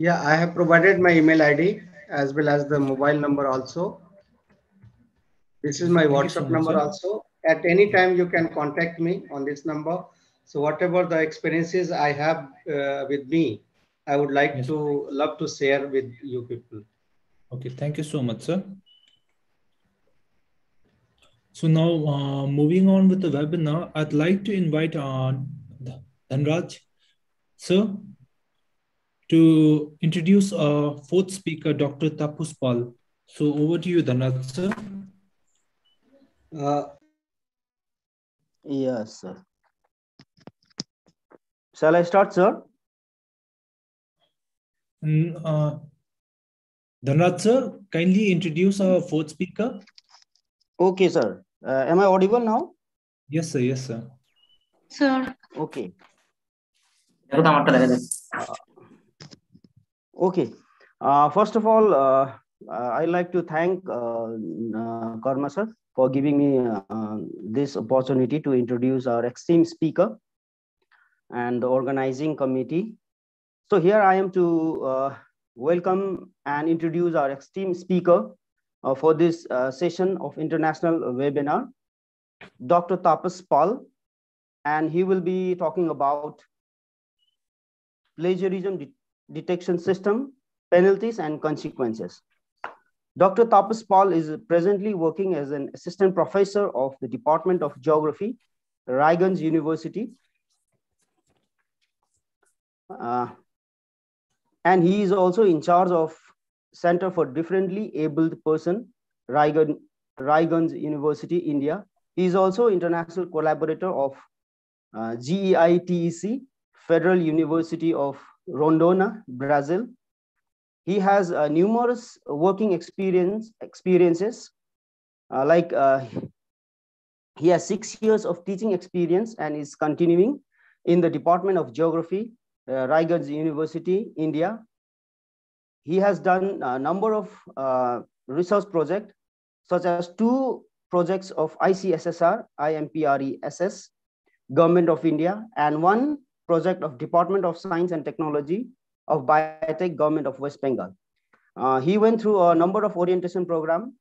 Yeah, I have provided my email ID as well as the mobile number also. This is my Thank WhatsApp so much, number sir. also. At any time, you can contact me on this number. So whatever the experiences I have uh, with me, I would like Yes. to love to share with you people. Okay, thank you so much, sir. So now, uh, moving on with the webinar, I'd like to invite uh, Dhanraj, sir, to introduce our fourth speaker, Dr. Tapas Pal. So over to you, Dhanraj, sir. Uh, Yes, sir. Shall I start, sir? Mm, uh, Dhanraj, sir, kindly introduce our fourth speaker. Okay, sir. Uh, am I audible now? Yes, sir. Yes, sir. Sir. Okay. Okay. Uh, first of all, uh, uh, I'd like to thank uh, uh, Karma sir for giving me uh, this opportunity to introduce our esteemed speaker and the organizing committee. So here I am to uh, welcome and introduce our esteemed speaker uh, for this uh, session of international webinar, Dr. Tapas Pal, and he will be talking about plagiarism de- detection system, penalties and consequences. Dr. Tapas Pal is presently working as an assistant professor of the Department of Geography, Raiganj University. Uh, and he is also in charge of Center for Differently Abled Person, Raiganj University, India. He is also international collaborator of uh, GEITEC, Federal University of Rondônia, Brazil. He has uh, numerous working experience experiences, uh, like uh, he has six years of teaching experience and is continuing in the Department of Geography, uh, Raiganj University, India. He has done a number of uh, research projects, such as two projects of ICSSR, IMPRESS, Government of India, and one project of Department of Science and Technology of Biotech Government of West Bengal. Uh, he went through a number of orientation program.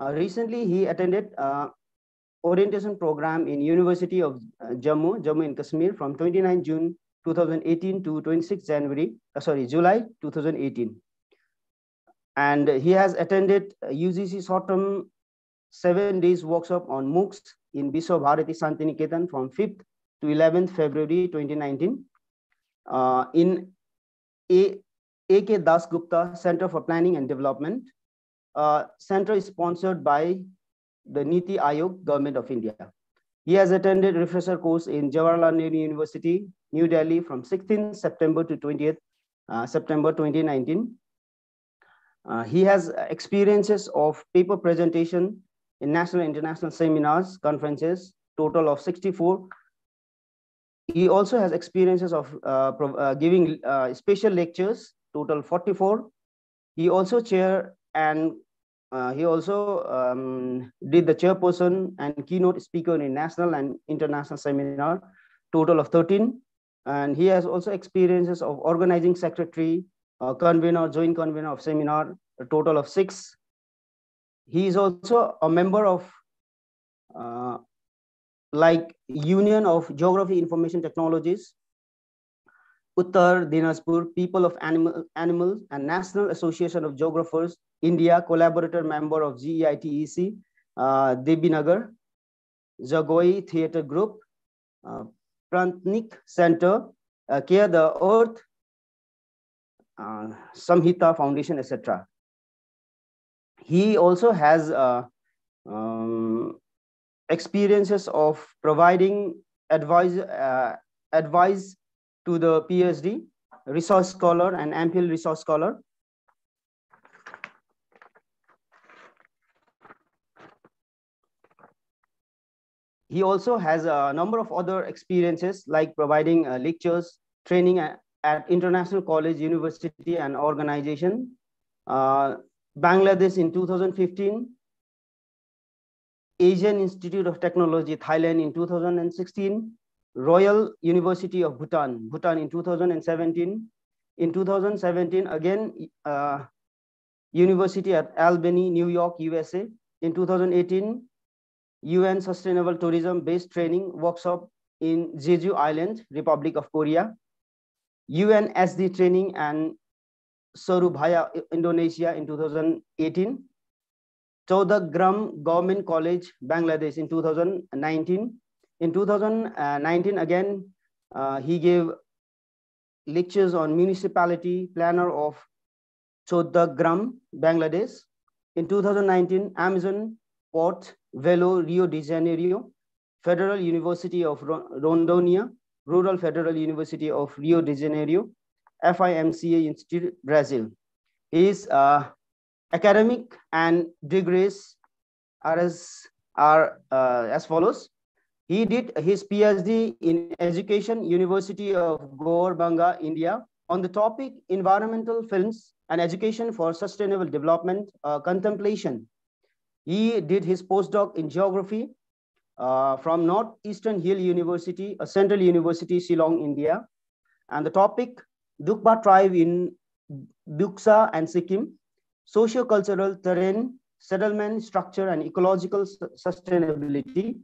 Uh, recently, he attended uh, orientation program in University of uh, Jammu, Jammu and Kashmir from 29 June 2018 to 26 January, uh, sorry, July 2018. And he has attended UGC short-term seven days workshop on MOOCs in Visva-Bharati Santiniketan from 5th to 11th February 2019 uh, in A. A.K. Das Gupta Center for Planning and Development. Uh, center is sponsored by the NITI Aayog, Government of India. He has attended refresher course in Jawaharlal Nehru University, New Delhi from 16th September to 20th uh, September 2019. Uh, he has experiences of paper presentation in national and international seminars, conferences, total of 64. He also has experiences of uh, uh, giving uh, special lectures, total 44. He also chair and uh, he also um, did the chairperson and keynote speaker in national and international seminar, total of 13. And he has also experiences of organizing secretary, uh, convener, joint convener of seminar, a total of six. He is also a member of uh, like Union of Geography Information Technologies, Uttar Dinajpur, People of Animal, Animals, and National Association of Geographers, India, collaborator member of GEITEC, uh, Debinagar, Jagoi Theatre Group, uh, Prantik Center, uh, Care the Earth, uh, Samhita Foundation, etc. He also has uh, um, experiences of providing advice, uh, advice to the PhD, resource scholar and MPhil resource scholar. He also has a number of other experiences like providing uh, lectures, training at, at, international college, university and organization. Uh, Bangladesh in 2015, Asian Institute of Technology, Thailand in 2016, Royal University of Bhutan, Bhutan in 2017. In 2017, again, uh, University at Albany, New York, USA. In 2018, UN Sustainable Tourism Based Training Workshop in Jeju Island, Republic of Korea. UNSD Training and Surabaya, Indonesia in 2018. Chowdagram Government College, Bangladesh in 2019. In 2019, again, uh, he gave lectures on municipality planner of Chowdagram, Bangladesh. In 2019, Amazon Port, Velo, Rio de Janeiro, Federal University of Rondônia, Rural Federal University of Rio de Janeiro, FIMCA Institute, Brazil. His uh, academic and degrees are as, are, uh, as follows. He did his PhD in Education, University of Banga, India, on the topic Environmental Films and Education for Sustainable Development uh, Contemplation. He did his postdoc in Geography uh, from Northeastern Hill University, a central university, Shillong, India. And the topic, Dukpa tribe in Duksa and Sikkim, socio-cultural terrain, settlement structure, and ecological sustainability.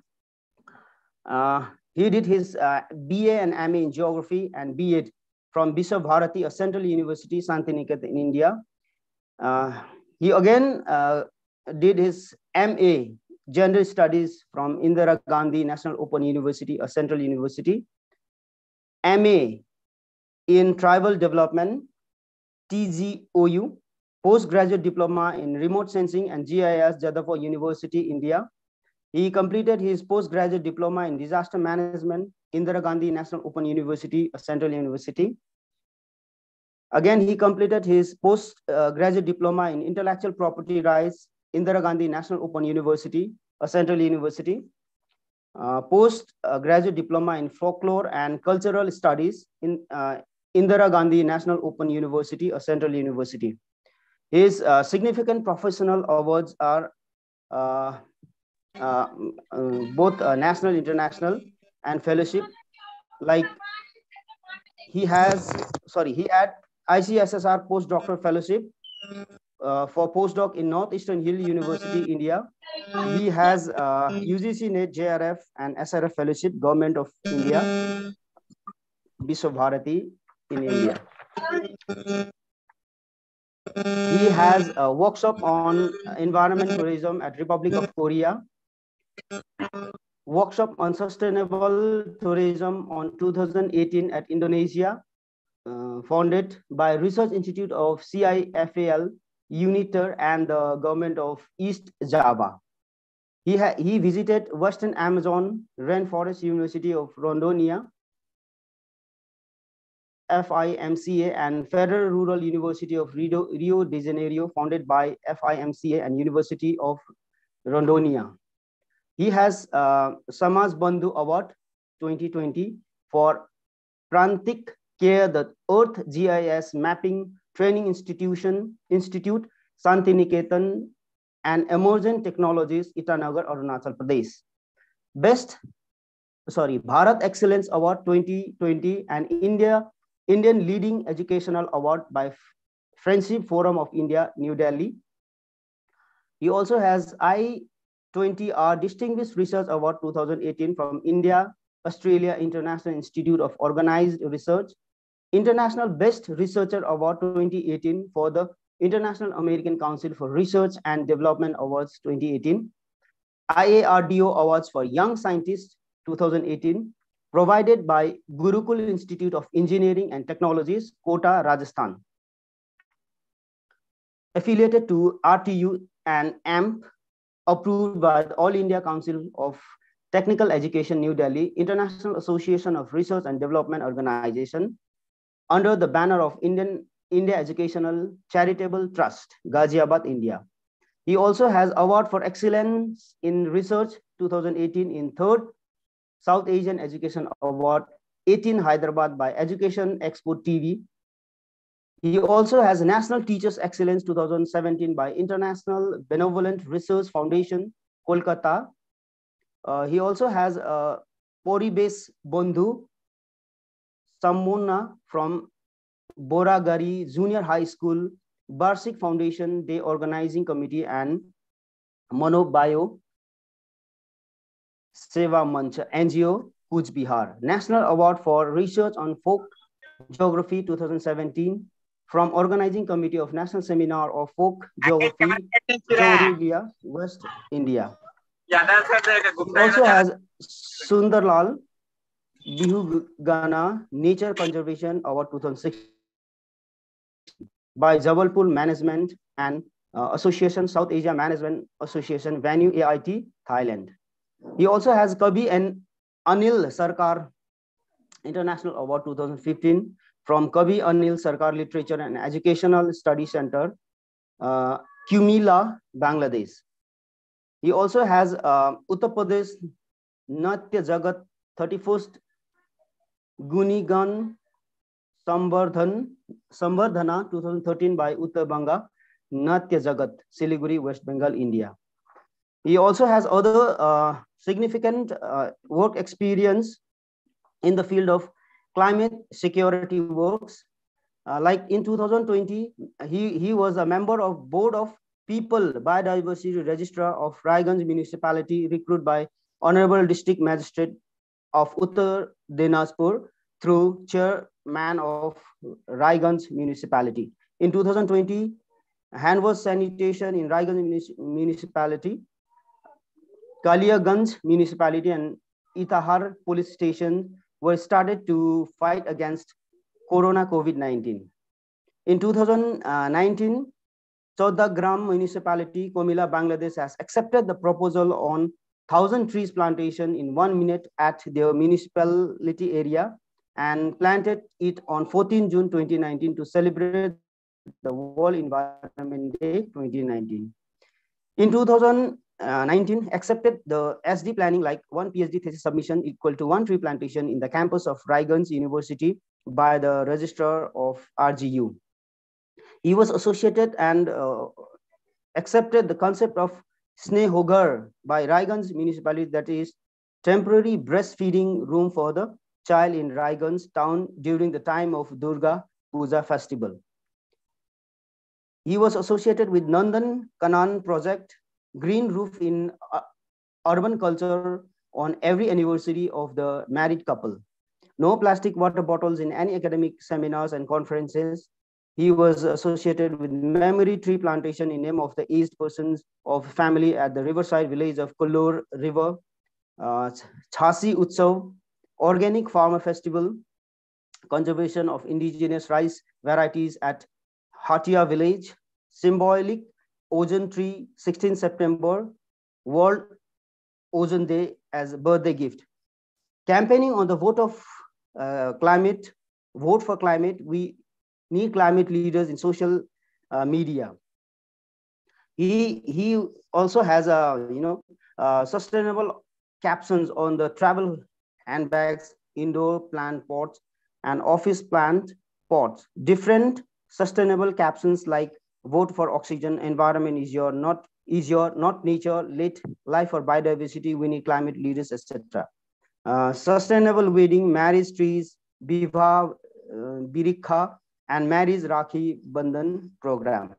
Uh, he did his uh, BA and MA in geography and BEd from Visva-Bharati, a central university, Santiniketan in India. Uh, he again uh, did his MA gender studies from Indira Gandhi National Open University, a central university. MA in tribal development, TGOU, postgraduate diploma in remote sensing and GIS, Jadavpur University, India. He completed his postgraduate diploma in disaster management, Indira Gandhi National Open University, a central university. Again, he completed his postgraduate uh, diploma in intellectual property rights, Indira Gandhi National Open University, a central university. Uh, postgraduate diploma in folklore and cultural studies in uh, Indira Gandhi National Open University, a central university. His uh, significant professional awards are uh, uh, both national, international, and fellowship. Like he has, sorry, he had ICSSR postdoctoral fellowship uh, for postdoc in Northeastern Hill University, India. He has uh, UGC NET JRF and SRF fellowship, Government of India, Visva-Bharati in India. He has a workshop on environment tourism at Republic of Korea, workshop on sustainable tourism on 2018 at Indonesia, uh, founded by Research Institute of CIFAL, UNITER, and the government of East Java. He, he visited Western Amazon Rainforest University of Rondônia FIMCA and Federal Rural University of Rio, Rio de Janeiro, founded by FIMCA and University of Rondônia. He has uh, Samaj Bandhu Award 2020 for Prantik Care, the Earth GIS Mapping Training Institution Institute, Santiniketan, and Emergent Technologies, Itanagar, Arunachal Pradesh. Best, sorry, Bharat Excellence Award 2020 and India Indian Leading Educational Award by Friendship Forum of India, New Delhi. He also has I2OR Distinguished Research Award 2018 from India, Australia International Institute of Organized Research, International Best Researcher Award 2018 for the International American Council for Research and Development Awards 2018, IARDO Awards for Young Scientists 2018, provided by Gurukul Institute of Engineering and Technologies, Kota, Rajasthan. Affiliated to RTU and AMP, approved by the All India Council of Technical Education, New Delhi, International Association of Research and Development Organization, under the banner of Indian India Educational Charitable Trust, Ghaziabad, India. He also has Award for Excellence in Research 2018 in third South Asian Education Award 18 Hyderabad by Education Expo TV. He also has National Teachers Excellence 2017 by International Benevolent Research Foundation, Kolkata. Uh, he also has a Poribes Bondhu Samuna from Boragari Junior High School, Barsik Foundation Day Organizing Committee and Monobio Seva Manch NGO, Kuch Bihar. National Award for Research on Folk Geography 2017 from Organizing Committee of National Seminar of Folk Geography, Chorivia, West India. He also has Sundarlal Bihu Gana Nature Conservation Award 2006 by Jabalpur Management and uh, Association, South Asia Management Association, Venue AIT, Thailand. He also has Kabi and Anil Sarkar International Award 2015 from Kabi Anil Sarkar Literature and Educational Study Center, uh, Comilla, Bangladesh. He also has uh, Uttar Pradesh Natya Jagat 31st Gunigan Sambardhan, Sambardhana 2013 by Uttar Banga Natya Jagat, Siliguri, West Bengal, India. He also has other uh, significant uh, work experience in the field of climate security works. Uh, like in 2020, he, he was a member of board of people biodiversity registrar of Raiganj municipality recruited by Honorable District Magistrate of Uttar Dinajpur through chairman of Raiganj municipality. In 2020, hand wash sanitation in Raiganj municipality Kaliaganj municipality and Itahar police station were started to fight against Corona COVID-19. In 2019, Chaudagram municipality, Comilla, Bangladesh has accepted the proposal on 1000 trees plantation in one minute at their municipality area and planted it on 14 June 2019 to celebrate the World Environment Day 2019. In 2000, uh, 19 accepted the SD planning like one PhD thesis submission equal to one tree plantation in the campus of Raiganj University by the registrar of RGU. He was associated and uh, accepted the concept of Snehogar by Raiganj municipality that is temporary breastfeeding room for the child in Raiganj town during the time of Durga Puja festival. He was associated with Nandan Kanan project green roof in uh, urban culture on every anniversary of the married couple. No plastic water bottles in any academic seminars and conferences. He was associated with memory tree plantation in name of the aged persons of family at the riverside village of Kullur River, uh, Chhasi Utsav, organic farmer festival, conservation of indigenous rice varieties at Hatia village, symbolic Ozone Tree, 16 September, World Ozone Day as birthday gift. Campaigning on the vote of uh, climate, vote for climate, we need climate leaders in social uh, media. He, he also has a, you know, uh, sustainable captions on the travel handbags, indoor plant pots, and office plant pots. Different sustainable captions like vote for oxygen, environment is your not is your not nature, lit life or biodiversity, we need climate leaders, etc. Uh, sustainable wedding, marriage trees, Biva, uh, Birikha, and marriage Rakhi Bandhan program.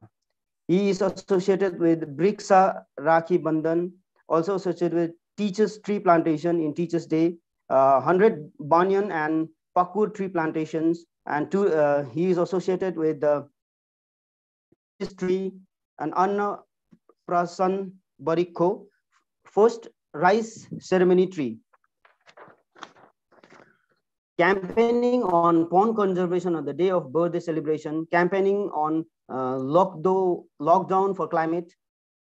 He is associated with Brixa Rakhi Bandhan, also associated with Teachers Tree Plantation in Teachers Day, uh, 100 banyan and pakur tree plantations, and two, uh, he is associated with the tree and Anna Prasan Barikho, first rice ceremony tree. Campaigning on pond conservation on the day of birthday celebration, campaigning on uh, lockdown for climate,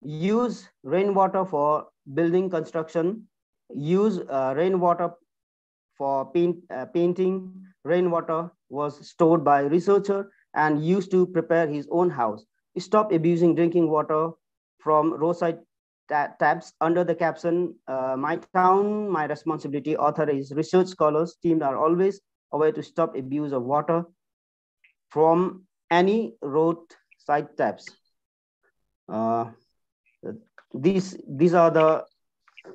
use rainwater for building construction, use uh, rainwater for paint, uh, painting. Rainwater was stored by researcher and used to prepare his own house. Stop abusing drinking water from roadside tabs under the caption, uh, my town, my responsibility. Author is research scholars. Teams are always aware to stop abuse of water from any roadside taps. Uh, these, these are the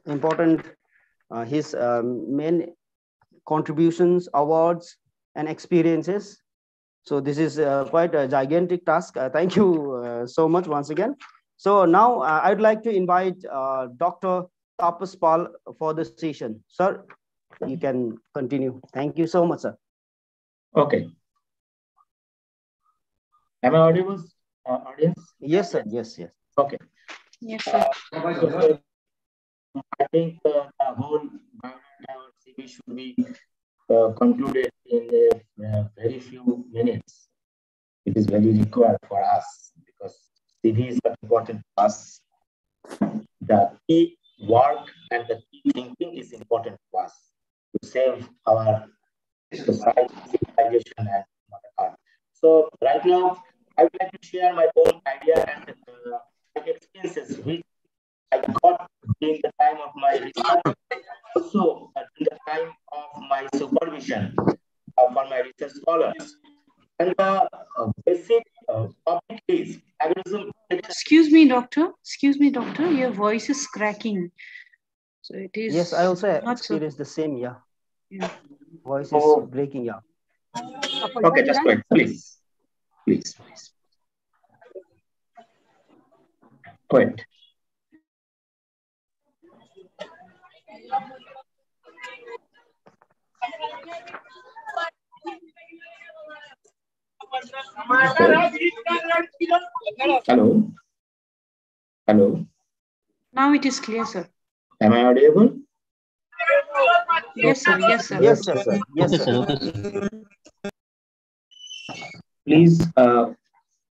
important, uh, his um, main contributions, awards, and experiences. So this is uh, quite a gigantic task. Uh, thank you uh, so much once again. So now uh, I'd like to invite uh, Dr. Tapas Pal for the session. Sir, you can continue. Thank you so much, sir. Okay. Am I audible, uh, audience? Yes, sir. Yes, yes. Okay. Yes, sir. Uh, I think uh, the whole biodata should be uh, concluded in a, very few minutes. It is very required for us because CV important to us. The key work and the key thinking is important to us to save our society, civilization, and mother earth. So right now, I would like to share my own idea and uh, experiences which I got during the time of my research, also uh, during the time of my supervision uh, for my research scholars. And the uh, basic uh, topic is plagiarism. Excuse me, doctor. Excuse me, doctor. Your voice is cracking. So it is. Yes, I also experienced so... the same. Yeah. yeah. Voice is oh. breaking. Yeah. Okay, just wait, please. Please, please. Wait. Hello. Hello. Now it is clear, sir. Am I audible? Yes, sir. Yes, sir. Yes, sir. Yes, sir. Please, uh,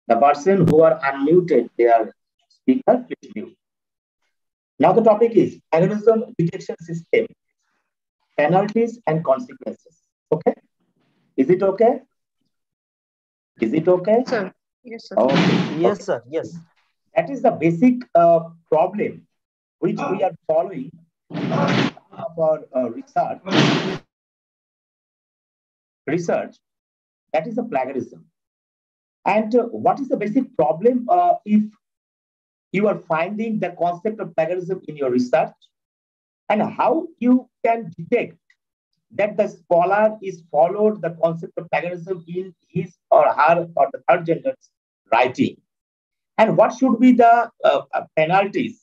the person who are unmuted, they are speaker, please mute. Now the topic is plagiarism detection system, penalties and consequences. Okay? Is it okay? Is it okay? Sir. Yes, sir. Okay. Yes, sir. Yes. That is the basic uh, problem which we are following for uh, research. Research. That is a plagiarism. And uh, what is the basic problem uh, if you are finding the concept of plagiarism in your research and how you can detect that the scholar is followed the concept of plagiarism in his or her or the third gender's writing. And what should be the uh, uh, penalties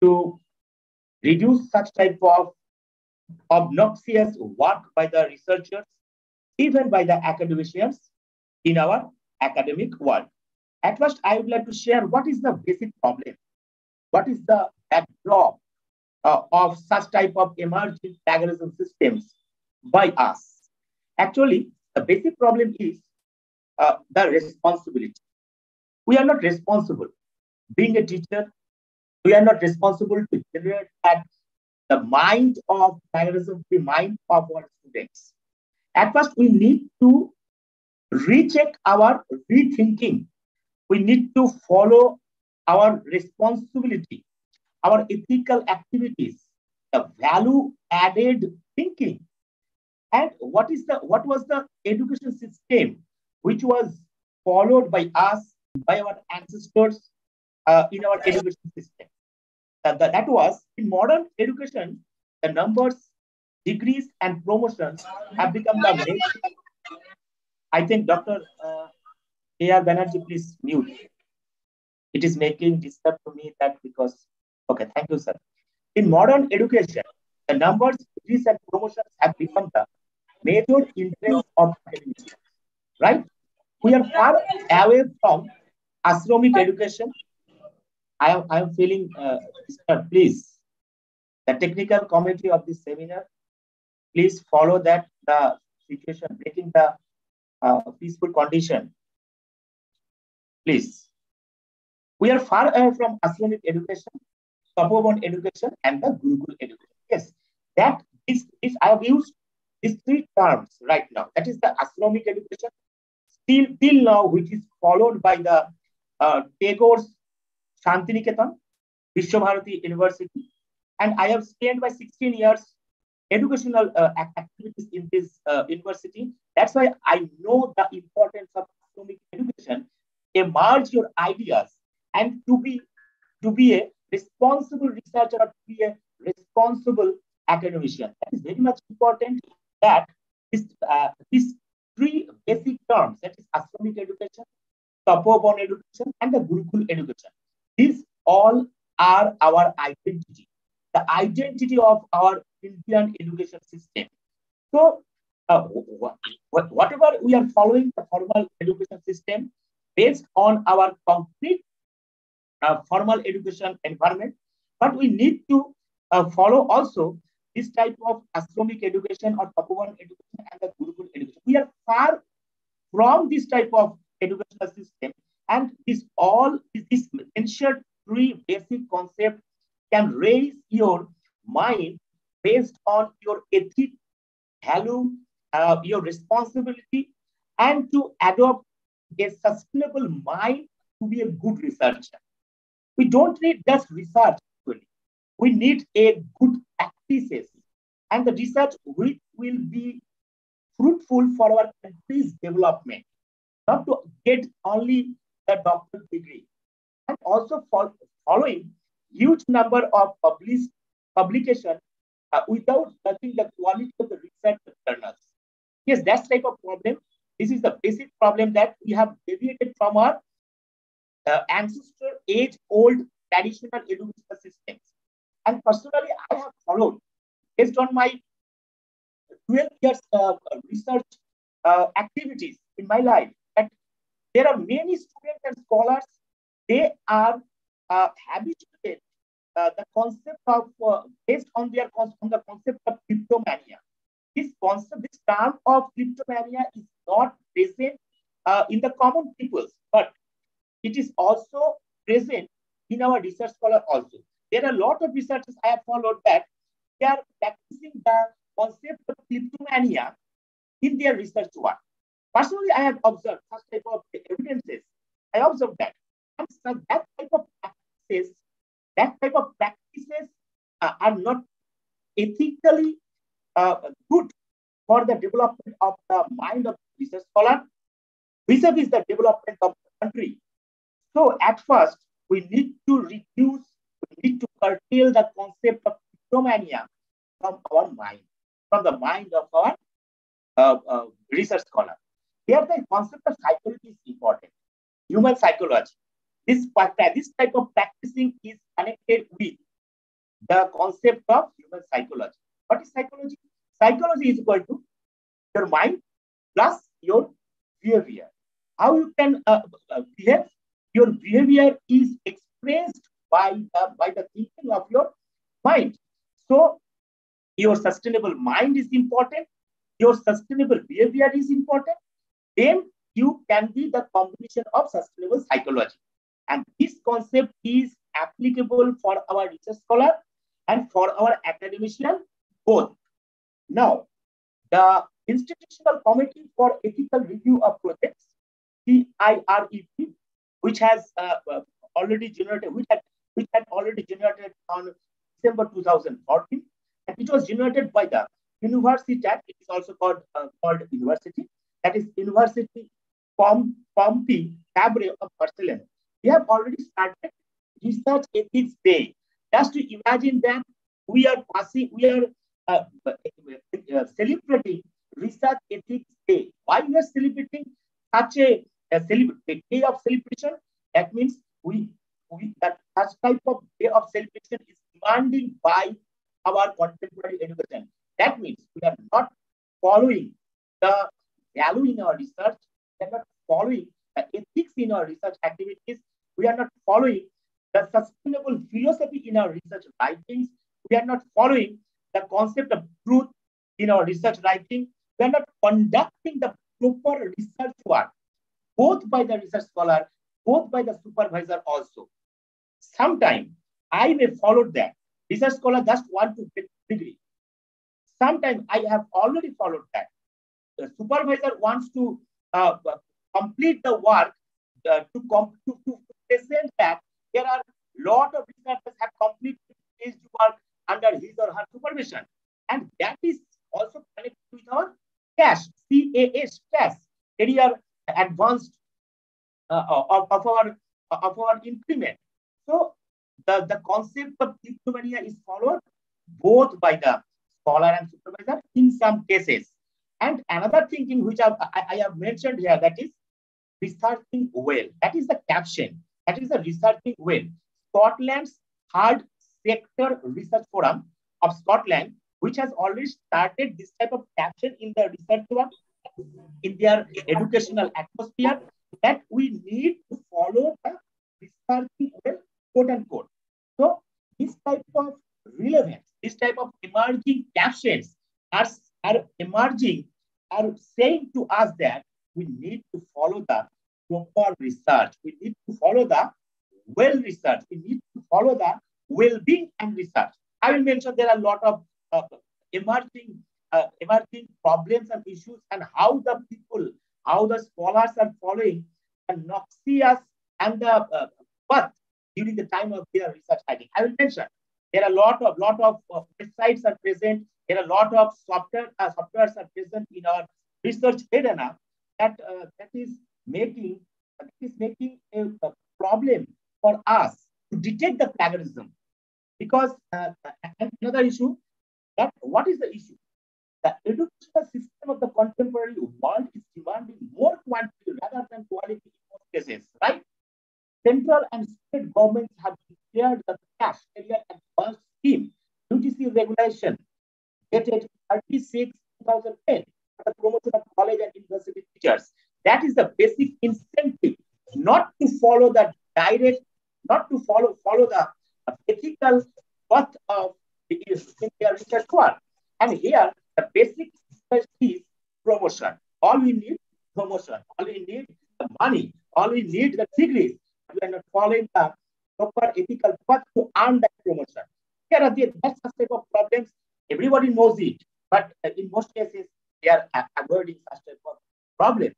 to reduce such type of obnoxious work by the researchers, even by the academicians in our academic world. At first, I would like to share what is the basic problem, what is the backdrop uh, of such type of emerging plagiarism systems by us. Actually, the basic problem is uh, the responsibility. We are not responsible. Being a teacher, we are not responsible to generate at the mind of plagiarism, the mind of our students. At first, we need to recheck our rethinking. We need to follow our responsibility our ethical activities, the value added thinking. And what is the what was the education system which was followed by us, by our ancestors uh, in our education system? That, that, that was in modern education, the numbers, degrees, and promotions have become the main. I think Dr. Uh, A.R. Banerjee, please mute. It is making disturb to me that because, okay, thank you, sir. In modern education, the numbers, degrees, and promotions have become the major interest of right? We are far away from astronomic education. I am, I am feeling, uh, please, the technical committee of this seminar, please follow that, the situation, making the uh, peaceful condition. Please. We are far away from astronomic education, Tapovan education, and the Gurukul education. Yes, that is, is I have used these three terms right now. That is the astronomic education, still till now, which is followed by the uh, Tagore's Shantiniketan, Visva-Bharati University. And I have spent by 16 years educational uh, activities in this uh, university. That's why I know the importance of astronomic education. Emerge your ideas and to be to be a responsible researcher or to be a responsible academician. That is very much important that this, uh, these three basic terms, that is astronomic education, Tapovan education, and the Gurukul education. These all are our identity, the identity of our Indian education system. So, uh, whatever we are following the formal education system based on our concrete uh, formal education environment, but we need to uh, follow also this type of astronomic education or Tapovan education and the Gurukul education. We are far from this type of educational system, and this all this mentioned three basic concepts can raise your mind based on your ethic, value, uh, your responsibility, and to adopt a sustainable mind to be a good researcher. We don't need just research. We need a good practices and the research which will be fruitful for our country's development, not to get only the doctorate degree. And also following huge number of published publication uh, without judging the quality of the research journals. Yes, that's type of problem. This is the basic problem that we have deviated from our uh, ancestor age-old traditional educational systems. And personally, I have followed, based on my 12 years uh, research uh, activities in my life, that there are many students and scholars, they are uh, habituated uh, the concept of, uh, based on their on the concept of kleptomania. This concept, this term of kleptomania is not present uh, in the common peoples, but it is also present in our research scholar also. There are a lot of researchers I have followed that they are practicing the concept of kleptomania in their research work. Personally, I have observed such type of evidences. I observed that. And so that type of practices, that type of practices uh, are not ethically uh, good for the development of the mind of the research scholar, vis-a-vis the development of the country. So at first, we need to reduce, curtail the concept of kleptomania from our mind, from the mind of our uh, uh, research scholar. Here, the concept of psychology is important. Human psychology. This, this type of practicing is connected with the concept of human psychology. What is psychology? Psychology is equal to your mind plus your behavior. How you can uh, uh behave your behavior is expressed by the, by the thinking of your mind. So your sustainable mind is important, your sustainable behavior is important, then you can be the combination of sustainable psychology. And this concept is applicable for our research scholar and for our academician both. Now, the Institutional Committee for Ethical Review of Projects, CIREP, which has uh, uh, already generated, which has which had already generated on December 2014. And it was generated by the university it is also called, uh, called university. That is University Pom Pompeu Fabra of Barcelona. We have already started Research Ethics Day. Just to imagine that we are passing, we are uh, uh, celebrating Research Ethics Day. Why we are celebrating such a, a, a day of celebration? That means we, we that such type of day of celebration is demanding by our contemporary education. That means we are not following the value in our research, we are not following the ethics in our research activities, we are not following the sustainable philosophy in our research writings, we are not following the concept of truth in our research writing, we are not conducting the proper research work, both by the research scholar, both by the supervisor also. Sometimes I may follow that. Research scholar just want to get degree. Sometimes I have already followed that. The supervisor wants to uh, complete the work uh, to, to, to present that there are lot of researchers have completed his work under his or her supervision. And that is also connected with our CAS, CAS, CAS, area advanced uh, of, of, our of our increment. So the, the concept of kleptomania is followed both by the scholar and supervisor in some cases. And another thinking which I, I, I have mentioned here that is researching well. That is the caption. That is the researching well. Scotland's third sector research forum of Scotland, which has already started this type of caption in the research work in their educational atmosphere, that we need to follow the researching well, quote unquote. So this type of relevance, this type of emerging captions are, are emerging, are saying to us that we need to follow the proper research. We need to follow the well research. We need to follow the well-being and research. I will mention there are a lot of uh, emerging uh, emerging problems and issues and how the people, how the scholars are following the noxious and the uh, path during the time of their research writing. I will mention there are a lot of lot of uh, websites are present. There are a lot of software uh, softwares are present in our research arena that uh, that is making that is making a, a, problem for us to detect the plagiarism. Because uh, another issue that what is the issue? The educational system of the contemporary world is demanding more quantity rather than quality in most cases, right? Central and state governments have declared the cash area advanced scheme, UGC regulation, dated 36 2010, for the promotion of college and university teachers. That is the basic incentive, not to follow the direct, not to follow follow the ethical path of the their research work. And here, the basic is promotion. All we need promotion. All we need the money. All we need the degrees we are not following the proper ethical path to earn that promotion. Here are the that's the type of problems. Everybody knows it, but uh, in most cases, they are uh, avoiding such type of problems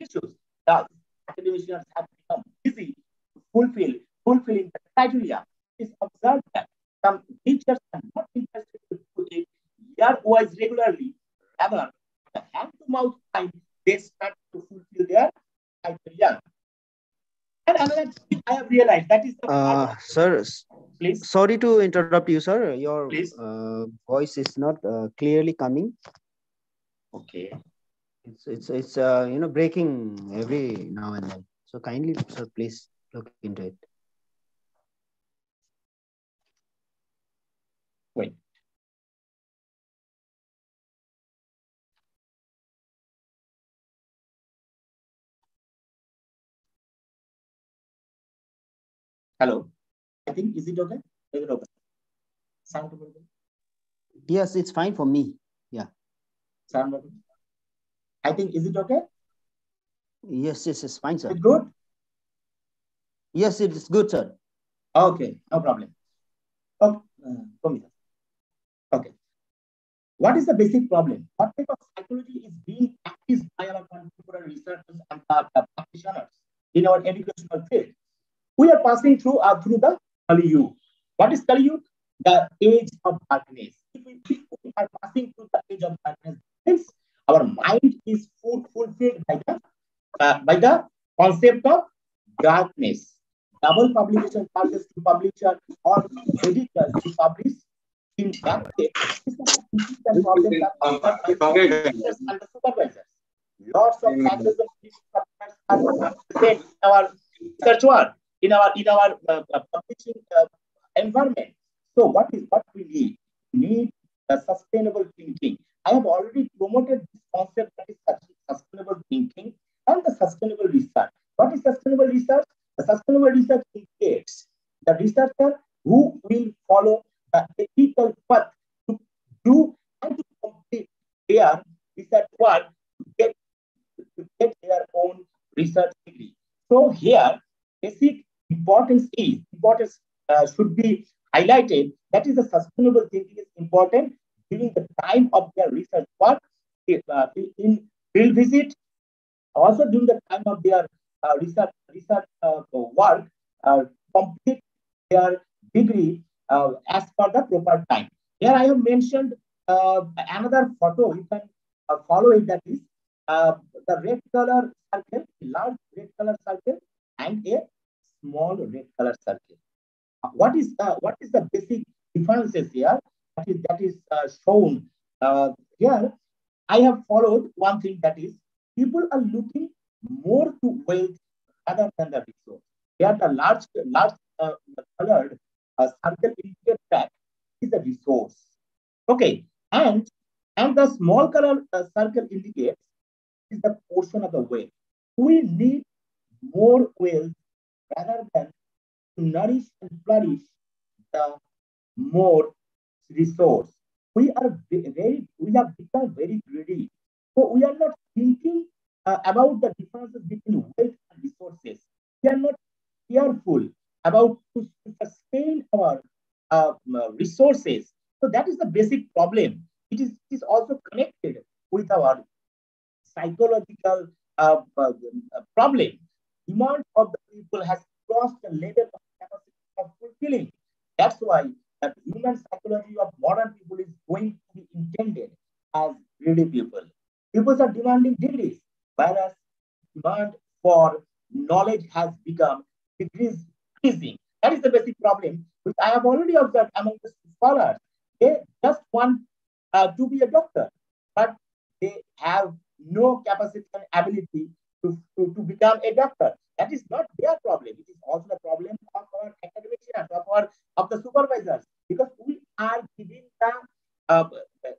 issues. Thus, academicians have become busy fulfill, fulfilling the criteria. It's observed that some teachers are not interested to put it year-wise regularly. Rather, the hand-to-mouth time, they start to fulfill their criteria. And another thing I have realized that is the uh, sir. Please. Sorry to interrupt you, sir. Your uh, voice is not uh, clearly coming. Okay. It's it's it's uh, you know breaking every now and then. So kindly, sir, please look into it. Wait. Hello. I think, is it okay? Is it okay? Sound okay? Yes, it's fine for me. Yeah. Sound okay? I think, is it okay? Yes, yes, it's fine, sir. Is it good? Yes, it is good, sir. Okay, no problem. Oh, uh, okay. What is the basic problem? What type of psychology is being practiced by our contemporary researchers and practitioners in our educational field? We are passing through uh, through the Kali Yuga. What is Kali Yuga? The age of darkness. If we, are passing through the age of darkness, means our mind is full, fulfilled by the uh, by the concept of darkness. Double publication charges to publisher or editors to publish in that way. problems are and the supervisors. Lots of are in our search work, in our in our uh, uh, publishing uh, environment. So what is what we need? We need the sustainable thinking. I have already promoted this concept that is sustainable thinking and the sustainable research. What is sustainable research? The sustainable research indicates the researcher who will follow the ethical path to do and to complete their research work to get, to get their own research degree. So here, basic importance is, importance uh, should be highlighted. That is the sustainable thinking is important during the time of their research work, uh, in field visit, also during the time of their uh, research, research uh, work, uh, complete their degree uh, as per the proper time. Here I have mentioned another photo, you can follow it, that is the red color circle, large red color circle, and a small red color circle. What is the what is the basic differences here? That is that is shown here. I have followed one thing that is people are looking more to wealth rather than the resource. Here, the large, large uh, colored uh, circle indicate that is the resource. Okay, and and the small color uh, circle indicates is the portion of the wealth. We need more wealth rather than to nourish and flourish the more resource. We are very, we have become very greedy. So we are not thinking uh, about the differences between wealth and resources. We are not careful about to sustain our uh, resources. So that is the basic problem. It is, it is also connected with our psychological uh, uh, problem. Demand of the people has crossed the level of capacity of fulfilling. That's why the human psychology of modern people is going to be intended as greedy people. People are demanding degrees, whereas demand for knowledge has become decreasing. That is the basic problem, which I have already observed among the scholars. They just want uh, to be a doctor, but they have no capacity and ability to, to, to become a doctor. That is not their problem. It is also the problem of our academicians, of our of the supervisors, because we are giving the uh,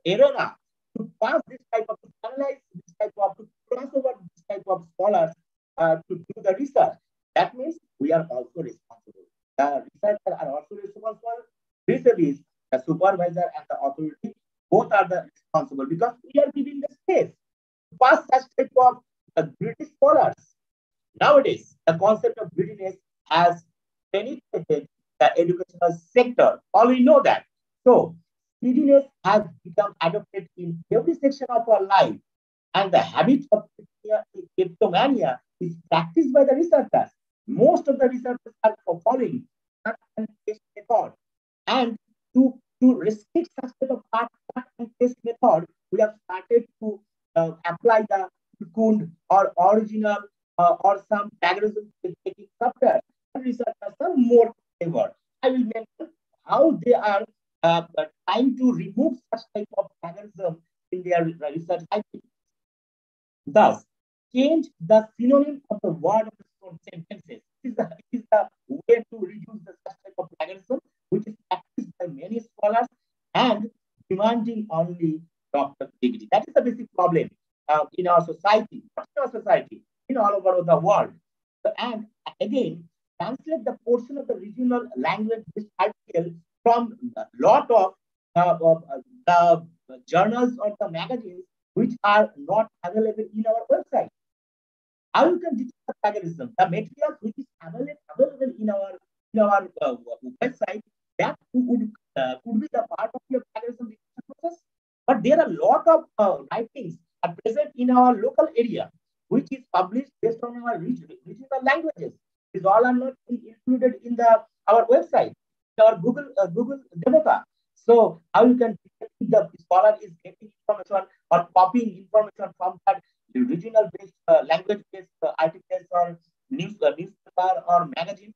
arena to pass this type of, to analyze this type of, to cross over this type of scholars uh, to do the research. That means we are also responsible. The researchers are also responsible. This is the supervisor and the authority, both are the responsible because we are giving the space to pass such type of uh, British scholars. Nowadays, the concept of greediness has penetrated the educational sector. All we know that. So greediness has become adopted in every section of our life. And the habit of kleptomania is practiced by the researchers. Most of the researchers are following and method. And to, to restrict such type of cut and paste method, we have started to uh, apply the Cocoon or Ouriginal uh, or some plagiarism taking software. Researchers are more favored. I will mention how they are uh, trying to remove such type of plagiarism in their research activities. Thus, change the synonym of the word of the sentences. This is the, is the way to reduce the such type of plagiarism, which is practiced by many scholars and demanding only doctorate degree. That is the basic problem uh, in our society, not in our society, in all over the world. So, and again, translate the portion of the regional language article from a lot of uh, uh, the journals or the magazines which are not available in our website. How you can detect the plagiarism? The material which is available in our in our uh, website that would uh, could be the part of your plagiarism process. But there are a lot of uh, writings are present in our local area which is published based on our regional languages. These all are not included in the our website. our Google uh, Google Devata. So how you can the scholar is getting information or copying information from that regional based uh, language based uh, articles or news uh, newspaper or magazines.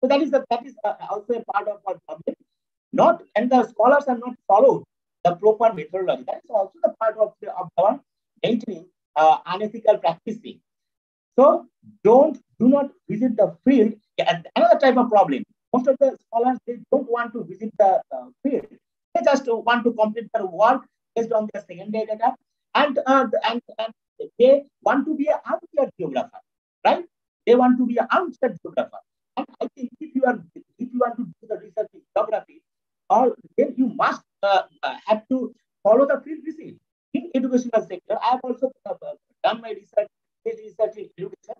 So that is the that is uh, also a part of our problem. Not and the scholars are not followed the proper methodology. That is also the part of, the, of our maintaining uh, unethical practicing. So don't do not visit the field. Another type of problem. Most of the scholars they don't want to visit the uh, field. They just want to complete their work based on their secondary data, and uh, and, and they want to be an armchair geographer, right? They want to be an armchair geographer. And I think if you are if you want to do the research in geography, or then you must uh, uh, have to follow the field visit in educational sector. I have also uh, done my research, research in education.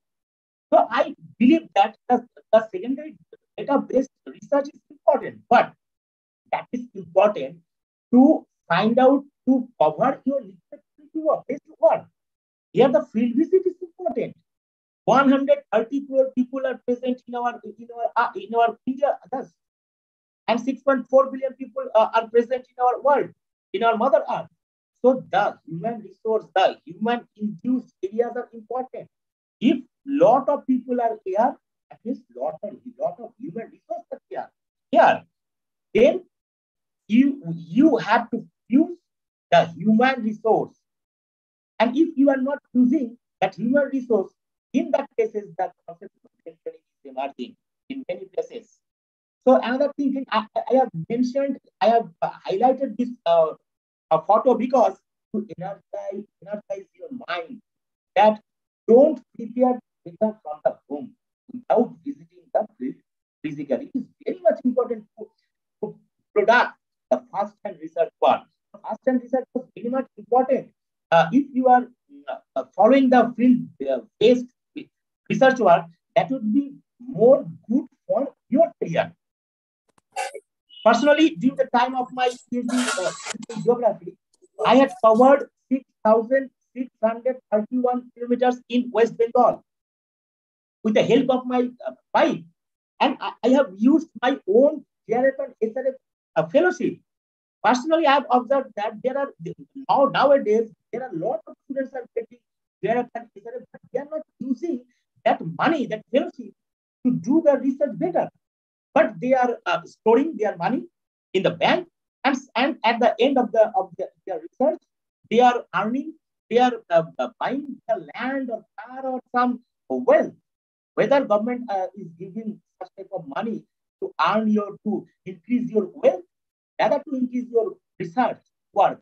So I believe that the, the secondary data-based research is important, but that is important to find out to cover your research work. Here the field visit is important. 130 crore people are present in our in our uh, in our India, and 6.4 billion people uh, are present in our world, in our mother earth. So the human resource, the human induced areas are important. If lot of people are here, at least lot of lot of human resources are here, here, then you you have to use the human resource. And if you are not using that human resource, in that cases, that concept of is emerging in many places. So another thing I, I have mentioned, I have highlighted this uh, photo because to energize, energize your mind that don't prepare data from the home without visiting the field physically. It is very much important to, to product the first-hand research part. First-hand research is very much important. Uh, if you are uh, following the field-based research work, that would be more good for your career. Personally, during the time of my PhD uh, in geography, I had covered 6,631 kilometers in West Bengal with the help of my uh. And I, I, have used my own JRF and SRF uh, fellowship. Personally, I have observed that there are now nowadays there are a lot of students are getting JRF and SRF, but they are not using that money, that fellowship, to do the research better but they are uh, storing their money in the bank and, and at the end of the of the, their research they are earning they are uh, uh buying the land or car or some wealth. Whether government uh, is giving such type of money to earn your to increase your wealth rather to increase your research work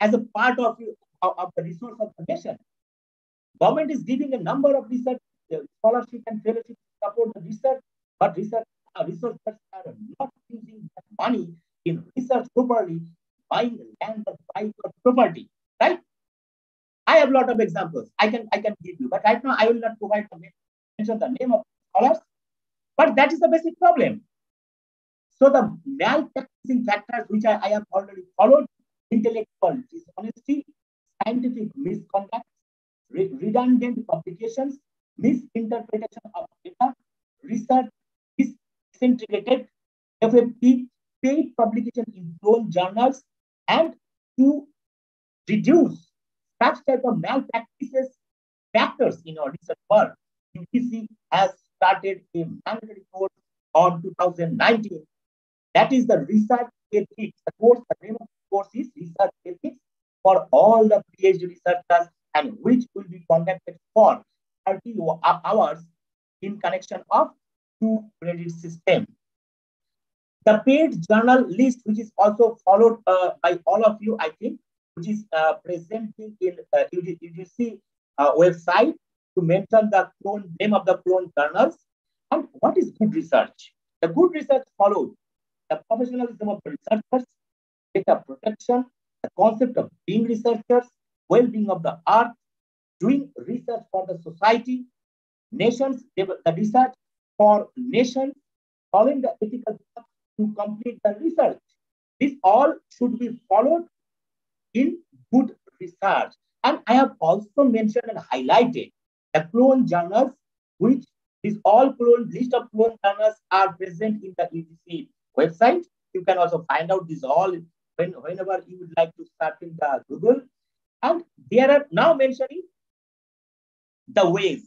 as a part of, of, the resource of the nation. Government is giving a number of research uh, scholarship and fellowship support the research but research researchers are not using that money in research properly, buying land or buying property, right? I have a lot of examples I can I can give you, but right now I will not provide the mention the name of scholars, but that is the basic problem. So the malpracticing factors which I, I have already followed, intellectual dishonesty, scientific misconduct, re redundant publications, misinterpretation of data, research syndicated FFP paid publication in known journals and to reduce such type of malpractices factors in our research work. UGC has started a mandatory course on 2019. That is the research ethics. The course, the name of the course is research ethics for all the PhD researchers and which will be conducted for 30 hours in connection of two credit system. The paid journal list, which is also followed uh, by all of you, I think, which is uh, presenting in uh, UGC uh, website to mention the clone name of the clone journals. And what is good research? The good research follows the professionalism of researchers, data protection, the concept of being researchers, well-being of the art, doing research for the society, nations, the research for nation, following the ethical path to complete the research. This all should be followed in good research. And I have also mentioned and highlighted the clone journals, which is all clone list of clone journals are present in the UGC website. You can also find out this all when, whenever you would like to search in the Google. And there are now mentioning the ways,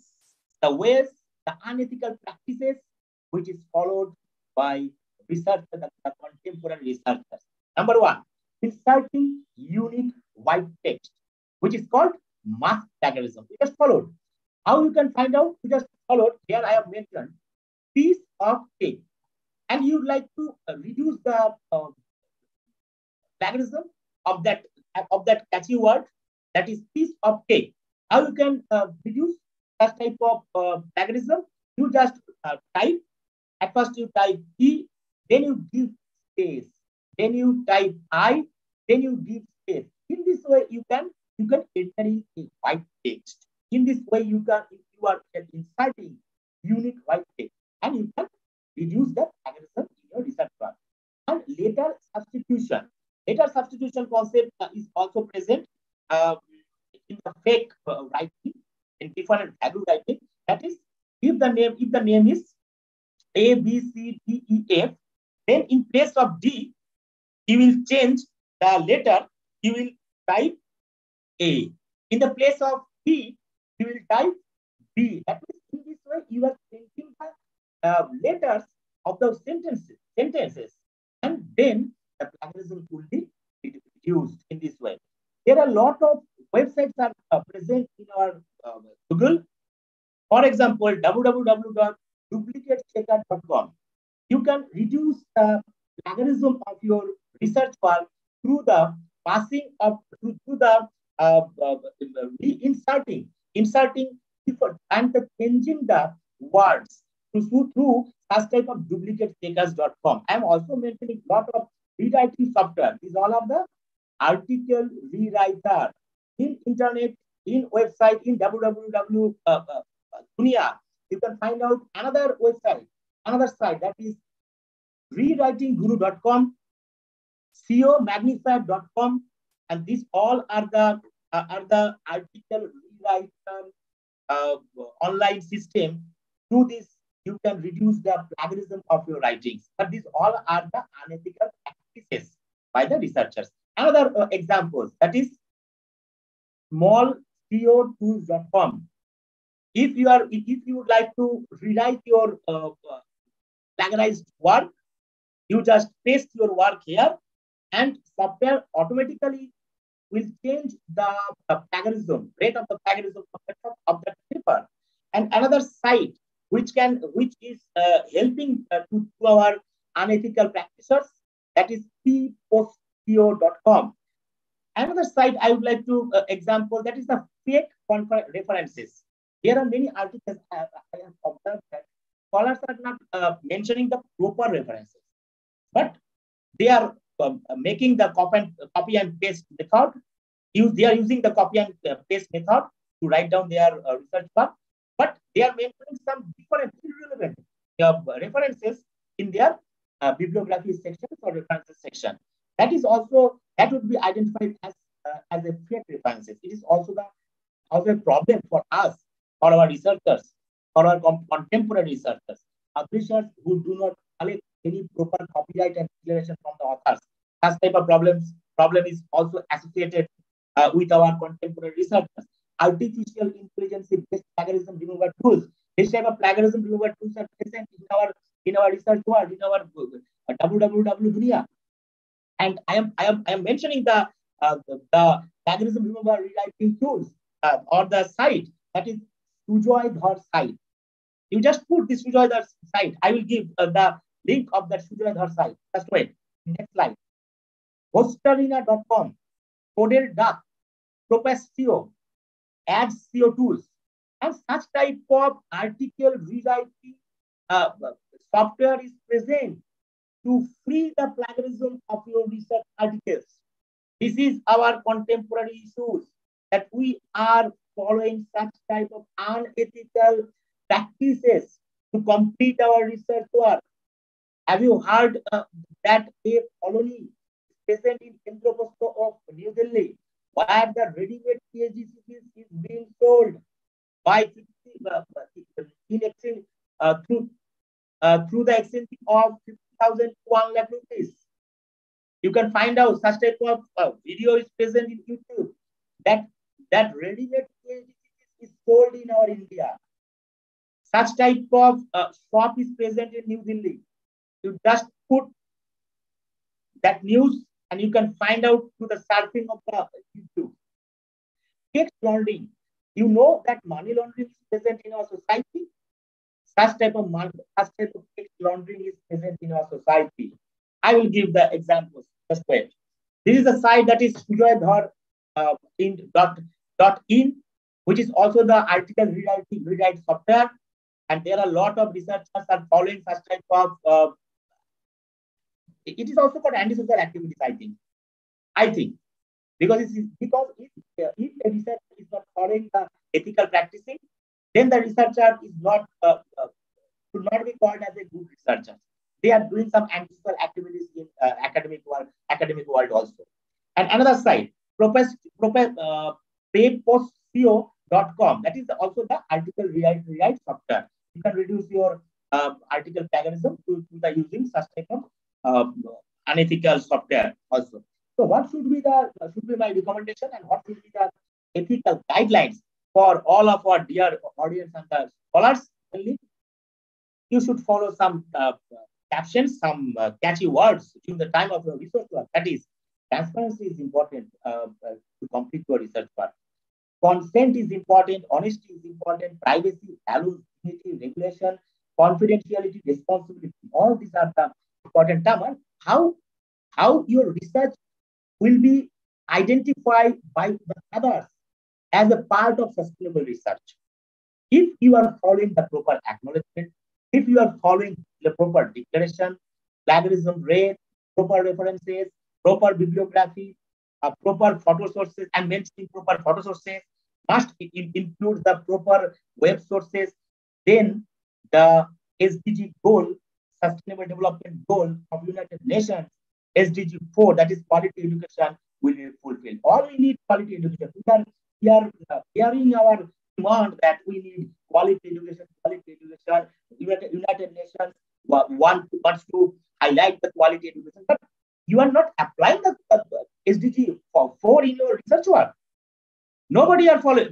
the ways, the unethical practices which is followed by researchers, the, the contemporary researchers. Number one, inserting unique white text, which is called mass plagiarism. We just followed. How you can find out? You just followed. Here I have mentioned piece of cake. And you'd like to uh, reduce the uh, plagiarism of that of that catchy word that is piece of cake. How you can uh, reduce that type of uh, plagiarism? You just uh, type. At first you type E, then you give space, then you type I, then you give space. In this way, you can you can enter in a white text. In this way, you can if you are inserting unique white text, and you can reduce the plagiarism in your research work. And later substitution. Later substitution concept uh, is also present uh, in the fake uh, writing, in different value writing. That is, if the name if the name is A B C D E F, then in place of D, you will change the letter. You will type A. In the place of B, you will type B. That means in this way you are changing the uh, letters of the sentences, sentences, and then the plagiarism will be reduced in this way. There are a lot of websites are uh, present in our uh, Google. For example, www.duplicatechecker.com. You can reduce the plagiarism of your research work through the passing of through, through the uh, uh, reinserting, inserting different and changing the words through, through such type of duplicate checkers.com. I'm also mentioning a lot of rewriting software. These all of the article rewriter in internet, in website, in www uh, uh, Dunia. You can find out another website, another site that is rewritingguru.com, seomagnifier.com, and these all are the uh, are the article rewriter uh, online system. Through this you can reduce the plagiarism of your writings. But these all are the unethical practices by the researchers. Another uh, example that is smallseotools.com. If you are, if you would like to rewrite your uh, uh, plagiarized work, you just paste your work here, and software automatically will change the, the plagiarism rate of the plagiarism of that, paper. And another site which can which is uh, helping uh, to, to, our unethical practitioners that is prepostseo.com another site i would like to uh, example that is the fake references there are many articles i have observed that scholars are not uh, mentioning the proper references but they are um, making the copy and, copy and paste method use they are using the copy and uh, paste method to write down their uh, research work but they are mentioning some different irrelevant uh, references in their uh, bibliography section or references section. That is also that would be identified as uh, as a fake references. It is also the also a problem for us, for our researchers, for our contemporary researchers, publishers who do not collect any proper copyright and declaration from the authors. That type of problems problem is also associated uh, with our contemporary researchers artificial intelligence-based plagiarism remover tools. This type of plagiarism remover tools are present in our in our research world, in our uh, www Dunia. And I am I am I am mentioning the uh, the, the plagiarism remover rewriting tools uh, or the site that is Sujoy Dhar site. You just put this Sujoy Dhar site. I will give uh, the link of that Sujoy Dhar site. Just wait. Next slide. Hostarina.com, Coded Duck, Prepostseo, add CO tools. And such type of article rewriting uh, software is present to free the plagiarism of your research articles. This is our contemporary issues that we are following such type of unethical practices to complete our research work. Have you heard uh, that a colony present in Indraprastha of New Delhi where the ready-made PhD is being sold by 50, uh, in exchange uh, through uh, through the exchange of 50 50,000 to 1 lakh rupees. You can find out such type of uh, video is present in YouTube. That that ready-made is sold in our India. Such type of uh, shop is present in New Delhi. You just put that news and you can find out through the surfing of the YouTube. Tax laundering. You know that money laundering is present in our society. Such type of such type of tax laundering is present in our society. I will give the examples. Just wait. This is a site that is Sujoy uh, in dot, dot in, which is also the article rewrite, rewrite software. And there are a lot of researchers are following such type of uh, it is also called antisocial activities, I think. I think. Because it's because if, if a researcher is not following the ethical practicing, then the researcher is not uh, uh, should not be called as a good researcher. They are doing some antisocial activities in uh, academic world, academic world also. And another site, propos, uh, That is also the article rewrite, rewrite software. You can reduce your uh, article plagiarism to the using such type of uh, unethical software also. So what should be the should be my recommendation and what should be the ethical guidelines for all of our dear audience and the scholars? only, You should follow some uh, captions, some uh, catchy words during the time of your research work. That is, transparency is important uh, uh, to complete your research work. Consent is important, honesty is important, privacy, values, dignity, regulation, confidentiality, responsibility. All these are the important term. How, how your research will be identified by the others as a part of sustainable research. If you are following the proper acknowledgement, if you are following the proper declaration, plagiarism rate, proper references, proper bibliography, uh, proper photo sources, and mentioning proper photo sources, must include the proper web sources, then the SDG goal, Sustainable Development Goal of United Nations, SDG 4, that is quality education, will be fulfilled. All we need quality education. We we are hearing our demand that we need quality education, quality education. United, United Nations want, wants to highlight the quality education, but you are not applying the SDG for four in your research work. Nobody are follow,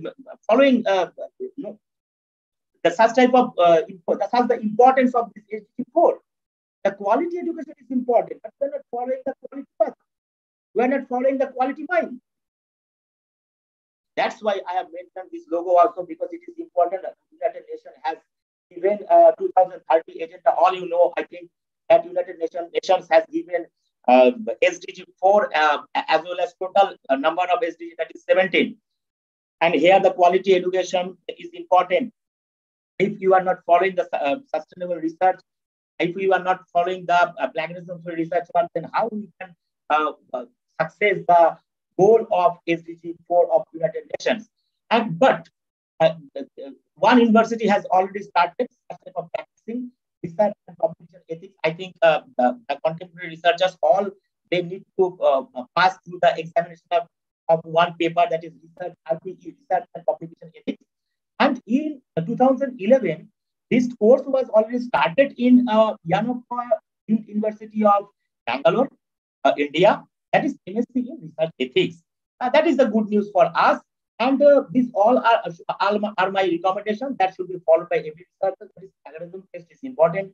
following uh, no, the such type of uh, such the importance of this SDG four. The quality education is important, but we're not following the quality path. We're not following the quality mind. That's why I have mentioned this logo also because it is important. that United Nations has given uh, 2030 agenda. All you know, I think that United Nations, Nations has given uh, SDG 4 uh, as well as total uh, number of SDG that is 17. And here the quality education is important. If you are not following the uh, sustainable research, if you are not following the uh, plagiarism research then how we can success the goal of SDG 4 of United Nations. And but uh, one university has already started of practicing research and competition ethics. I think uh, the, the, contemporary researchers all they need to uh, pass through the examination of, of one paper that is research, research and competition ethics. And in 2011, this course was already started in uh, Yenepoya University of Bangalore, uh, India. That is MSc in Research Ethics. Uh, that is the good news for us. And uh, these all are, are, my recommendations that should be followed by every researcher. That is algorithm test is important.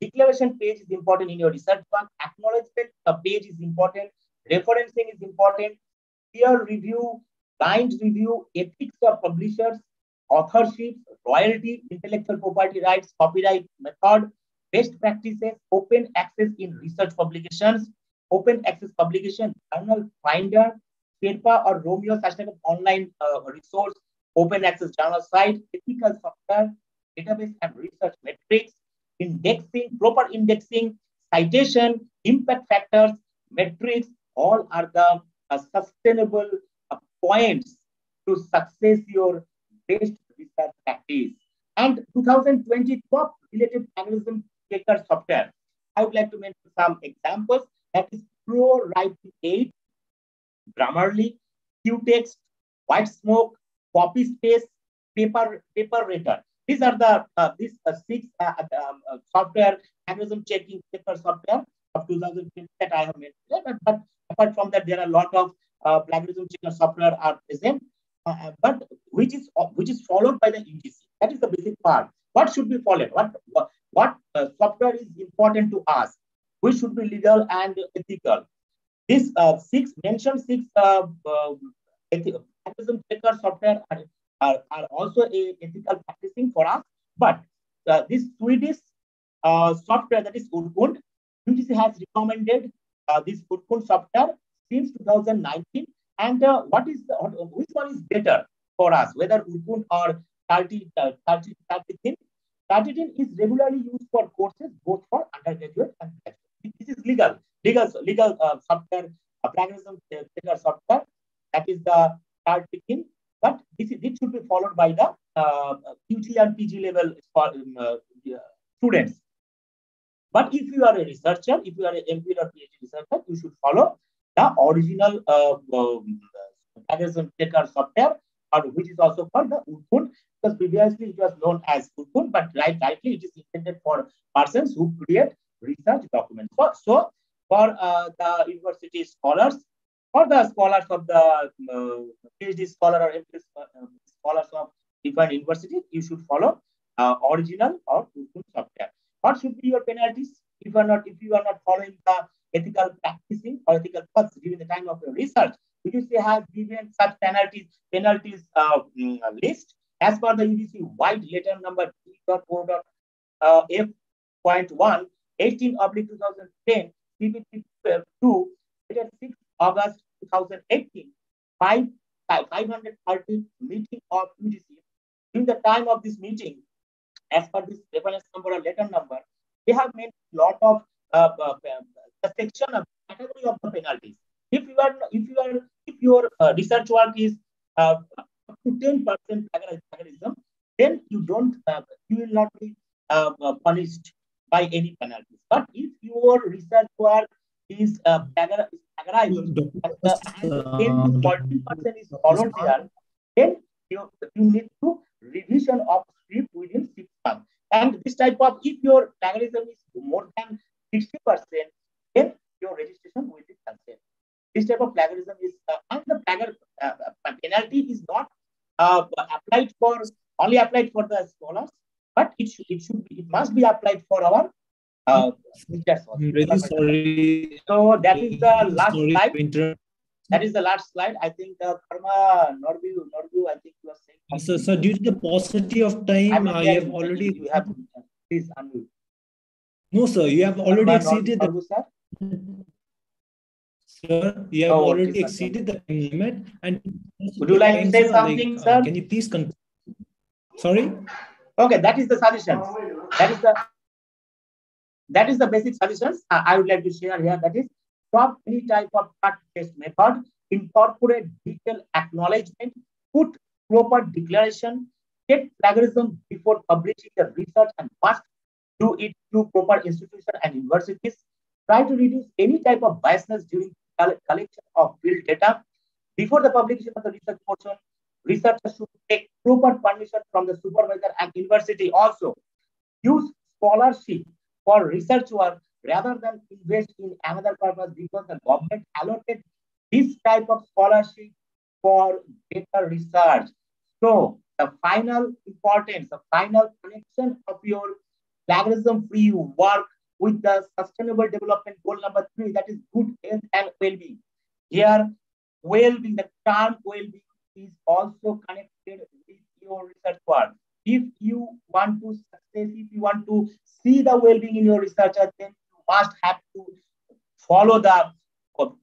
Declaration page is important in your research work. Acknowledgement page is important. Referencing is important. Peer review, blind review, ethics of publishers, authorship, royalty, intellectual property rights, copyright method, best practices, open access in research publications, open access publication, journal finder, Sherpa or Romeo, such type of online uh, resource, open access journal site, ethical software, database and research metrics, indexing, proper indexing, citation, impact factors, metrics, all are the uh, sustainable uh, points to success your best research practice. And 2020 top related checker software. I would like to mention some examples. That is Pro Writing 8, Grammarly, Quetext, White Smoke, Copyscape, Paper, Paper Rater. these are the uh, these uh, six uh, um, uh, software plagiarism checking checker software of 2015 that I have mentioned. But, but apart from that, there are a lot of uh, plagiarism checker software are present, uh, but which is which is followed by the UGC. That is the basic part. What should be followed? What what, what software is important to us? Which should be legal and ethical? This six mentioned six plagiarism checker software are are, are also a ethical practicing for us. But uh, this Swedish uh, software that is Urkund, UGC has recommended uh, this Urkund software since 2019. And uh, what is the, which one is better for us, whether Urkund or Turnitin, uh, Turnitin, Turnitin is regularly used for courses both for undergraduate and graduate. This is legal, legal, legal uh, software, uh, plagiarism uh, software. That is the targeting but this, is, this should be followed by the uh, UG and PG level um, uh, students. But if you are a researcher, if you are an MPhil or PhD researcher, you should follow the Ouriginal uh, um, mechanism checker software, or which is also called the Urkund, because previously it was known as Urkund, but right, rightly it is intended for persons who create research documents. So, so for uh, the university scholars, for the scholars of the uh, PhD scholar or MPhil uh, scholars of different universities, you should follow uh, Ouriginal or software. What should be your penalties if you are not if you are not following the ethical practicing or ethical paths during the time of your research? UGC has given such penalties penalties uh, mm, list as per the UGC white letter number 3.4.f.1 uh, 18 oblique 2010 CPT 2 6 August 2018, five, 530 meeting of UGC. In the time of this meeting, as per this reference number or letter number, they have made a lot of uh, uh, uh, section of category of the penalties. If you are, if you are, if your uh, research work is uh, up to 10% plagiarism, then you don't, uh, you will not be punished by any penalties. But if your research work is uh, plagiarized, the 10 to 40 percent is followed there, then you, you need to revision of script within six months. And this type of, if your plagiarism is more than 60 percent, then your registration will be cancelled. This type of plagiarism is, uh, and the plagiar, uh, uh penalty is not uh, applied for, only applied for the scholars, but it should, it should be, it must be applied for our uh, really sorry. So that is the last sorry slide. That is the last slide. I think uh, Karma Norview, Norview, I think you are saying. Uh, so, so due to the paucity of time, I, I have already. You have please unmute. No, sir. You have already Karma exceeded the. Sir? sir, you have oh, already exceeded the time limit. And would you like to say something, like, sir? Uh, can you please? Con- Sorry. Okay, that is the suggestion. That is the that is the basic suggestions uh, I would like to share here. That is, stop any type of cut-paste method, incorporate detailed acknowledgement, put proper declaration, get plagiarism before publishing the research and must do it through proper institutions and universities. Try to reduce any type of biasness during collection of field data. Before the publication of the research portion, researchers should take proper permission from the supervisor and university. Also, use scholarship for research work rather than invest in another purpose because the government allocated this type of scholarship for better research. So the final importance, the final connection of your plagiarism-free work with the sustainable development goal number three, that is good health and well-being. Here, well-being, the term well-being is also connected with your research work. If you want to success, if you want to see the well-being in your researcher, then you must have to follow the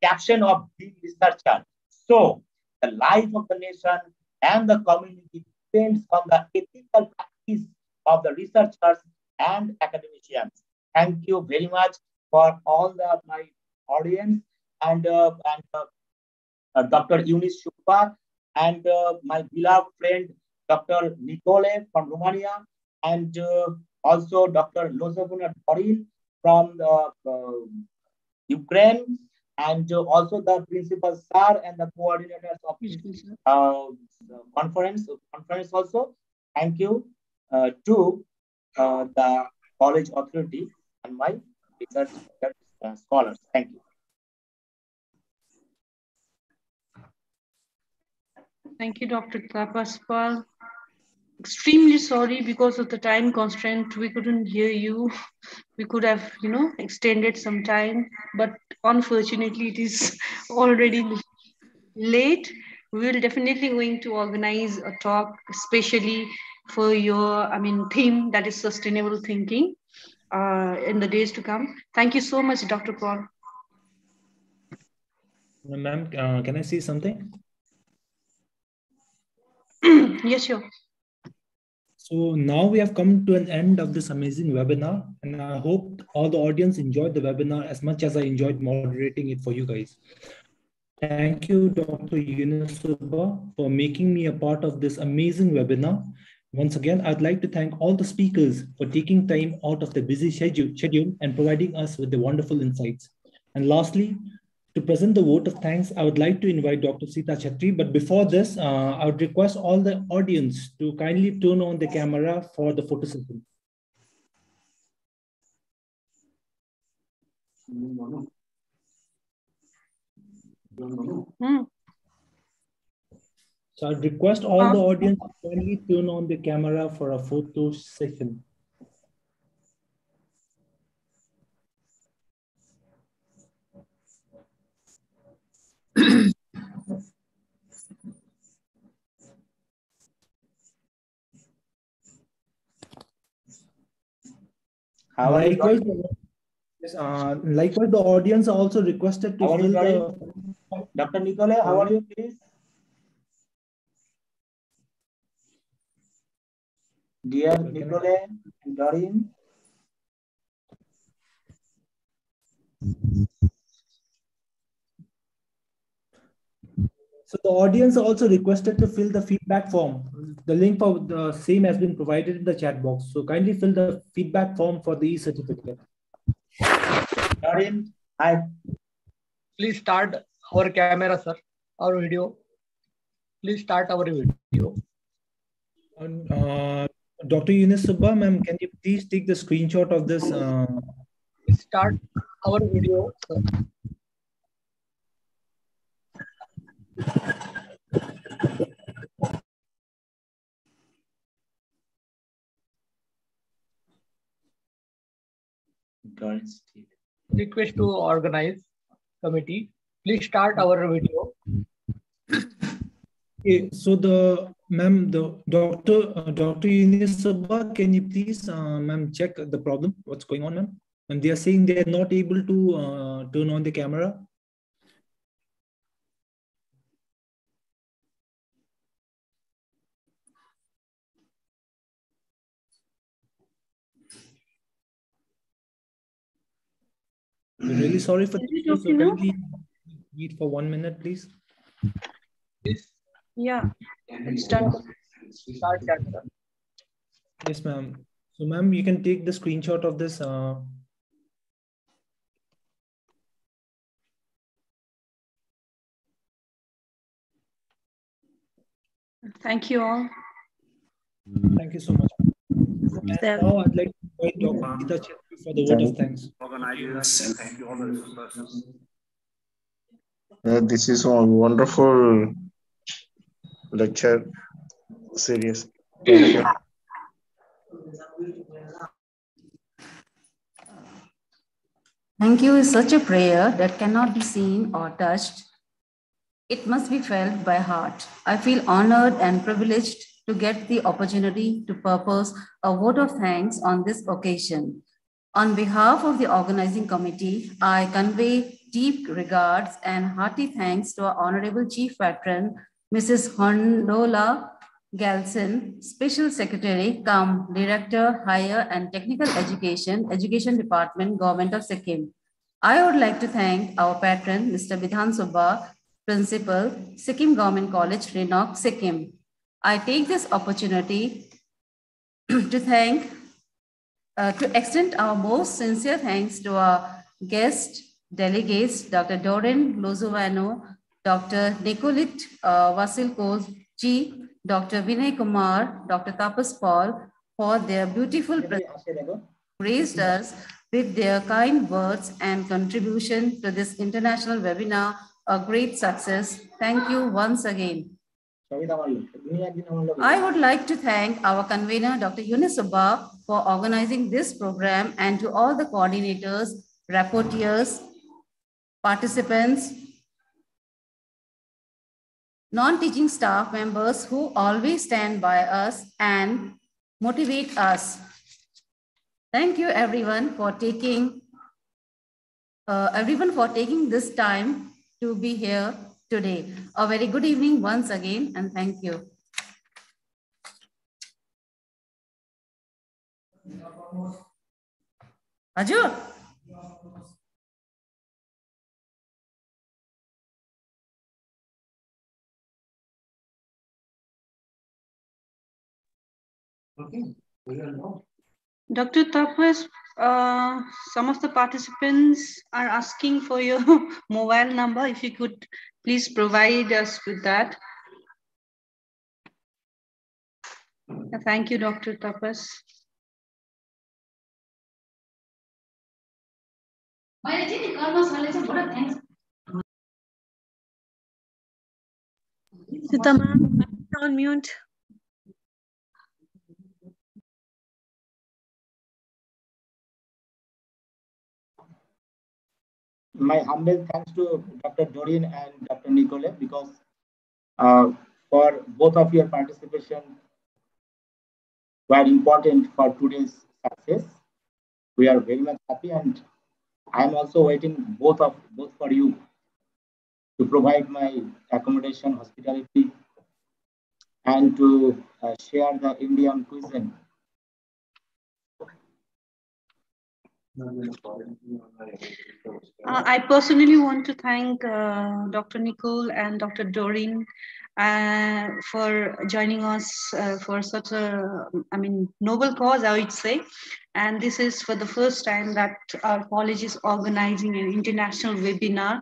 caption of being researcher. So the life of the nation and the community depends on the ethical practice of the researchers and academicians. Thank you very much for all the my audience and uh, and uh, uh, Dr. Eunice Subba and uh, my beloved friend Dr. Nicole from Romania and uh, also Dr. Lozovanu Dorin from the, uh, Ukraine, and also the principal sir and the coordinators of uh, conference conference also. Thank you. uh, to uh, the college authority and my research scholars. Thank you. Thank you, Dr. Tapas Pal. Extremely sorry because of the time constraint, we couldn't hear you. We could have, you know, extended some time, but unfortunately it is already late. We will definitely going to organize a talk, especially for your, I mean, theme that is sustainable thinking uh, in the days to come. Thank you so much, Dr. Pal. Ma'am, uh, can I see something? yes, sure. So now we have come to an end of this amazing webinar, and I hope all the audience enjoyed the webinar as much as I enjoyed moderating it for you guys. Thank you, Dr. Yunus for making me a part of this amazing webinar. Once again, I'd like to thank all the speakers for taking time out of their busy schedule and providing us with the wonderful insights. And lastly, to present the vote of thanks, I would like to invite Dr. Sita Chatri. But before this, uh, I would request all the audience to kindly turn on the camera for the photo session. Hmm. So I'd request all the audience to kindly turn on the camera for a photo session. How are you, likewise, yes, uh, likewise, the audience also requested to How are you, fill the Dr. Nicole, how are you, please? Dear Nicole and Dorin. So the audience also requested to fill the feedback form. The link for the same has been provided in the chat box. So kindly fill the feedback form for the e-certificate. Dorin, hi. Please start our camera, sir, our video. Please start our video. And, uh, Dr. Yunus Subba, ma'am, can you please take the screenshot of this? Uh, Please start our video, sir. Request to organize committee. Please start our video. okay, so the ma'am, the doctor, uh, Dr. Yunus Subba, can you please, uh, ma'am, check the problem? What's going on, ma'am? And they are saying they are not able to uh, turn on the camera. Really sorry for this. So okay now? kindly wait for one minute, please. Yeah, it's done. Start camera. Yes, ma'am. So, ma'am, you can take the screenshot of this. Uh, Thank you all. thank you so much. And now I'd like to invite Dr. Gita Chetri for the vote of thanks. and thank you all the resources. Uh, this is a wonderful lecture series. Thank you. Thank you is such a prayer that cannot be seen or touched. It must be felt by heart. I feel honored and privileged to get the opportunity to purpose a vote of thanks on this occasion. On behalf of the organizing committee, I convey deep regards and hearty thanks to our Honorable Chief Patron, Mrs. Hondola Galson, Special Secretary, cum Director, Higher and Technical Education, Education Department, Government of Sikkim. I would like to thank our patron, Mr. Bidhan Subba, Principal, Sikkim Government College, Rhenock, Sikkim. I take this opportunity to thank, uh, to extend our most sincere thanks to our guest delegates, Dr. Dorin Lozovanu, Dr. Nicolit uh, Vasilkoji, Dr. Vinay Kumar, Dr. Tapas Pal, for their beautiful graced us with their kind words and contribution to this international webinar, a great success. Thank you once again. I would like to thank our convener, Dr. Yunus Subba, for organizing this program and to all the coordinators, rapporteurs, participants, non-teaching staff members who always stand by us and motivate us. Thank you everyone for taking uh, everyone for taking this time to be here today. A very good evening once again and thank you. Ajur. Okay. Dr. Tapas, uh, some of the participants are asking for your mobile number. If you could please provide us with that. Thank you, Dr. Tapas. Sita ma'am, on mute. My humble thanks to Dr. Dorin and Dr. Nicole because uh, for both of your participation were important for today's success. We are very much happy and I am also waiting both of both for you to provide my accommodation, hospitality, and to uh, share the Indian cuisine Uh, I personally want to thank uh, Dr. Nicole and Dr. Dorin uh, for joining us uh, for such a, I mean, noble cause, I would say. And this is for the first time that our college is organizing an international webinar.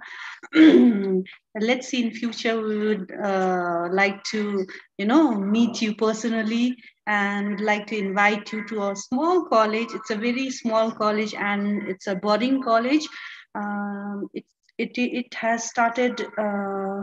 Let's see in future, we would uh, like to, you know, meet you personally and would like to invite you to a small college. It's a very small college and it's a boarding college. Um, it, it, it has started uh,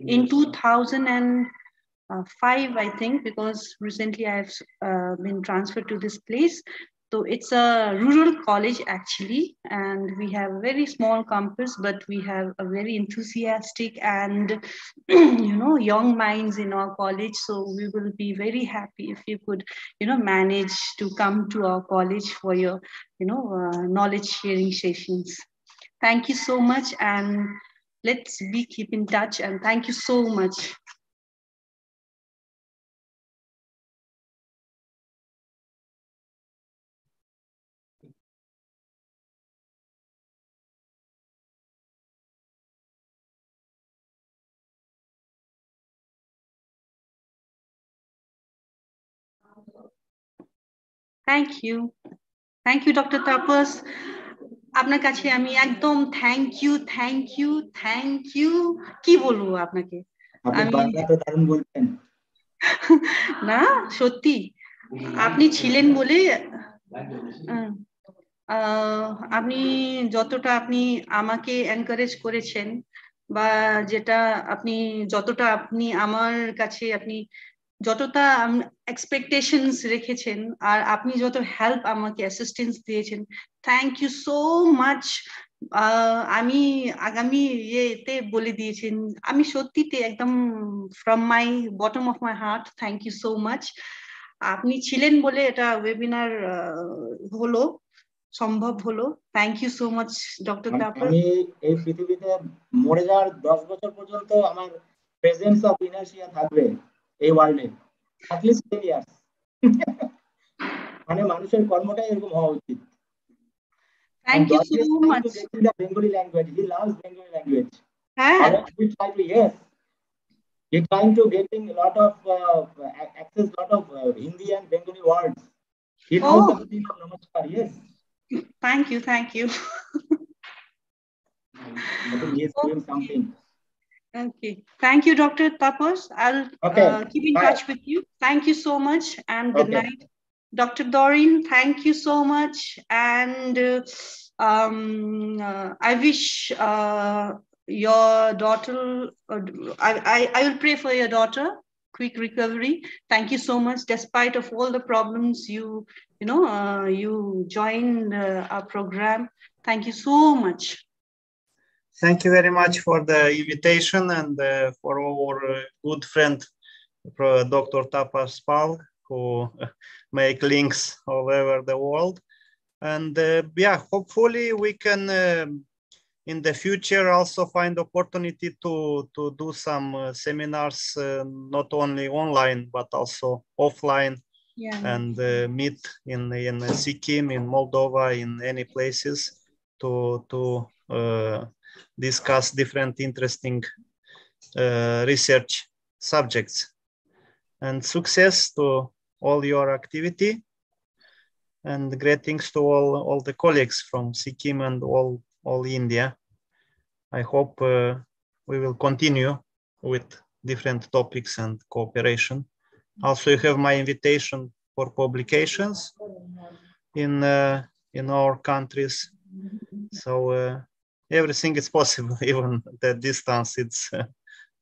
in 2005, I think, because recently I've uh, been transferred to this place. So it's a rural college actually, and we have a very small campus, but we have a very enthusiastic and you know young minds in our college. So we will be very happy if you could you know manage to come to our college for your you know uh, knowledge sharing sessions. Thank you so much. And let's be keep in touch. And thank you so much. Thank you. Thank you, Dr. Tapas. আপনার কাছে আমি একদম thank you thank you thank you কি বলব আপনাকে? না সত্যি। আপনি ছিলেন বলে আপনি যতটা আপনি আমাকে এনকারেজ করেছেন বা যেটা আপনি যতটা আপনি আমার কাছে আপনি যতটা এক্সপেকটেশনস রেখেছেন আর আপনি যত হেল্প আমাকে অ্যাসিস্ট্যান্স দিয়েছেন থ্যাংক ইউ সো মাচ আমি আগামী ইয়েতে বলে দিয়েছেন আমি সত্যিতে একদম from my bottom of my heart thank you so much আপনি ছিলেন বলে এটা ওয়েবিনার হলো সম্ভব হলো। Thank you so much doctor আমি এই পৃথিবীতে মরে যাওয়ার দশ বছর পর্যন্ত আমার প্রেজেন্স অফ ইনার্সিয়া থাকবে। এই ওয়ার্ল্ডে অ্যাটলিস্ট টেন ইয়ার্স মানে মানুষের কর্মটাই এরকম হওয়া উচিত Thank you so much. To get the Bengali language. He loves Bengali language. Ah. We try to, yes. He's trying to getting a lot of uh, access, lot of uh, Hindi and Bengali words. He knows Oh. the meaning of Namaskar, yes. Thank you, thank you. I think he is doing something. Okay. Thank you, Dr. Tapas. I'll Okay, uh, keep in bye. touch with you. Thank you so much and good Okay. night. Dr. Dorin, thank you so much. And uh, um, uh, I wish uh, your daughter, uh, I, I, I will pray for your daughter, quick recovery. Thank you so much. Despite of all the problems, you, you know, uh, you joined uh, our program. Thank you so much. Thank you very much for the invitation and uh, for our good friend, Dr. Tapas Pal, who make links all over the world. And uh, yeah, hopefully we can uh, in the future also find opportunity to, to do some uh, seminars, uh, not only online, but also offline yeah. and uh, meet in, in Sikkim, in Moldova, in any places to, to uh, discuss different interesting research subjects. And success to all your activity and greetings to all, all the colleagues from Sikkim and all, all India. I hope uh, we will continue with different topics and cooperation. Also, you have my invitation for publications in, uh, in our countries. So uh, everything is possible, even the distance, it's a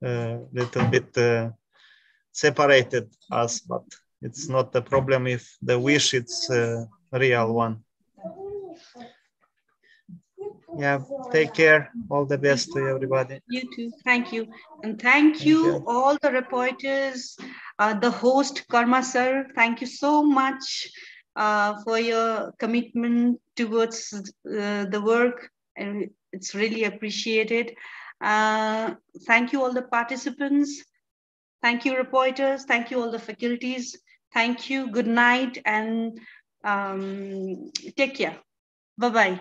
uh, little bit uh, separated us, but it's not a problem if the wish it's a real one. Yeah, take care. All the best to everybody. You too. Thank you. And thank, thank you, you, all the reporters, uh, the host, Karma sir. Thank you so much uh, for your commitment towards uh, the work. And it's really appreciated. Uh, thank you, all the participants. Thank you, reporters. Thank you, all the faculties. Thank you. Good night and um, take care. Bye bye.